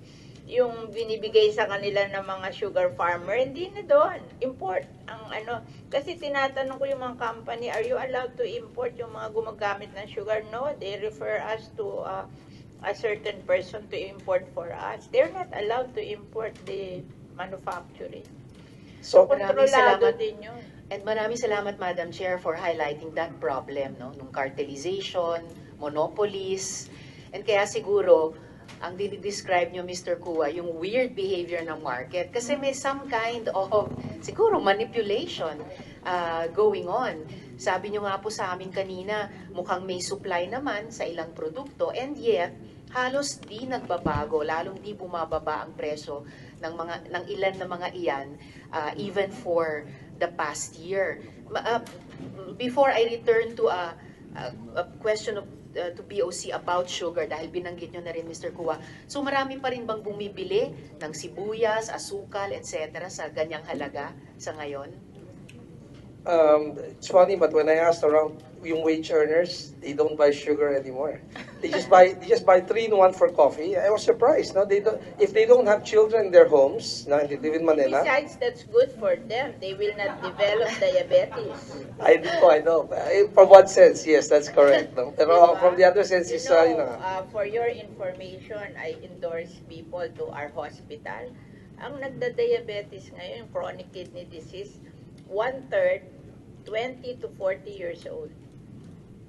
S1: Yung binibigay sa kanila ng mga sugar farmer, hindi na doon. Import ang ano. Kasi tinatanong ko yung mga company, are you allowed to import yung mga gumagamit ng sugar? No, they refer us to uh, a certain person to import for us. They're not allowed to import the manufacturing.
S13: So,
S1: kontrolado
S4: salamat.
S1: din yun.
S4: And maraming salamat, Madam Chair, for highlighting that problem, no? Nung cartelization, monopolies, and kaya siguro, ang dinidescribe nyo, Mr. Kua, yung weird behavior ng market, kasi may some kind of, siguro, manipulation uh, going on. Sabi nyo nga po sa amin kanina, mukhang may supply naman sa ilang produkto, and yet, halos di nagbabago, lalong di bumababa ang presyo ng mga ng ilan na mga iyan uh, even for the past year. Uh, before I return to a, a, a question of uh, to BOC about sugar dahil binanggit nyo na rin Mr. Kuwa. So marami pa rin bang bumibili ng sibuyas, asukal, etc. sa ganyang halaga sa ngayon?
S13: Um, it's funny, but when I asked around yung wage earners, they don't buy sugar anymore. They just buy they just buy three in one for coffee. I was surprised. No, they don't. If they don't have children in their homes, no, they live in Manila.
S1: Besides, that's good for them. They will not develop diabetes.
S13: I know, I know. From one sense, yes, that's correct. No? Pero from the other sense,
S1: You
S13: is, uh, you
S1: know,
S13: know,
S1: uh, for your information, I endorse people to our hospital. Ang nagda-diabetes ngayon, chronic kidney disease, one-third, 20 to 40 years old.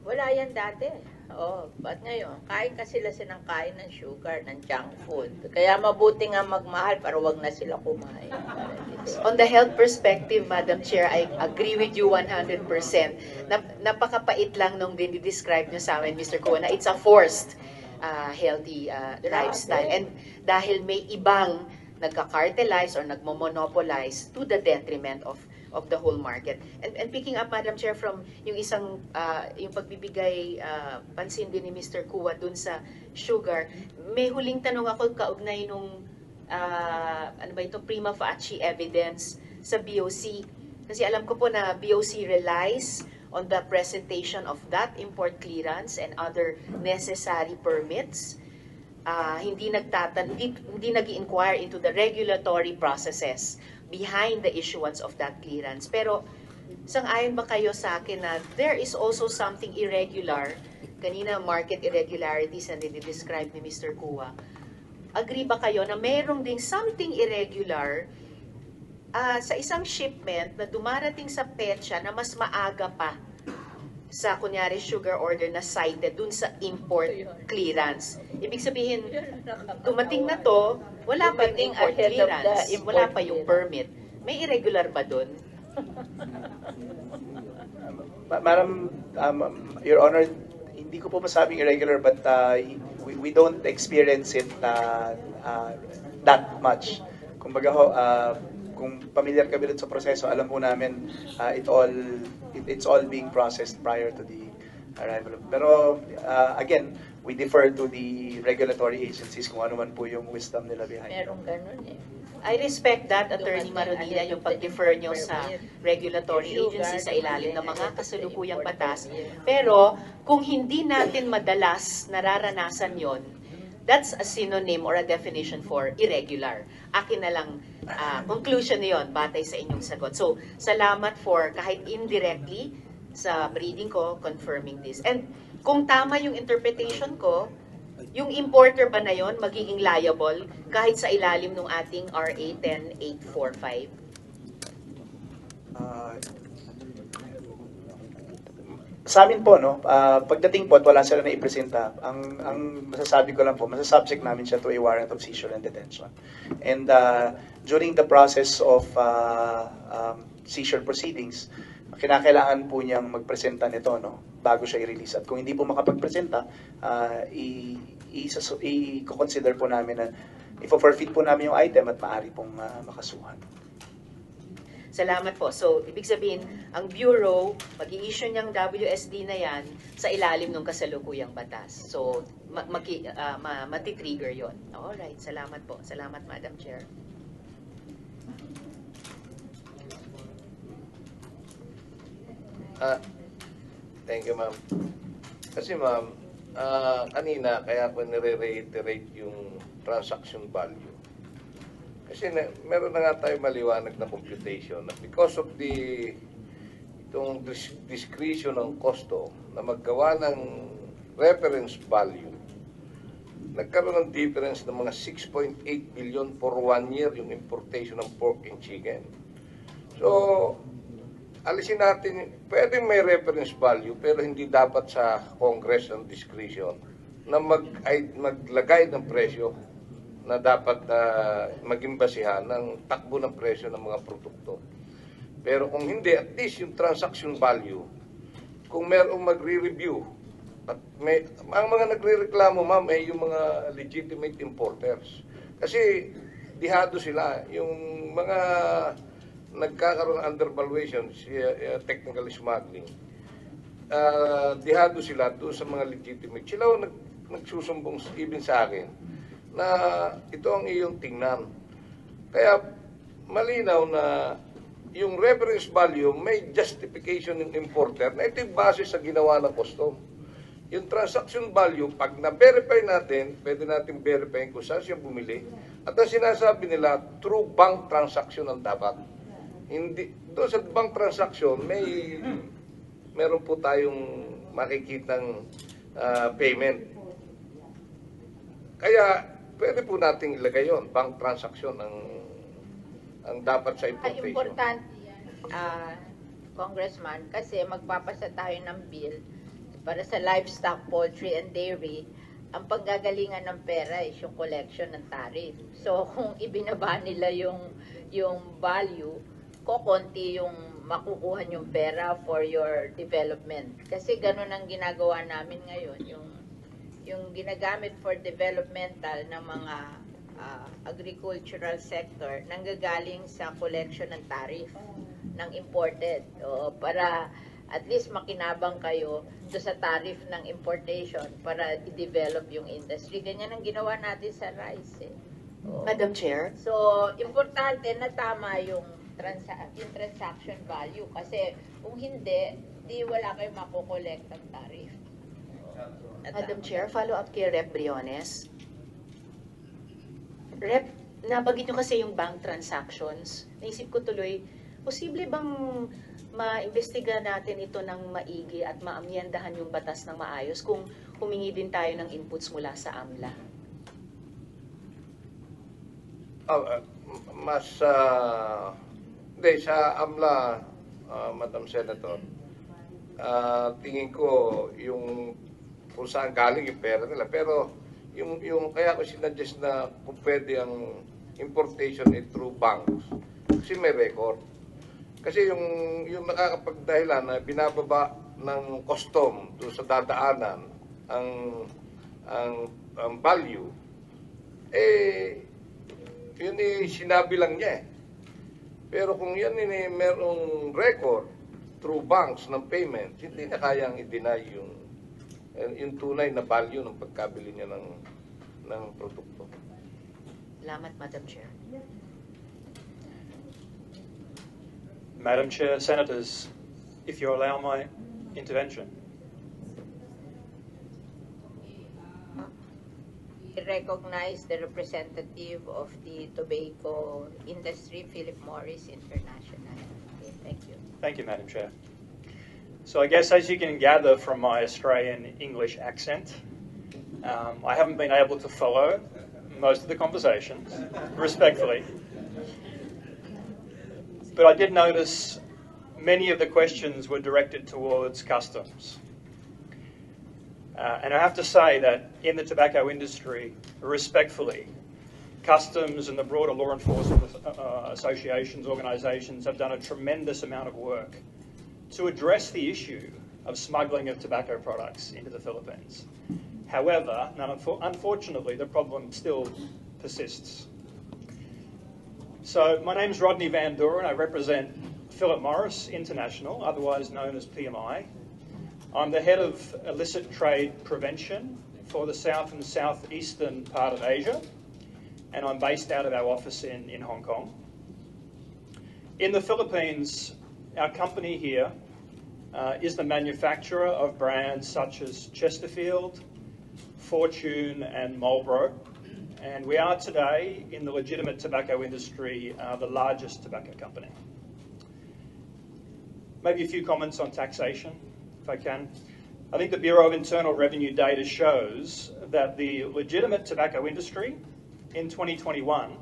S1: Wala yan dati. Oh, but ngayon, kain kasi sila ng kain ng sugar, ng junk food. Kaya mabuti nga magmahal para wag na sila kumain.
S4: On the health perspective, Madam Chair, I agree with you 100%. Nap napakapait lang nung dinidescribe nyo sa amin, Mr. Kuwa, na it's a forced uh, healthy uh, lifestyle. And dahil may ibang nagka-cartelize or nagmo-monopolize to the detriment of of the whole market. And, and picking up, Madam Chair, from yung isang, uh, yung pagbibigay uh, pansin din ni Mr. Kuwa dun sa sugar, may huling tanong ako kaugnay nung uh, ano ba ito, prima facie evidence sa BOC. Kasi alam ko po na BOC relies on the presentation of that import clearance and other necessary permits. Uh, hindi nagtatan hindi, hindi nag-inquire into the regulatory processes behind the issuance of that clearance. Pero sang-ayon ba kayo sa akin na there is also something irregular, kanina market irregularities na describe ni Mr. Kuwa, agree ba kayo na mayroong ding something irregular ah, sa isang shipment na dumarating sa petsa na mas maaga pa sa kunyari sugar order na cited dun sa import clearance. Ibig sabihin, dumating na to, wala pa yung
S1: Dumating
S4: import
S1: ahead of the
S4: clearance, wala pa yung permit. May irregular ba dun?
S8: Ma- Madam, um, Your Honor, hindi ko po masabing irregular but uh, we, we don't experience it uh, uh, that much. Kumbaga ho, uh, kung familiar kami dun sa proseso, alam po namin uh, it all it, it's all being processed prior to the arrival. of- Pero uh, again, we defer to the regulatory agencies kung ano man po yung wisdom nila behind.
S1: Merong ganun eh.
S4: I respect that, Attorney
S1: ahead
S4: yung pag-defer nyo sa regulatory agency sa ilalim ng mga kasalukuyang batas. Pero kung hindi natin madalas nararanasan yon, that's a synonym or a definition for irregular. Akin na lang ah, conclusion na yun, batay sa inyong sagot. So, salamat for kahit indirectly sa reading ko, confirming this. And kung tama yung interpretation ko, yung importer ba na yon magiging liable kahit sa ilalim ng ating RA 10845?
S8: Ah, sa amin po, no, ah, pagdating po at wala sila na ipresenta, ang, ang masasabi ko lang po, masasubject namin siya to a warrant of seizure and detention. And ah, during the process of ah, um, seizure proceedings, kinakailangan po niyang magpresenta nito no, bago siya i-release. At kung hindi po makapagpresenta, uh, i-consider po namin na i-forfeit po namin yung item at maaari pong ah, makasuhan.
S4: Salamat po. So, ibig sabihin, ang Bureau, mag-i-issue niyang WSD na yan sa ilalim ng kasalukuyang batas. So, ma- maki, ah, ma- matitrigger yon. Alright, salamat po. Salamat, Madam Chair.
S11: Ah, thank you, ma'am. Kasi, ma'am, ah, kanina, kaya ko nire-reiterate yung transaction value. Kasi na, meron na nga tayo maliwanag na computation na because of the itong dis- discretion ng kosto na maggawa ng reference value, nagkaroon ng difference ng mga 6.8 billion for one year yung importation ng pork and chicken. So, alisin natin, pwedeng may reference value pero hindi dapat sa Congress ang discretion na mag, ay, maglagay ng presyo na dapat ah, maging basihan ng takbo ng presyo ng mga produkto. Pero kung hindi, at least yung transaction value, kung merong magre-review, at may, ang mga nagre-reklamo, ma'am, ay yung mga legitimate importers. Kasi dihado sila. Yung mga nagkakaroon ng undervaluation, uh, technical smuggling, uh, dihado sila doon sa mga legitimate. Sila ang nag, nagsusumbong even sa akin na ito ang iyong tingnan. Kaya malinaw na yung reference value may justification ng importer na ito yung base sa ginawa ng custom. Yung transaction value, pag na-verify natin, pwede natin verify kung saan siya bumili. At ang sinasabi nila, true bank transaction ang dapat. Hindi, doon sa bank transaction, may meron po tayong makikitang ah, payment. Kaya, pwede po nating ilagay yon bank transaction ang ang dapat sa importation.
S1: importante yan, ah, Congressman, kasi magpapasa tayo ng bill para sa livestock, poultry, and dairy, ang panggagalingan ng pera is yung collection ng tariff. So, kung ibinaba nila yung, yung value, kokonti yung makukuha yung pera for your development. Kasi ganun ang ginagawa namin ngayon, yung yung ginagamit for developmental ng mga ah, agricultural sector nanggagaling sa collection ng tariff ng imported o para at least makinabang kayo do sa tariff ng importation para i-develop yung industry. Ganyan ang ginawa natin sa rice. Eh. Oo.
S4: Madam Chair?
S1: So, importante na tama yung, transa- yung transaction value kasi kung hindi, di wala kayong makukolekt ng tariff.
S4: Madam Chair, follow up kay Rep. Briones. Rep, nabagit nyo kasi yung bank transactions. Naisip ko tuloy, posible bang maimbestiga natin ito ng maigi at maamyendahan yung batas ng maayos kung humingi din tayo ng inputs mula sa AMLA?
S11: Ah, ah, mas hindi sa AMLA ah, Madam Senator ah, tingin ko yung kung saan galing yung pera nila. Pero yung yung kaya ko sinadjust na kung pwede ang importation ay through banks. Kasi may record. Kasi yung yung nakakapagdahilan na binababa ng custom do sa dadaanan ang ang, ang value eh yun eh, sinabi lang niya eh. Pero kung yan eh, merong record through banks ng payment, hindi na kayang i-deny yung, and yung tunay na value ng pagkabili niya ng, ng produkto.
S4: Salamat, Madam Chair.
S14: Madam Chair, Senators, if you allow my intervention.
S1: We recognize the representative of the tobacco industry, Philip Morris International. Okay, thank you.
S14: Thank you, Madam Chair. So I guess as you can gather from my Australian English accent, um, I haven't been able to follow most of the conversations, respectfully. But I did notice many of the questions were directed towards customs. Uh, and I have to say that in the tobacco industry, respectfully, customs and the broader law enforcement uh, associations, organisations have done a tremendous amount of work to address the issue of smuggling of tobacco products into the Philippines. However, unfortunately, the problem still persists. So my name is Rodney Van Doren. I represent Philip Morris International, otherwise known as PMI. I'm the head of illicit trade prevention for the south and southeastern part of Asia, and I'm based out of our office in, in Hong Kong. In the Philippines, our company here uh, is the manufacturer of brands such as Chesterfield, Fortune, and Marlboro. And we are today, in the legitimate tobacco industry, uh, the largest tobacco company. Maybe a few comments on taxation, if I can. I think the Bureau of Internal Revenue data shows that the legitimate tobacco industry in 2021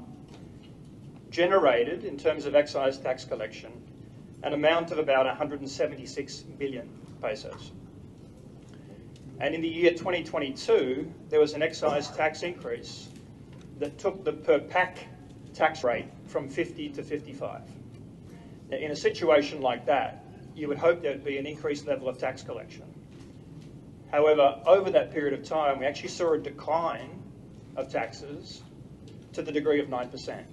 S14: generated, in terms of excise tax collection, an amount of about 176 billion pesos. And in the year 2022, there was an excise tax increase that took the per pack tax rate from 50 to 55. Now, in a situation like that, you would hope there would be an increased level of tax collection. However, over that period of time, we actually saw a decline of taxes to the degree of 9%.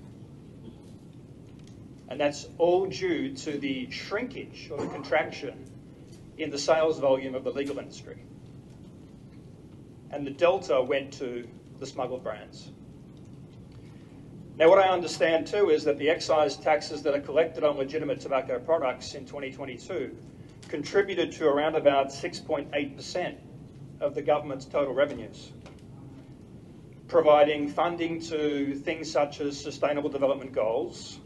S14: And that's all due to the shrinkage or the contraction in the sales volume of the legal industry. And the delta went to the smuggled brands. Now, what I understand too is that the excise taxes that are collected on legitimate tobacco products in 2022 contributed to around about 6.8% of the government's total revenues, providing funding to things such as sustainable development goals,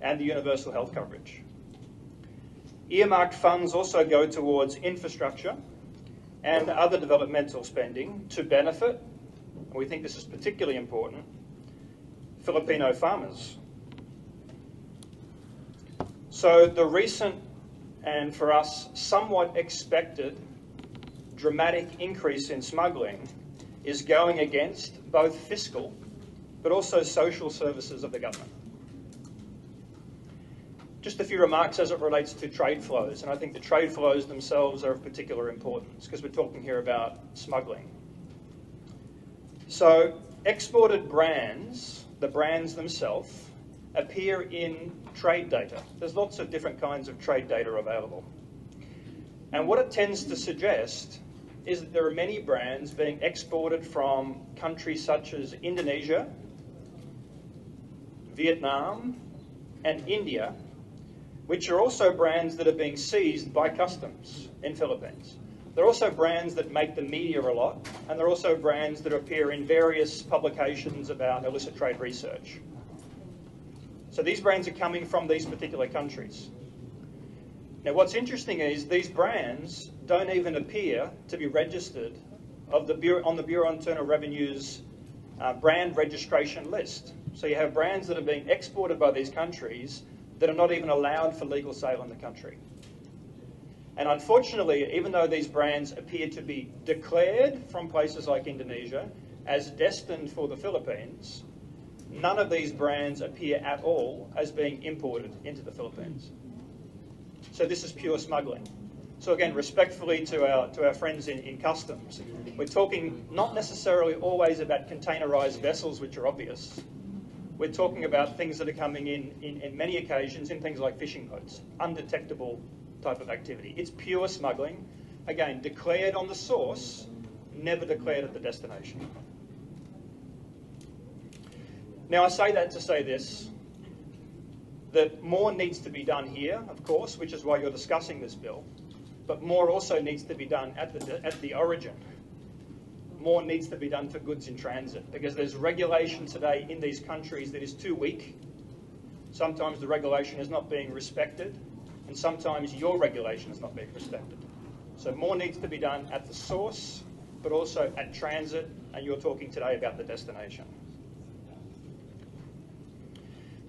S14: and the universal health coverage. Earmarked funds also go towards infrastructure and other developmental spending to benefit, and we think this is particularly important, Filipino farmers. So the recent and for us somewhat expected dramatic increase in smuggling is going against both fiscal but also social services of the government. Just a few remarks as it relates to trade flows, and I think the trade flows themselves are of particular importance because we're talking here about smuggling. So, exported brands, the brands themselves, appear in trade data. There's lots of different kinds of trade data available. And what it tends to suggest is that there are many brands being exported from countries such as Indonesia, Vietnam, and India which are also brands that are being seized by customs in Philippines. They're also brands that make the media a lot, and they're also brands that appear in various publications about illicit trade research. So these brands are coming from these particular countries. Now what's interesting is these brands don't even appear to be registered of the Bureau, on the Bureau of Internal Revenue's uh, brand registration list. So you have brands that are being exported by these countries that are not even allowed for legal sale in the country. And unfortunately, even though these brands appear to be declared from places like Indonesia as destined for the Philippines, none of these brands appear at all as being imported into the Philippines. So this is pure smuggling. So again, respectfully to our, to our friends in, in customs, we're talking not necessarily always about containerized vessels, which are obvious, we're talking about things that are coming in, in, in many occasions in things like fishing boats, undetectable type of activity. It's pure smuggling, again, declared on the source, never declared at the destination. Now I say that to say this. that more needs to be done here, of course, which is why you're discussing this bill, but more also needs to be done at the, at the origin. More needs to be done for goods in transit because there's regulation today in these countries that is too weak. Sometimes the regulation is not being respected, and sometimes your regulation is not being respected. So more needs to be done at the source, but also at transit, and you're talking today about the destination.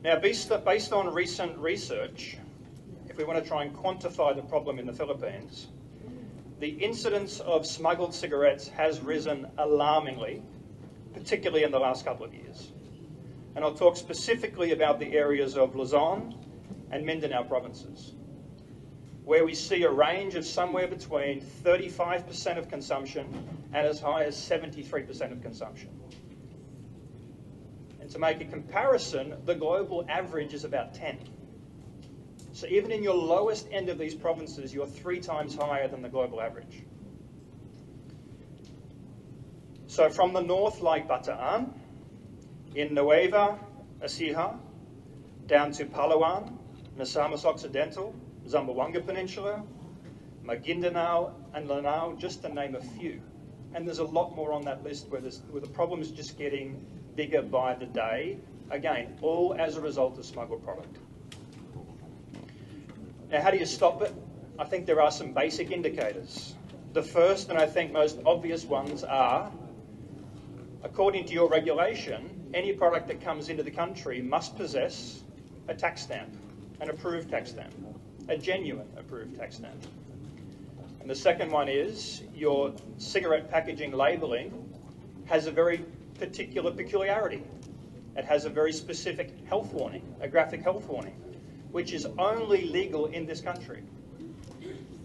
S14: Now, based, on recent research, if we want to try and quantify the problem in the Philippines, the incidence of smuggled cigarettes has risen alarmingly, particularly in the last couple of years. And I'll talk specifically about the areas of Luzon and Mindanao provinces, where we see a range of somewhere between 35% of consumption and as high as 73% of consumption. And to make a comparison, the global average is about 10. So even in your lowest end of these provinces, you're three times higher than the global average. So from the north, like Bataan, in Nueva Ecija, down to Palawan, Misamis Occidental, Zamboanga Peninsula, Maguindanao, and Lanao, just to name a few. And there's a lot more on that list where, where the problem is just getting bigger by the day. Again, all as a result of smuggled product. Now, how do you stop it? I think there are some basic indicators. The first, and I think most obvious ones, are according to your regulation, any product that comes into the country must possess a tax stamp, an approved tax stamp, a genuine approved tax stamp. And the second one is your cigarette packaging labelling has a very particular peculiarity. It has a very specific health warning, a graphic health warning, which is only legal in this country.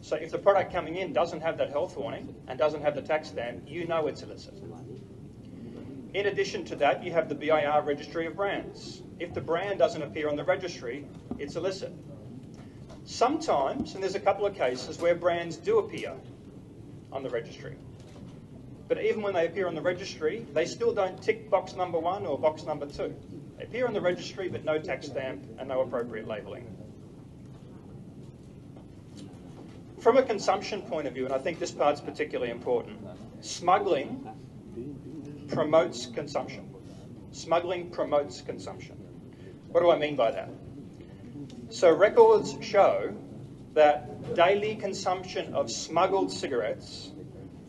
S14: So if the product coming in doesn't have that health warning and doesn't have the tax stamp, you know it's illicit. In addition to that, you have the BIR registry of brands. If the brand doesn't appear on the registry, it's illicit. Sometimes, and there's a couple of cases where brands do appear on the registry. But even when they appear on the registry, they still don't tick box number one or box number two. Appear on the registry, but no tax stamp and no appropriate labelling. From a consumption point of view, and I think this part's particularly important, smuggling promotes consumption. Smuggling promotes consumption. What do I mean by that? So records show that daily consumption of smuggled cigarettes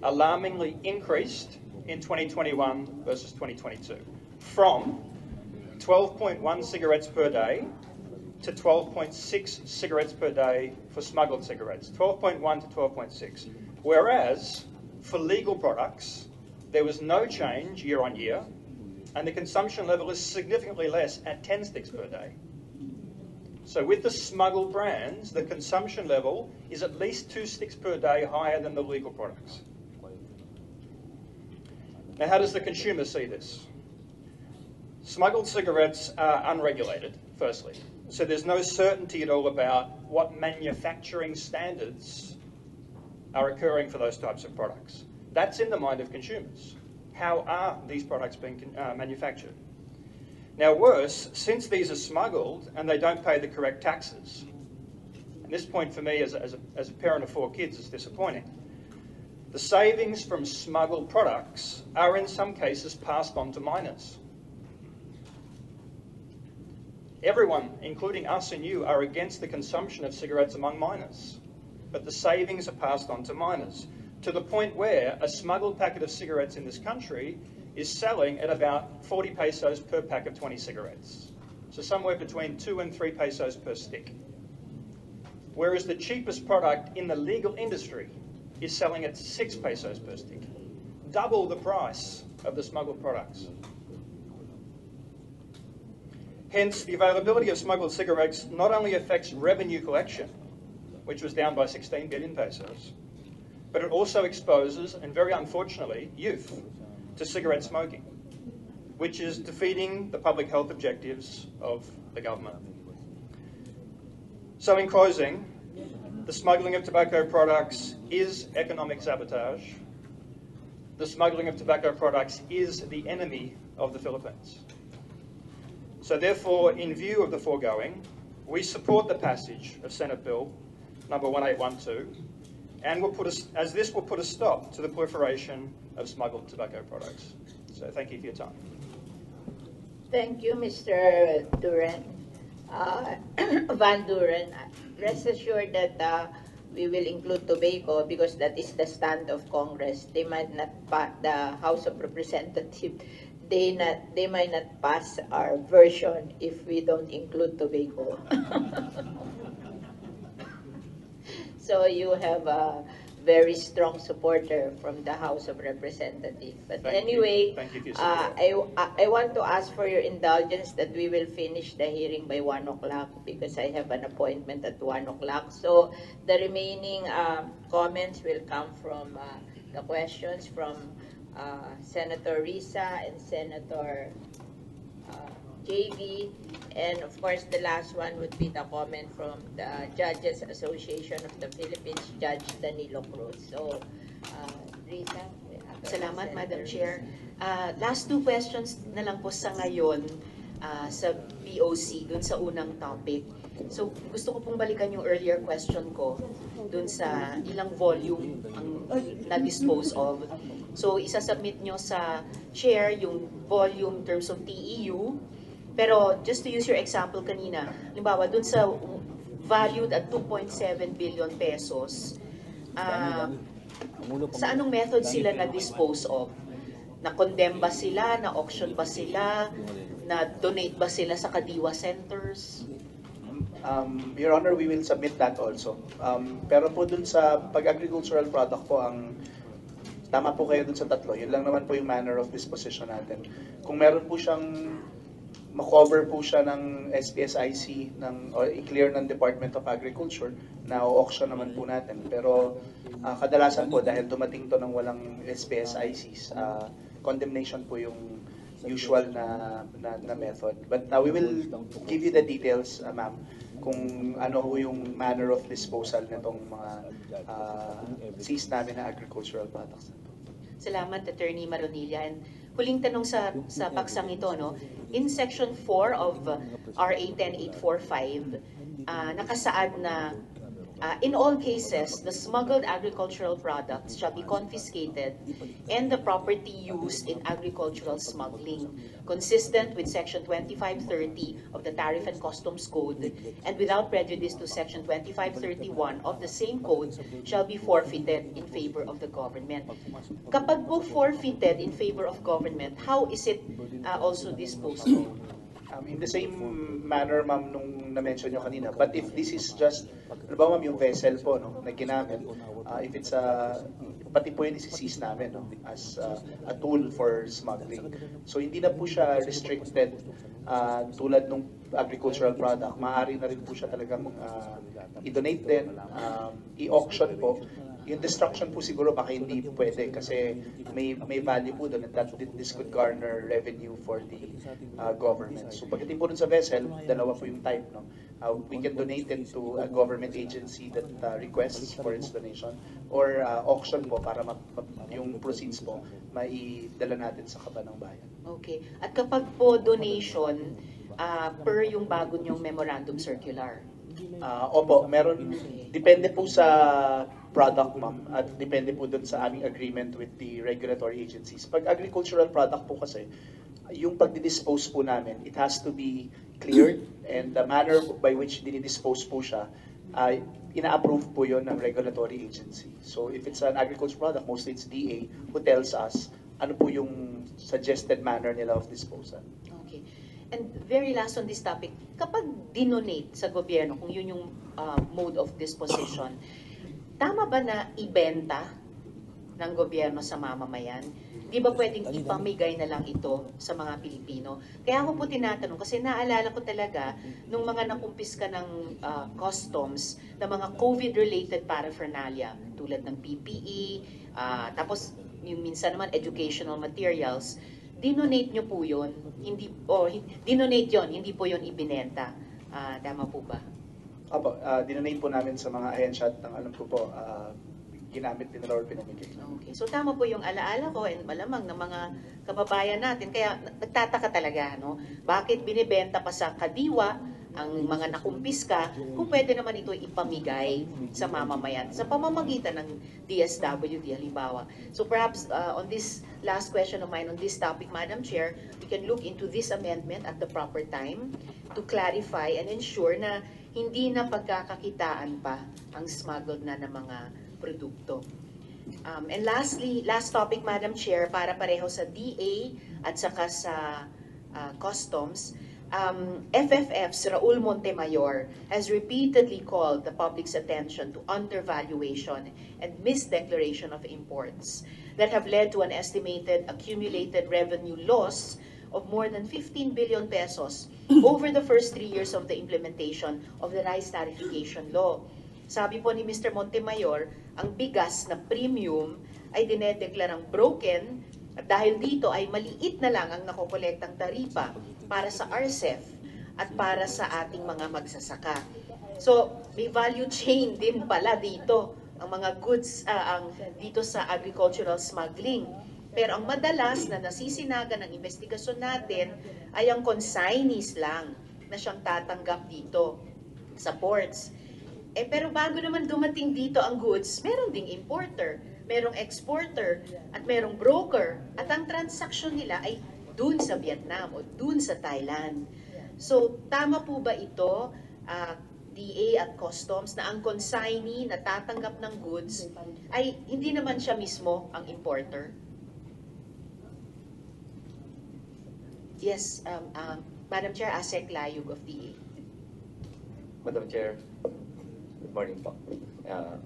S14: alarmingly increased in 2021 versus 2022 from 12.1 cigarettes per day to 12.6 cigarettes per day for smuggled cigarettes, 12.1 to 12.6. Whereas for legal products, there was no change year on year, and the consumption level is significantly less at 10 sticks per day. So with the smuggled brands, the consumption level is at least two sticks per day higher than the legal products. Now, how does the consumer see this? Smuggled cigarettes are unregulated, firstly. So there's no certainty at all about what manufacturing standards are occurring for those types of products. That's in the mind of consumers. How are these products being uh, manufactured? Now, worse, since these are smuggled and they don't pay the correct taxes, and this point for me as a, as a, as a parent of four kids is disappointing. The savings from smuggled products are in some cases passed on to minors. Everyone, including us and you, are against the consumption of cigarettes among minors, but the savings are passed on to minors to the point where a smuggled packet of cigarettes in this country is selling at about 40 pesos per pack of 20 cigarettes. So somewhere between 2 and 3 pesos per stick. Whereas the cheapest product in the legal industry is selling at 6 pesos per stick, double the price of the smuggled products. Hence, the availability of smuggled cigarettes not only affects revenue collection, which was down by 16 billion pesos, but it also exposes, and very unfortunately, youth to cigarette smoking, which is defeating the public health objectives of the government. So in closing, the smuggling of tobacco products is economic sabotage. The smuggling of tobacco products is the enemy of the Philippines. So therefore, in view of the foregoing, we support the passage of Senate Bill number 1812, and will put a, as this will put a stop to the proliferation of smuggled tobacco products. So thank you for your time.
S1: Thank you, Mr. Duran. Uh, Van Duren, rest assured that uh, we will include tobacco because that is the stand of Congress. They might not the House of Representatives. They not they might not pass our version if we don't include tobacco. so you have a very strong supporter from the House of Representatives. But
S14: Thank you.
S1: anyway,
S14: Thank you your
S1: uh. I, I want to ask for your indulgence that we will finish the hearing by 1 o'clock because I have an appointment at 1 o'clock. So the remaining um, comments will come from uh, the questions from uh, Senator Risa and Senator uh, JV. And of course, the last one would be the comment from the Judges Association of the Philippines, Judge Danilo Cruz. So, uh, Risa.
S4: Salamat,
S1: Senator
S4: Madam
S1: Risa.
S4: Chair. Uh, last two questions na lang po sa ngayon uh, sa BOC, dun sa unang topic. So, gusto ko pong balikan yung earlier question ko dun sa ilang volume ang na-dispose of. So, isasubmit nyo sa chair yung volume in terms of TEU. Pero, just to use your example kanina, halimbawa, dun sa valued at 2.7 billion pesos, ah, sa anong method sila na-dispose of? Na-condemn ba sila? Na-auction ba sila? Na-donate ba sila sa Kadiwa centers?
S8: Um, Your Honor, we will submit that also. Um, pero po dun sa pag-agricultural product po, ang tama po kayo dun sa tatlo. Yun lang naman po yung manner of disposition natin. Kung meron po siyang makover po siya ng SPSIC ng, or i-clear ng Department of Agriculture, na auction naman po natin. Pero ah, kadalasan po, dahil dumating to ng walang SPSICs, ah, condemnation po yung usual na, na, na method. But uh, we will give you the details, uh, ma'am, kung ano ho yung manner of disposal nitong mga uh, seized namin na agricultural products.
S4: Salamat, Attorney Maronilla. And huling tanong sa, sa paksang ito, no? in Section 4 of RA 10845, uh, nakasaad na uh, in all cases, the smuggled agricultural products shall be confiscated and the property used in agricultural smuggling, consistent with Section 2530 of the Tariff and Customs Code, and without prejudice to Section 2531 of the same code, shall be forfeited in favor of the government. Kapag po forfeited in favor of government, how is it uh, also disposed of?
S8: Um, in the same manner, ma'am, nung na-mention nyo kanina, but if this is just, ano ba ma'am, yung vessel po, no, na ginamit, uh, if it's a, pati po yun isiseize namin, no, as uh, a tool for smuggling. So hindi na po siya restricted uh, tulad nung agricultural product, maaari na rin po siya talagang uh, i-donate din, um, i-auction po, yung destruction po siguro baka hindi pwede kasi may may value po doon and that this could garner revenue for the uh, government. So pagdating po dun sa vessel, dalawa po yung type. No? Uh, we can donate it to a government agency that uh, requests for its donation or uh, auction po para ma- ma- yung proceeds po maidala natin sa kaba ng bayan.
S4: Okay. At kapag po donation, uh, per yung bago niyong memorandum circular,
S8: Ah, opo, meron, depende po sa product, ma'am, at depende po dun sa aming agreement with the regulatory agencies. Pag agricultural product po kasi, yung pagdidispose po namin, it has to be cleared and the manner by which dinidispose po siya, ay ina-approve po yon ng regulatory agency. So if it's an agricultural product, mostly it's DA who tells us ano po yung suggested manner nila of disposal.
S4: Okay. And very last on this topic, kapag dinonate sa gobyerno, kung yun yung uh, mode of disposition, tama ba na ibenta ng gobyerno sa mamamayan? Di ba pwedeng ipamigay na lang ito sa mga Pilipino? Kaya ako po tinatanong, kasi naalala ko talaga, nung mga nakumpiska ng uh, customs, na mga COVID-related paraphernalia, tulad ng PPE, uh, tapos yung minsan naman educational materials, dinonate nyo po yun. Hindi, o, hin- dinonate yon hindi po yon ibinenta. Ah, tama po ba?
S8: Opo, uh, dinonate po namin sa mga ahensya at ang alam ko po, ah, ginamit din or pinamigay.
S4: Okay. So tama po yung alaala ko and malamang ng mga kababayan natin. Kaya na- nagtataka talaga, no? Bakit binibenta pa sa Kadiwa ang mga nakumpiska, kung pwede naman ito ipamigay sa mamamayan sa pamamagitan ng DSWD halimbawa. So perhaps uh, on this last question of mine on this topic, Madam Chair, we can look into this amendment at the proper time to clarify and ensure na hindi na pagkakakitaan pa ang smuggled na ng mga produkto. Um, and lastly, last topic, Madam Chair, para pareho sa DA at saka sa uh, Customs, um, FFF's Raul Montemayor has repeatedly called the public's attention to undervaluation and misdeclaration of imports that have led to an estimated accumulated revenue loss of more than 15 billion pesos over the first three years of the implementation of the rice tarification law. Sabi po ni Mr. Montemayor, ang bigas na premium ay dinedeklarang broken at dahil dito ay maliit na lang ang nakokolektang taripa para sa RCEF at para sa ating mga magsasaka. So, may value chain din pala dito ang mga goods ah, ang dito sa agricultural smuggling. Pero ang madalas na nasisinaga ng investigasyon natin ay ang consignees lang na siyang tatanggap dito sa ports. Eh pero bago naman dumating dito ang goods, meron ding importer, merong exporter, at merong broker. At ang transaksyon nila ay dun sa Vietnam o dun sa Thailand. So tama po ba ito, ah, DA at Customs, na ang consignee na tatanggap ng goods ay hindi naman siya mismo ang importer? Yes, um, um, Madam Chair, Asek Layug of DA.
S15: Madam Chair, good morning po. Uh,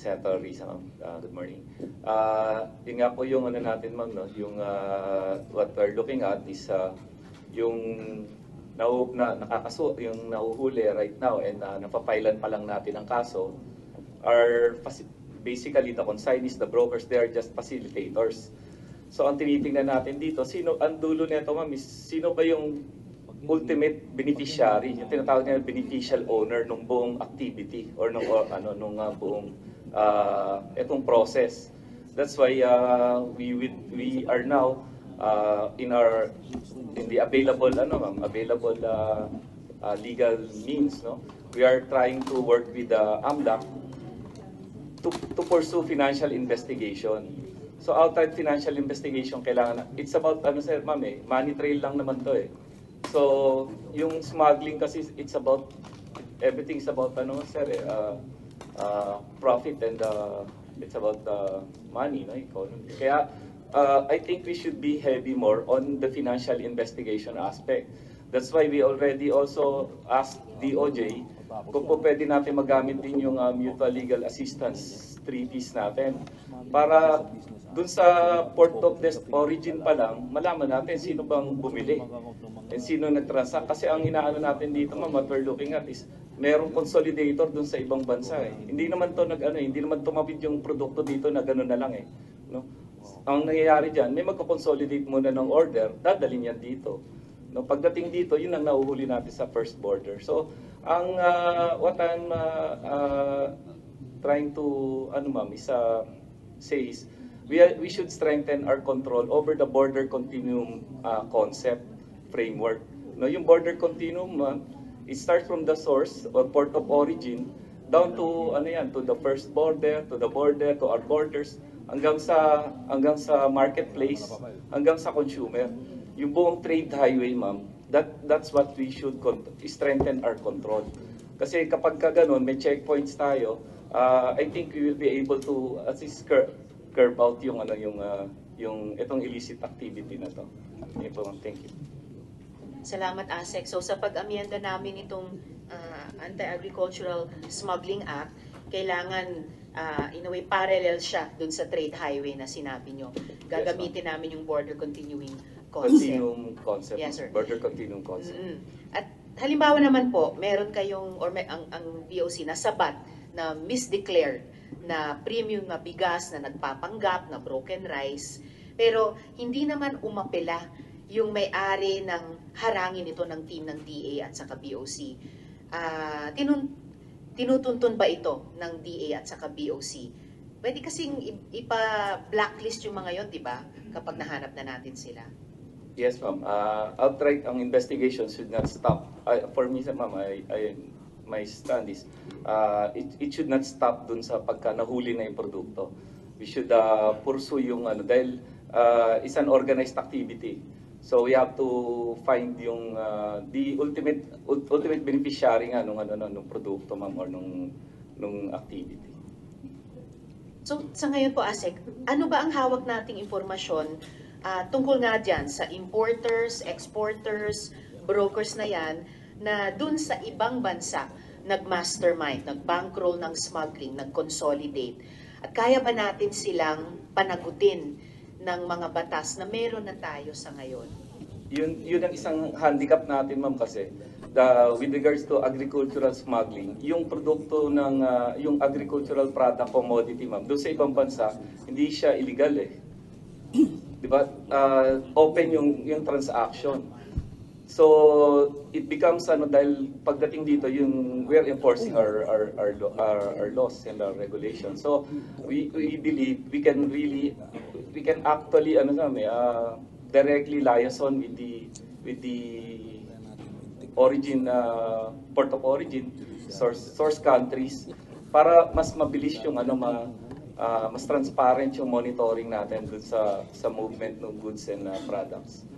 S15: Senator Risa, ma'am, uh, good morning. Uh, yun nga po yung ano natin, ma'am, no? yung uh, what we're looking at is uh, yung na, na, nakakaso, yung nahuhuli right now and uh, napapailan pa lang natin ang kaso are basically the consignees, the brokers, they are just facilitators. So ang tinitingnan natin dito, sino ang dulo nito ma'am is sino ba yung ultimate beneficiary, yung tinatawag nila beneficial owner ng buong activity or nung or, ano nung uh, buong uh, etong process. That's why uh, we we, we are now uh, in our in the available ano ma'am, available uh, uh, legal means no. We are trying to work with the AMLAC to, to pursue financial investigation. So outright financial investigation kailangan na. It's about ano sir, ma'am eh, money trail lang naman to eh. So yung smuggling kasi it's about everything's about ano sir eh, uh, uh, profit and uh, it's about uh, money no economy. Kaya uh, I think we should be heavy more on the financial investigation aspect. That's why we already also asked DOJ kung po pwede natin magamit din yung uh, mutual legal assistance treaties natin para dun sa port of des- origin pa lang, malaman natin sino bang bumili and sino nag-transact. Kasi ang inaano natin dito, ma'am, what we're looking at is merong consolidator dun sa ibang bansa eh. Hindi naman to nag ano, eh, hindi naman tumawid yung produkto dito na gano'n na lang eh. No? Ang nangyayari diyan, may magko-consolidate muna ng order, dadalhin yan dito. No, pagdating dito, yun ang nauhuli natin sa first border. So, ang uh, what I'm uh, uh, trying to ano ma'am is uh, say we are, we should strengthen our control over the border continuum uh, concept framework. No, yung border continuum uh, it starts from the source or port of origin down to ano yan to the first border, to the border, to our borders hanggang sa hanggang sa marketplace, hanggang sa consumer. Yung buong trade highway, ma'am, that that's what we should strengthen our control. Kasi kapag ka ganun, may checkpoints tayo, uh, I think we will be able to at least curb, curb out yung ano yung uh, yung itong illicit activity na to. Yun po. Thank you.
S4: Salamat, ASEC. So sa pag-amyenda namin itong ah, Anti-Agricultural Smuggling Act, kailangan ah, in a way parallel siya dun sa trade highway na sinabi nyo. Gagamitin namin yung border continuing concept.
S15: Continuum concept.
S4: Yes, sir.
S15: Border continuum concept.
S4: Mm-mm. At halimbawa naman po, meron kayong, or may, ang, ang BOC na sabat na misdeclared na premium na bigas na nagpapanggap na broken rice, pero hindi naman umapela yung may-ari ng harangin ito ng team ng DA at saka BOC. Ah, tinun tinutuntun ba ito ng DA at saka BOC? Pwede kasing ipa-blacklist yung mga yon, di ba? Kapag nahanap na natin sila.
S15: Yes, ma'am. Uh, outright, ang investigation should not stop. Uh, for me, ma'am, I, I, my stand is, uh, it, it should not stop dun sa pagka nahuli na yung produkto. We should uh, pursue yung ano, dahil uh, it's an organized activity. So we have to find yung uh, the ultimate ul- ultimate beneficiary nga nung ano no, nung produkto ma'am or nung nung activity.
S4: So, sa ngayon po, ASEC, ano ba ang hawak nating impormasyon ah, tungkol nga dyan sa importers, exporters, brokers na yan, na dun sa ibang bansa, nag-mastermind, nag-bankroll ng smuggling, nag-consolidate. At kaya ba natin silang panagutin ng mga batas na meron na tayo sa ngayon?
S15: Yun yun ang isang handicap natin ma'am kasi the, with regards to agricultural smuggling, yung produkto ng ah, yung agricultural product commodity ma'am, doon sa ibang bansa, hindi siya illegal eh. 'Di ba? Ah, open yung yung transaction. So it becomes ano dahil pagdating dito yung we are enforcing our our our, our, our laws and our regulations. So we we believe we can really we can actually ano namin uh, directly liaison with the with the origin uh, port of origin source source countries para mas mabilis yung ano ma ah, mas transparent yung monitoring natin dun sa sa movement ng goods and uh, products.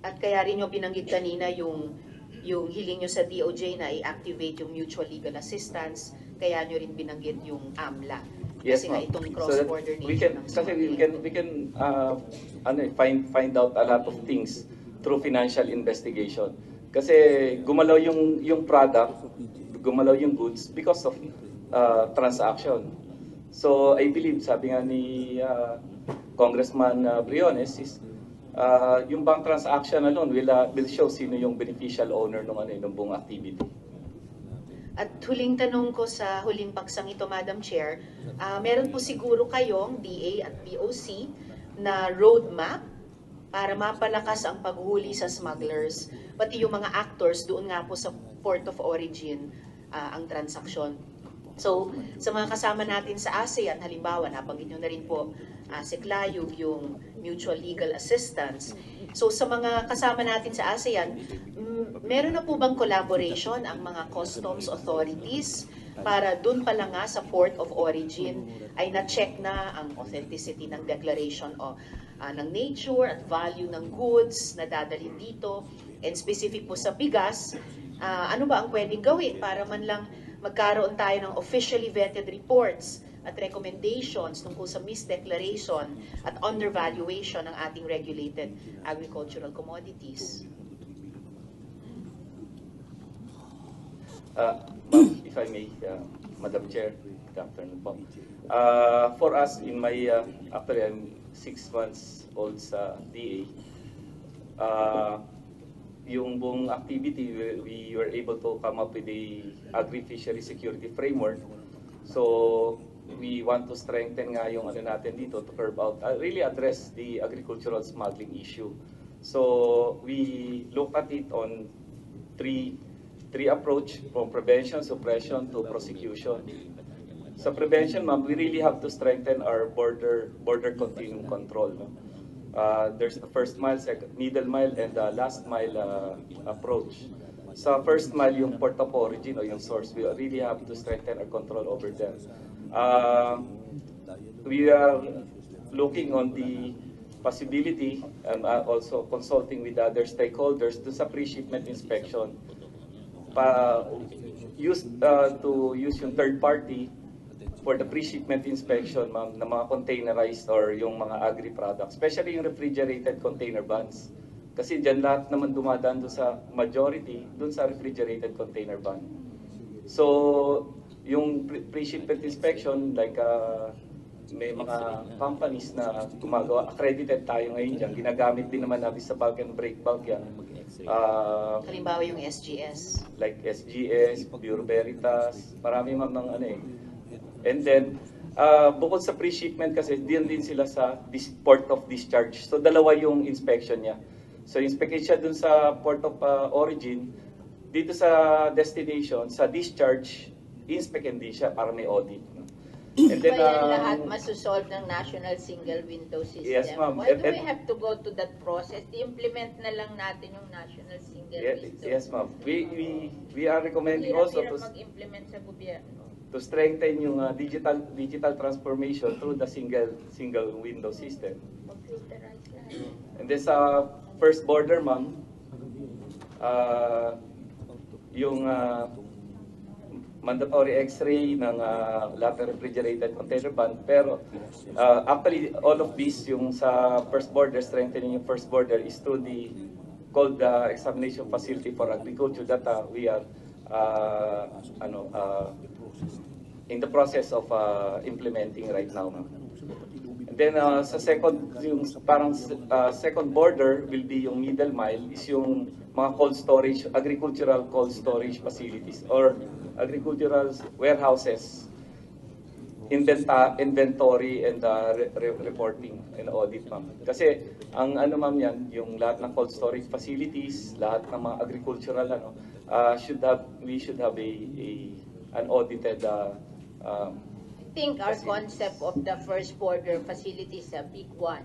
S4: At kaya rin yung binanggit kanina yung yung hiling nyo sa DOJ na i-activate yung mutual legal assistance, kaya nyo rin binanggit yung AMLA.
S15: Yes,
S4: Kasi nga itong
S15: So
S4: cross-border
S15: we
S4: nature
S15: can,
S4: ng
S15: kasi we can, we can uh, ano, eh, find, find out a lot of things through financial investigation. Kasi gumalaw yung, yung product, gumalaw yung goods because of uh, transaction. So I believe, sabi nga ni uh, Congressman uh, Briones, is uh, yung bank transaction alone will, uh, will show sino yung beneficial owner ng, ano, ng buong activity.
S4: At huling tanong ko sa huling paksang ito, Madam Chair, ah, meron po siguro kayong DA at BOC na roadmap para mapalakas ang paghuli sa smugglers, pati yung mga actors doon nga po sa port of origin ah, ang transaksyon. So, sa mga kasama natin sa ASEAN, halimbawa, nabanggit nyo na rin po uh, si Clayug, yung mutual legal assistance. So, sa mga kasama natin sa ASEAN, meron na po bang collaboration ang mga customs authorities para dun pa lang nga sa port of origin ay na-check na ang authenticity ng declaration o ah, ng nature at value ng goods na dadalhin dito and specific po sa bigas, ah, ano ba ang pwedeng gawin para man lang magkaroon tayo ng officially vetted reports at recommendations tungkol sa misdeclaration at undervaluation ng ating regulated agricultural commodities.
S15: Uh, if I may, uh, Madam Chair, good afternoon po. Uh, for us, in my, uh, actually I'm six months old sa DA, uh, yung buong activity, we, we were able to come up with a agri-fishery security framework. So, we want to strengthen nga yung ano natin dito to curb out, uh, really address the agricultural smuggling issue. So, we look at it on three three approach from prevention, suppression to prosecution. Sa prevention, ma'am, we really have to strengthen our border border continuum control. No? Uh, there's the first mile, second, middle mile, and the last mile uh, approach. Sa first mile, yung port of origin o yung source, we really have to strengthen our control over there. Uh, we are looking on the possibility and uh, also consulting with other stakeholders to sa pre-shipment inspection pa use uh, to use yung third party for the pre-shipment inspection ma'am ng mga containerized or yung mga agri products especially yung refrigerated container vans. Kasi diyan lahat naman dumadaan doon sa majority doon sa refrigerated container van. So yung pre- pre-shipment inspection like uh, may mga companies na gumagawa accredited tayo ngayon diyan ginagamit din naman natin sa bulk and break bulk yan. Uh,
S4: Halimbawa yung SGS.
S15: like SGS, Bureau Veritas, marami ng ano eh. And then, uh, bukod sa pre-shipment kasi, diyan din sila sa port of discharge. So, dalawa yung inspection niya. So, inspect siya dun sa port of uh, origin, dito sa destination, sa discharge, inspect din siya para may audit. no? And then, um,
S1: lahat masusolve ng National Single Window System?
S15: Yes, ma'am.
S1: Why
S15: And-
S1: do we
S15: and-
S1: have to go to that process? I-implement na lang natin yung National Single
S15: Ye-
S1: Window.
S15: Yes, ma'am. We, we, we are recommending also
S1: Hirap-hirap
S15: to,
S1: mag-implement sa gobyerno.
S15: To strengthen yung uh, digital digital transformation through the single single window system. And then sa first border, ma'am, uh, yung uh, mandatory x-ray ng uh, ng refrigerated container van. Pero uh, actually, all of this, yung sa first border, strengthening yung first border is through the called the examination facility for agriculture that uh, we are uh, ano, uh, in the process of uh, implementing right now. And then uh, sa second, yung parang uh, second border will be yung middle mile is yung mga cold storage, agricultural cold storage facilities or agricultural warehouses, inventa, inventory and uh, re- reporting and audit ma'am. Kasi ang ano ma'am yan, yung lahat ng cold storage facilities, lahat ng mga agricultural ano, uh, should have, we should have a, a an audited uh, um,
S1: I think our concept of the first border facility is a big one.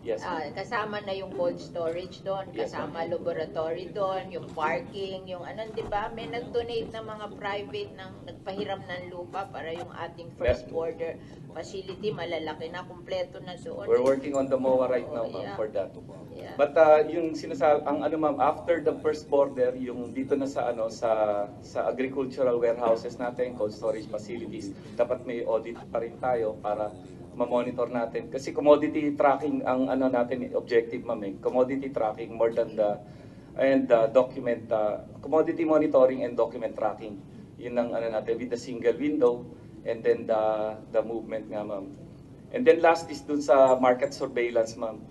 S15: Yes.
S1: Ah, kasama na yung cold storage doon,
S15: Yes,
S1: kasama laboratory doon, yung parking, yung ano, di ba? May nag-donate ng mga private ng nagpahiram ng lupa para yung ating first
S15: Yeah.
S1: border facility, malalaki na, kumpleto na doon.
S15: We're working on the MOA right now
S1: Oh,
S15: ma'am
S1: yeah.
S15: for that.
S1: Yeah.
S15: But uh, yung sinasabi ang ano ma'am after the first border yung dito na sa ano sa sa agricultural warehouses natin, cold storage facilities, dapat may audit pa rin tayo para ma-monitor natin. Kasi commodity tracking ang ano natin objective ma'am eh. commodity tracking more than the and uh, document uh, commodity monitoring and document tracking. Yun ang ano natin with the single window and then the the movement nga ma'am. And then last is dun sa market surveillance ma'am.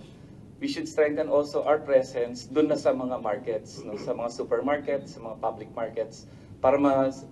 S15: We should strengthen also our presence dun na sa mga markets no? Sa mga supermarkets sa mga public markets para mas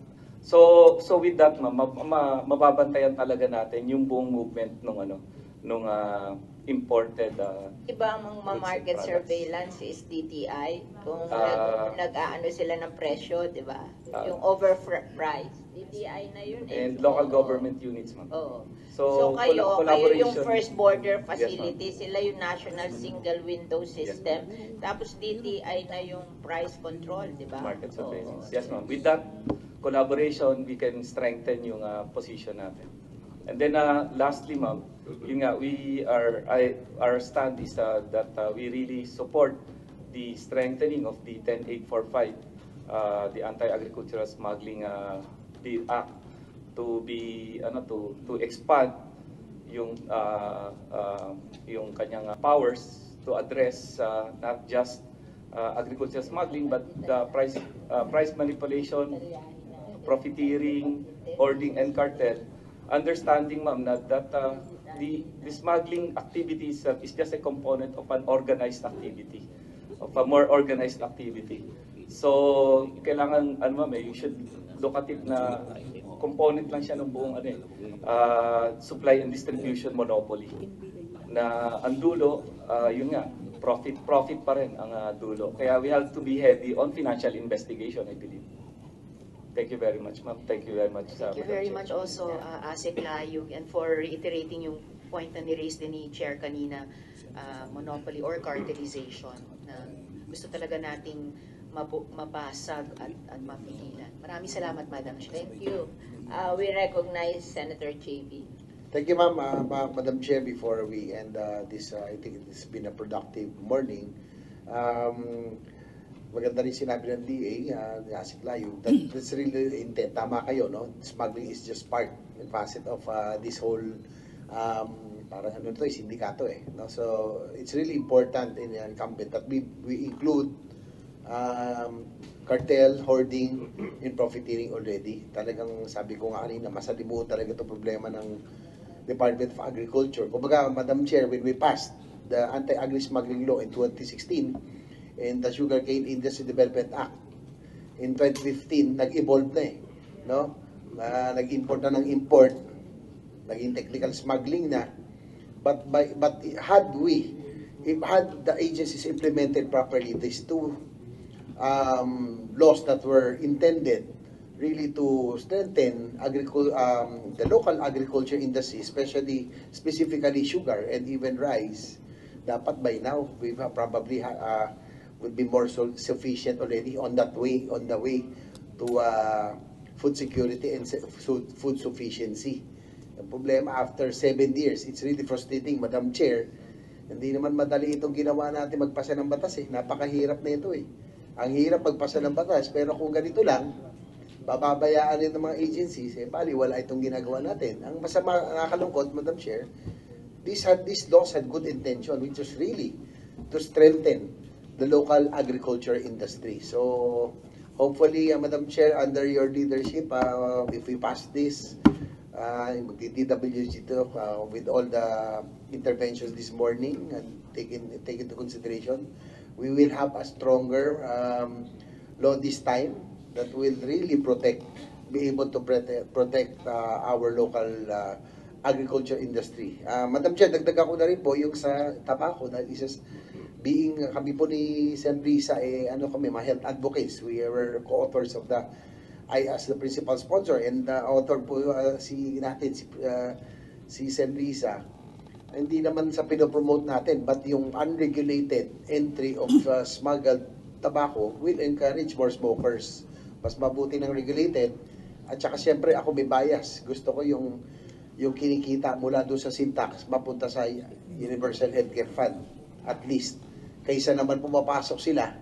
S15: so so with that ma'am ma, ma- mababantayan talaga natin yung buong movement nung ano nung ah, imported ah,
S1: Iba ang mga market surveillance is DTI. Kung nag, nag-aano sila ng presyo, di ba?
S15: Ah.
S1: yung overprice. DTI na yun eh.
S15: and local
S1: Oo.
S15: government units ma'am
S1: Oo.
S15: so,
S1: So, kayo,
S15: colla-
S1: kayo yung
S15: collaboration
S1: first border
S15: Yes,
S1: facility, sila yung national single window system. Tapos DTI na yung price control, di ba?
S15: market
S1: Oo.
S15: surveillance. Yes, ma'am. With that collaboration, we can strengthen yung uh, position natin. And then uh, lastly, ma'am, yun nga, we are, I, our stand is uh, that uh, we really support the strengthening of the 10845, uh, the anti-agricultural smuggling uh, bill act to be ano to to expand yung uh, uh, yung kanyang powers to address uh, not just uh, agricultural smuggling but the price uh, price manipulation, profiteering, hoarding and cartel. Understanding ma'am na that uh, the the smuggling activity itself is just a component of an organized activity of a more organized activity. So, kailangan, ano ma'am, eh, you should look at it na component lang siya ng buong ano, eh, uh, supply and distribution monopoly. Na ang dulo, uh, yun nga, profit profit pa rin ang uh, dulo. Kaya we have to be heavy on financial investigation, I believe. Thank you very much, ma'am. Thank you very much. uh,
S4: Thank you
S15: Madam
S4: very much also, uh, Asik Layug, and for reiterating yung point na ni-raise din ni Chair kanina, uh, monopoly or cartelization, na gusto talaga nating mabu- mabasag at, at mapigilan. Maraming salamat, Madam Chair.
S1: Thank you. Uh, we recognize Senator JB.
S5: Thank you, ma'am. Uh, Ma- Madam Chair, before we end uh, this, uh, I think it's been a productive morning. Um, maganda rin sinabi ng DA, uh, ni Asik Layo, that that's really the intent. Tama kayo, no? Smuggling is just part and facet of uh, this whole um, parang ano to, eh, sindikato eh. No? So, it's really important in uh, incumbent that we, we include um, cartel, hoarding, and profiteering already. Talagang sabi ko nga kanina, masalimuot talaga itong problema ng Department of Agriculture. Kumbaga, Madam Chair, when we passed the Anti-Agri-Smuggling Law in 2016 and the Sugarcane Industry Development Act in 2015, nag-evolve na eh. No? Ah, nag-import na ng import, naging technical smuggling na. But by but had we if had the agencies implemented properly these two um, laws that were intended really to strengthen um, the local agriculture industry, especially specifically sugar and even rice. Dapat by now we probably uh, would be more so sufficient already on that way on the way to uh, food security and food, sufficiency. Ang problema after seven years, it's really frustrating, Madam Chair. Hindi naman madali itong ginawa natin magpasa ng batas eh. Napakahirap na ito eh. Ang hirap magpasa ng batas, pero kung ganito lang, bababayaan din ng mga agencies, eh, bali, wala itong ginagawa natin. Ang masama, nakakalungkot, Madam Chair, these, had, these laws had good intention, which was really to strengthen the local agriculture industry. So, hopefully, uh, Madam Chair, under your leadership, uh, if we pass this, uh, DWG to, uh, with all the interventions this morning and take, in, take into consideration, we will have a stronger um, law this time that will really protect, be able to protect, protect uh, our local uh, agriculture industry. Uh, Madam Chair, dagdag ako na rin po yung sa tabako dahil isa being uh, kami po ni Sen. Risa, eh, ano kami, mga health advocates. We were co-authors of the, I as the principal sponsor and the author po uh, si natin, si, uh, si Sen. Risa. Hindi naman sa pinopromote natin, but yung unregulated entry of uh, smuggled tobacco will encourage more smokers. Mas mabuti ng regulated. At saka siyempre ako may bias. Gusto ko yung yung kinikita mula doon sa syntax mapunta sa Universal Healthcare Fund at least kaysa naman pumapasok sila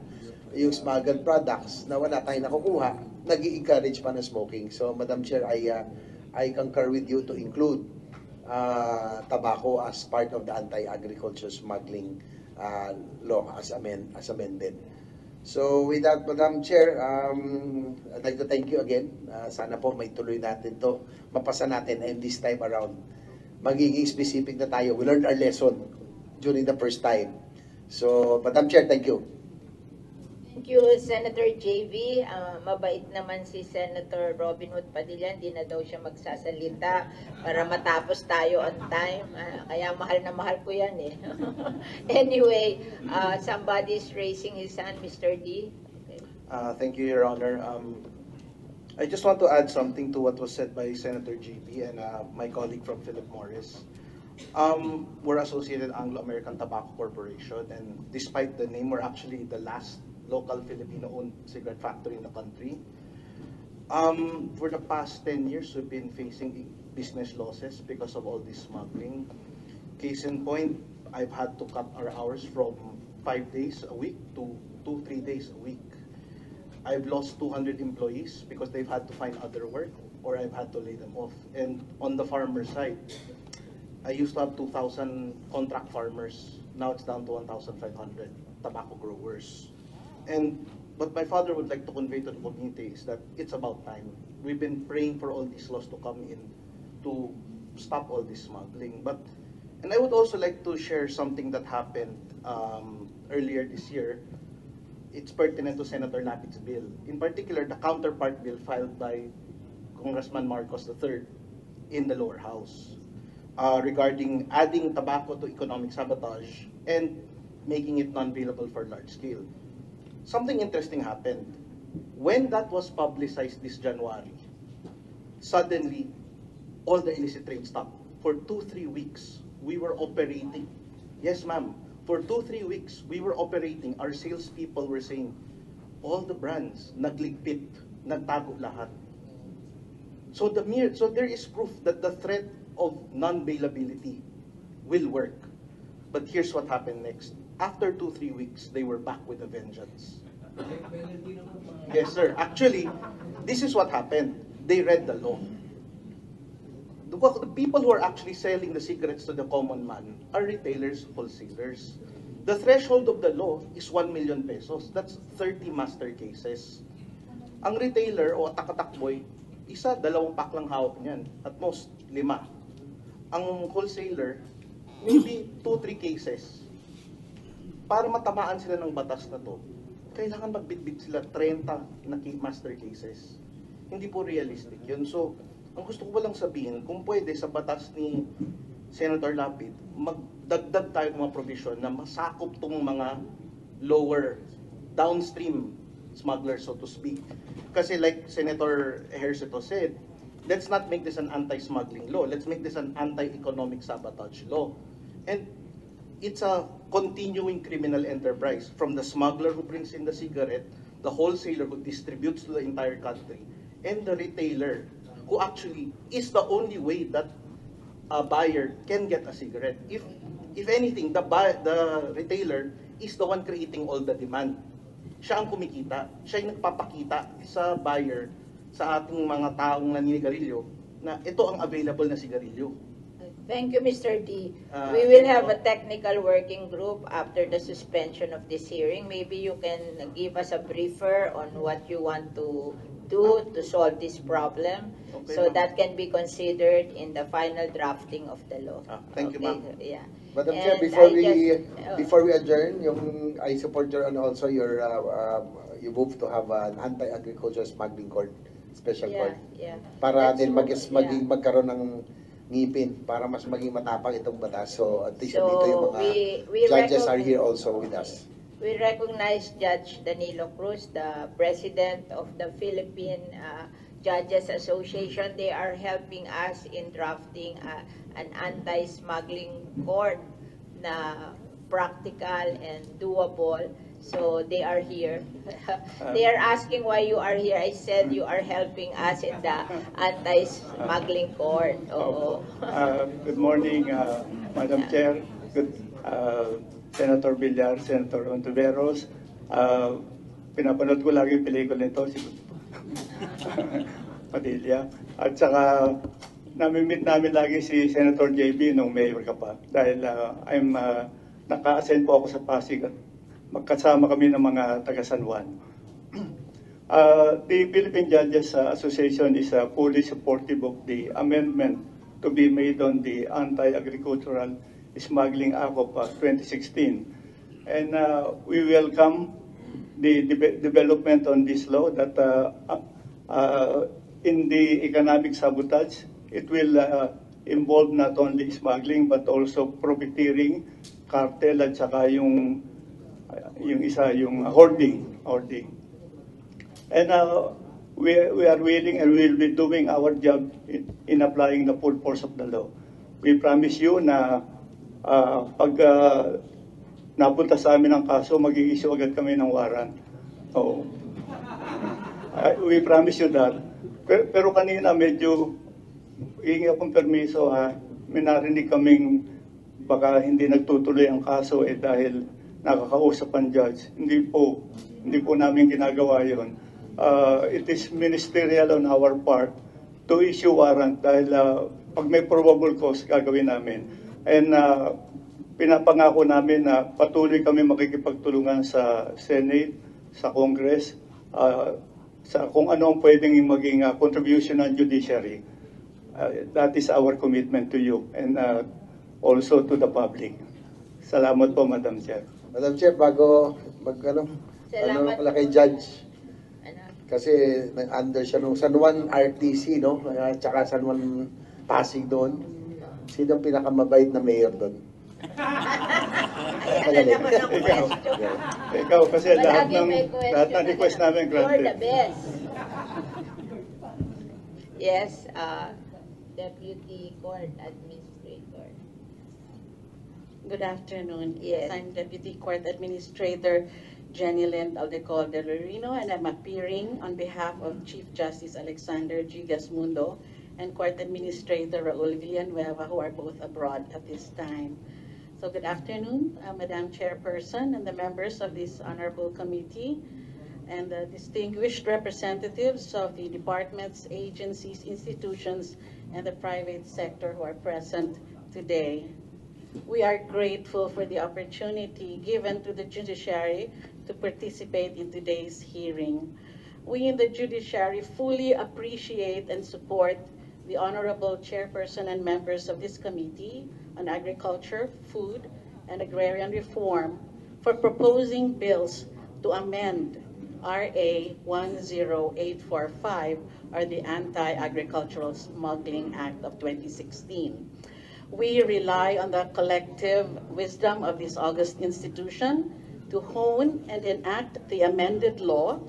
S5: yung smuggled products na wala tayong nakukuha nag encourage pa ng smoking so Madam Chair I, uh, I concur with you to include uh, tobacco as part of the anti-agriculture smuggling uh, law as, amend, as amended So with that, Madam Chair, um, I'd like to thank you again. Uh, sana po may tuloy natin to, mapasa natin and this time around, magiging specific na tayo. We learned our lesson during the first time. So, Madam Chair, thank you.
S1: Thank you, Senator JV. Ah, mabait naman si Senator Robin Hood Padilla. Hindi na daw siya magsasalita para matapos tayo on time. Ah, kaya mahal na mahal ko yan eh. anyway, ah, somebody is raising his hand, Mr. D.
S16: Uh, thank you, Your Honor. Um, I just want to add something to what was said by Senator GB and uh, my colleague from Philip Morris. Um, we're associated Anglo-American Tobacco Corporation, and despite the name, we're actually the last local Filipino-owned cigarette factory in the country. Um, for the past 10 years, we've been facing business losses because of all this smuggling. Case in point, I've had to cut our hours from five days a week to two, three days a week. I've lost 200 employees because they've had to find other work or I've had to lay them off. And on the farmer side, I used to have 2,000 contract farmers. Now it's down to 1,500 tobacco growers. And what my father would like to convey to the community is that it's about time. We've been praying for all these laws to come in to stop all this smuggling. But and I would also like to share something that happened um, earlier this year. It's pertinent to Senator Lapid's bill. In particular, the counterpart bill filed by Congressman Marcos III in the lower house uh, regarding adding tobacco to economic sabotage and making it non-available for large scale. Something interesting happened. When that was publicized this January, suddenly all the illicit trade stopped. For two, three weeks, we were operating. Yes, ma'am. For two, three weeks, we were operating. Our salespeople were saying, all the brands, nagligpit, nagtago lahat. So the mere, so there is proof that the threat of non-bailability will work. But here's what happened next. After two, three weeks, they were back with a vengeance. Yes, sir. Actually, this is what happened. They read the law. The, the people who are actually selling the cigarettes to the common man are retailers, wholesalers. The threshold of the law is 1 million pesos. That's 30 master cases. Ang retailer o takatakboy, isa, dalawang pack lang hawak niyan. At most, lima. Ang wholesaler, maybe 2-3 cases. Para matamaan sila ng batas na to, kailangan magbitbit sila 30 na master cases. Hindi po realistic yun. So, ang gusto ko lang sabihin, kung pwede sa batas ni Senator Lapid, magdagdag tayo ng mga provision na masakop tong mga lower downstream smugglers, so to speak. kasi like Senator Ejercito said, let's not make this an anti-smuggling law. Let's make this an anti-economic sabotage law. And it's a continuing criminal enterprise from the smuggler who brings in the cigarette, the wholesaler who distributes to the entire country, and the retailer who actually is the only way that a buyer can get a cigarette. If if anything, the buy, the retailer is the one creating all the demand. Siya ang kumikita, siya yung nagpapakita sa buyer, sa ating mga taong naninigarilyo, na ito ang available na sigarilyo.
S1: Thank you, Mr. D.
S16: Uh,
S1: We will have a technical working group after the suspension of this hearing. Maybe you can give us a briefer on what you want to do to solve this problem.
S16: Okay,
S1: So that can be considered in the final drafting of the law.
S16: Ah, thank you,
S1: Okay,
S16: ma'am.
S1: Yeah.
S5: Madam Chair, before
S1: I
S5: we,
S1: just- oh.
S5: before we adjourn, yung, I support your, and also your, uh, uh, you move to have an anti-agriculture smuggling court, special
S1: Yeah,
S5: court.
S1: yeah.
S5: Para
S1: That's
S5: din mag,
S1: what-
S5: maging,
S1: yeah.
S5: magkaroon ng ngipin, para mas maging matapang itong batas. So, at least
S1: So,
S5: dito yung mga
S1: we- we
S5: judges are here also with us.
S1: We recognize Judge Danilo Cruz, the president of the Philippine uh, Judges Association. They are helping us in drafting uh, an anti-smuggling court na practical and doable. So they are here. they are asking why you are here. I said you are helping us in the anti-smuggling court. Oo.
S17: Uh, Good morning, uh, Madam Chair, good, uh, Senator Villar, Senator Ontiveros. Uh, Pinapanood ko lagi yung pelikula nito, si Padilla. At saka, namimit namin lagi si Senator JB nung mayor ka pa. Dahil uh, I'm, uh, naka-assign po ako sa Pasig at magkasama kami ng mga taga San Juan. Uh, the Philippine Judges Association is uh, fully supportive of the amendment to be made on the Anti-Agricultural Smuggling Act of uh, 2016. And uh, we welcome the de- development on this law that uh, uh, in the economic sabotage, it will uh, involve not only smuggling but also profiteering, cartel at saka yung yung isa yung hoarding, hoarding. And uh, we, we are willing and will be doing our job in, in applying the full force of the law. We promise you na uh, pag uh, napunta sa amin ang kaso, mag-i-issue agad kami ng warrant. Oo. Uh, we promise you that. Pero, pero kanina medyo hingi akong permiso ha. May narinig kaming baka hindi nagtutuloy ang kaso eh dahil nakakausap ang judge. Hindi po, hindi po namin ginagawa yon. Uh, it is ministerial on our part to issue warrant dahil uh, pag may probable cause, gagawin namin. And uh, pinapangako namin na patuloy kami makikipagtulungan sa Senate, sa Congress, uh, sa kung ano ang pwedeng maging uh, contribution ng judiciary. Uh, that is our commitment to you and uh, also to the public. Salamat po, Madam Chair.
S5: Madam Chair, bago mag, ano, ano
S1: Salamat
S5: pala kay. Judge. Kasi under siya nung San Juan RTC, no? At saka San Juan Pasig doon. Sino ang pinakamabait na mayor doon?
S1: Ayan na naman ang
S17: Ikaw.
S1: question.
S17: Ikaw kasi lahat
S1: Palagi
S17: ng
S1: may question
S17: lahat ng request namin
S1: You're the
S17: granted.
S1: best. Yes, uh, Deputy Court Administrator.
S18: Good afternoon.
S1: Yes.
S18: I'm Deputy Court Administrator Jenny Lind Aldecol de Lorino, and I'm appearing on behalf of Chief Justice Alexander G. Gasmundo and Court Administrator Raul Villanueva, who are both abroad at this time. So good afternoon, uh, Madam Chairperson and the members of this honorable committee and the distinguished representatives of the departments, agencies, institutions, and the private sector who are present today. We are grateful for the opportunity given to the judiciary to participate in today's hearing. We in the judiciary fully appreciate and support the Honorable Chairperson and members of this Committee on Agriculture, Food, and Agrarian Reform for proposing bills to amend RA 10845 or the Anti-Agricultural Smuggling Act of 2016. We rely on the collective wisdom of this august institution to hone and enact the amended law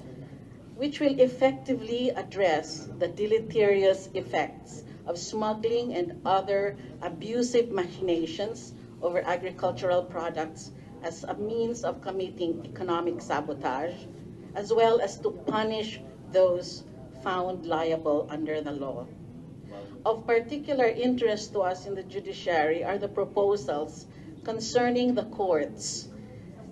S18: which will effectively address the deleterious effects of smuggling and other abusive machinations over agricultural products as a means of committing economic sabotage, as well as to punish those found liable under the law. Of particular interest to us in the judiciary are the proposals concerning the courts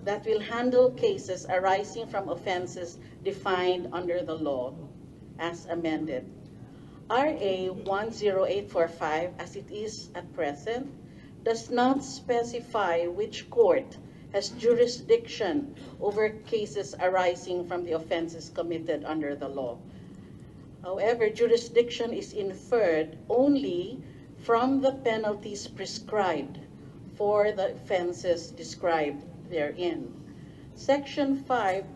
S18: that will handle cases arising from offenses defined under the law as amended. RA 10845, as it is at present, does not specify which court has jurisdiction over cases arising from the offenses committed under the law. However, jurisdiction is inferred only from the penalties prescribed for the offenses described therein. Section 5,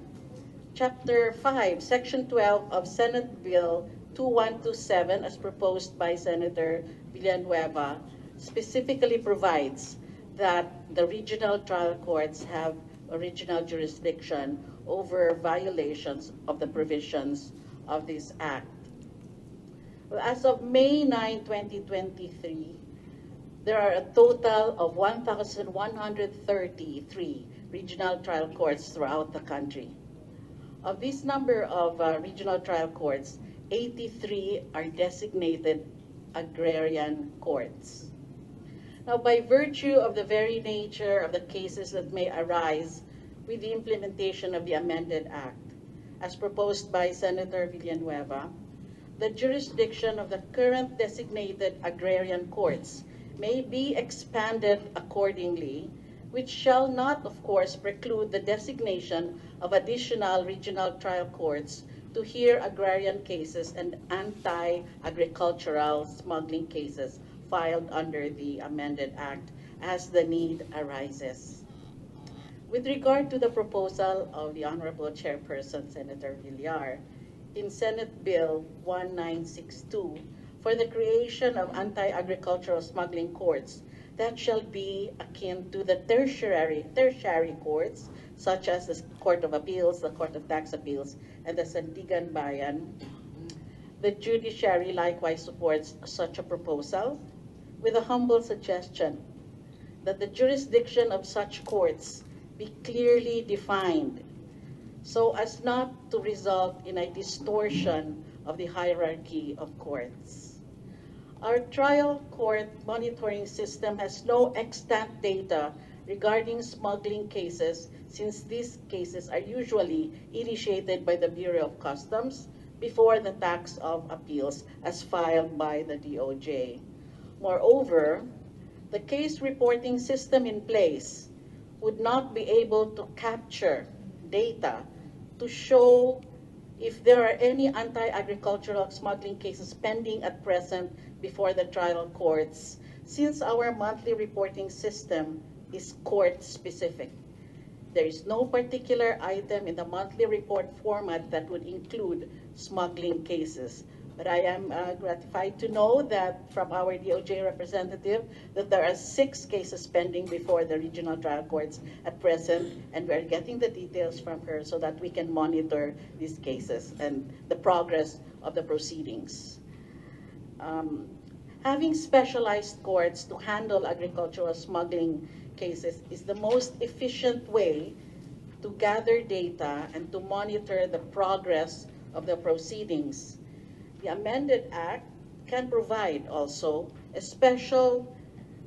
S18: Chapter 5, Section 12 of Senate Bill 2127, as proposed by Senator Villanueva, specifically provides that the regional trial courts have original jurisdiction over violations of the provisions of this act. As of May 9, 2023, there are a total of 1,133 regional trial courts throughout the country. Of this number of uh, regional trial courts, 83 are designated agrarian courts. Now, by virtue of the very nature of the cases that may arise with the implementation of the amended act, as proposed by Senator Villanueva, the jurisdiction of the current designated agrarian courts may be expanded accordingly, which shall not, of course, preclude the designation of additional regional trial courts to hear agrarian cases and anti-agricultural smuggling cases filed under the amended act as the need arises. With regard to the proposal of the Honorable Chairperson, Senator Villar, in Senate Bill 1962 for the creation of anti-agricultural smuggling courts that shall be akin to the tertiary, tertiary courts, such as the Court of Appeals, the Court of Tax Appeals, and the Sandigan Bayan. The judiciary likewise supports such a proposal with a humble suggestion that the jurisdiction of such courts be clearly defined so as not to result in a distortion of the hierarchy of courts. Our trial court monitoring system has no extant data regarding smuggling cases since these cases are usually initiated by the Bureau of Customs before the tax of appeals as filed by the DOJ. Moreover, the case reporting system in place would not be able to capture data to show if there are any anti-agricultural smuggling cases pending at present before the trial courts, since our monthly reporting system is court-specific. There is no particular item in the monthly report format that would include smuggling cases. But I am uh, gratified to know that from our DOJ representative that there are six cases pending before the regional trial courts at present, and we're getting the details from her so that we can monitor these cases and the progress of the proceedings. Um, having specialized courts to handle agricultural smuggling cases is the most efficient way to gather data and to monitor the progress of the proceedings the amended act can provide also a special,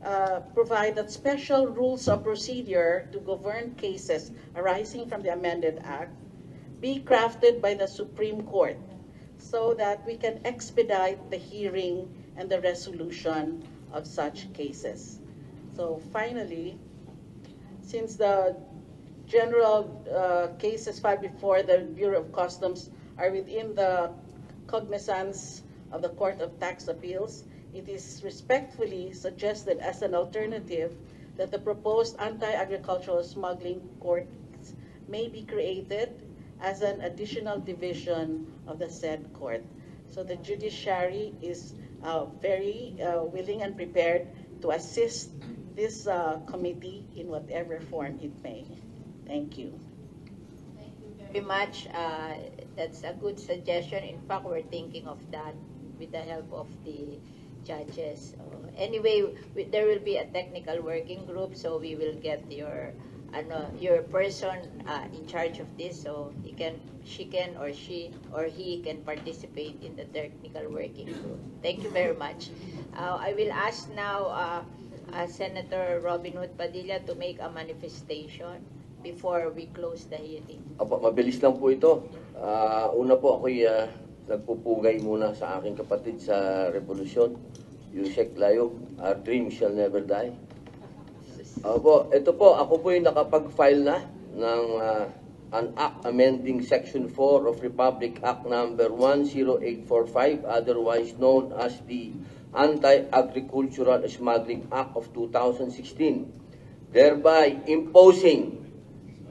S18: uh, provide that special rules of procedure to govern cases arising from the amended act be crafted by the Supreme Court so that we can expedite the hearing and the resolution of such cases. So finally, since the general uh, cases filed before the Bureau of Customs are within the cognizance of the Court of Tax Appeals, it is respectfully suggested as an alternative that the proposed anti-agricultural smuggling courts may be created as an additional division of the said court. So the judiciary is uh, very uh, willing and prepared to assist this uh, committee in whatever form it may. Thank you.
S1: Thank you very much. That's a good suggestion. In fact, we're thinking of that with the help of the judges. Uh, anyway, we, there will be a technical working group, so we will get your ano, your person uh, in charge of this, so he can, she can, or she, or he can participate in the technical working group. Thank you very much. Uh, I will ask now uh, uh, Senator Robin Hood Padilla to make a manifestation before we close the hearing.
S3: Apo, mabilis lang po ito. Ah, una po ako'y ah, nagpupugay muna sa aking kapatid sa revolusyon, Yusek Layog. Our dream shall never die. Opo, ito po, ako po yung nakapag-file na ng ah, an act amending Section 4 of Republic Act Number 10845, otherwise known as the Anti-Agricultural Smuggling Act of 2016, thereby imposing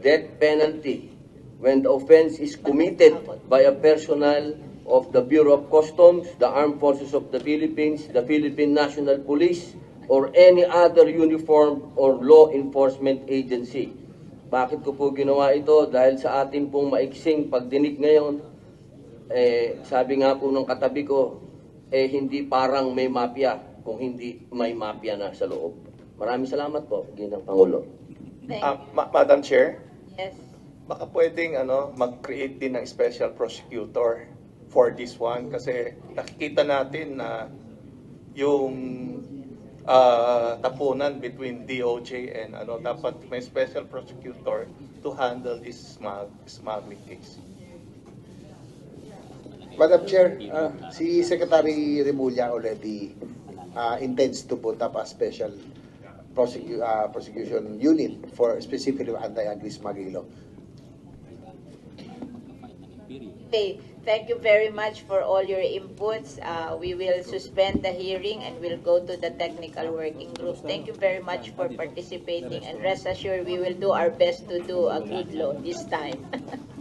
S3: death penalty when the offense is committed by a personnel of the Bureau of Customs, the Armed Forces of the Philippines, the Philippine National Police, or any other uniformed or law enforcement agency. Bakit ko po ginawa ito? Dahil sa ating pong maiksing pagdinig ngayon, eh, sabi nga po ng katabi ko, eh, hindi parang may mafia kung hindi may mafia na sa loob. Maraming salamat po, Ginang Pangulo.
S1: Thank
S6: Ah, Ma- Madam Chair,
S1: Yes.
S6: baka pwedeng ano, mag-create din ng special prosecutor for this one kasi nakikita natin na yung ah, tapunan between DOJ and ano dapat may special prosecutor to handle this smug- smuggling case.
S5: Madam Chair, uh, si Secretary Remulla already uh, intends to put up a special prosecu- uh, prosecution unit for specifically anti-agri smuggling.
S1: Okay, thank you very much for all your inputs. Uh, we will suspend the hearing and we'll go to the technical working group. Thank you very much for participating and rest assured we will do our best to do a good law this time.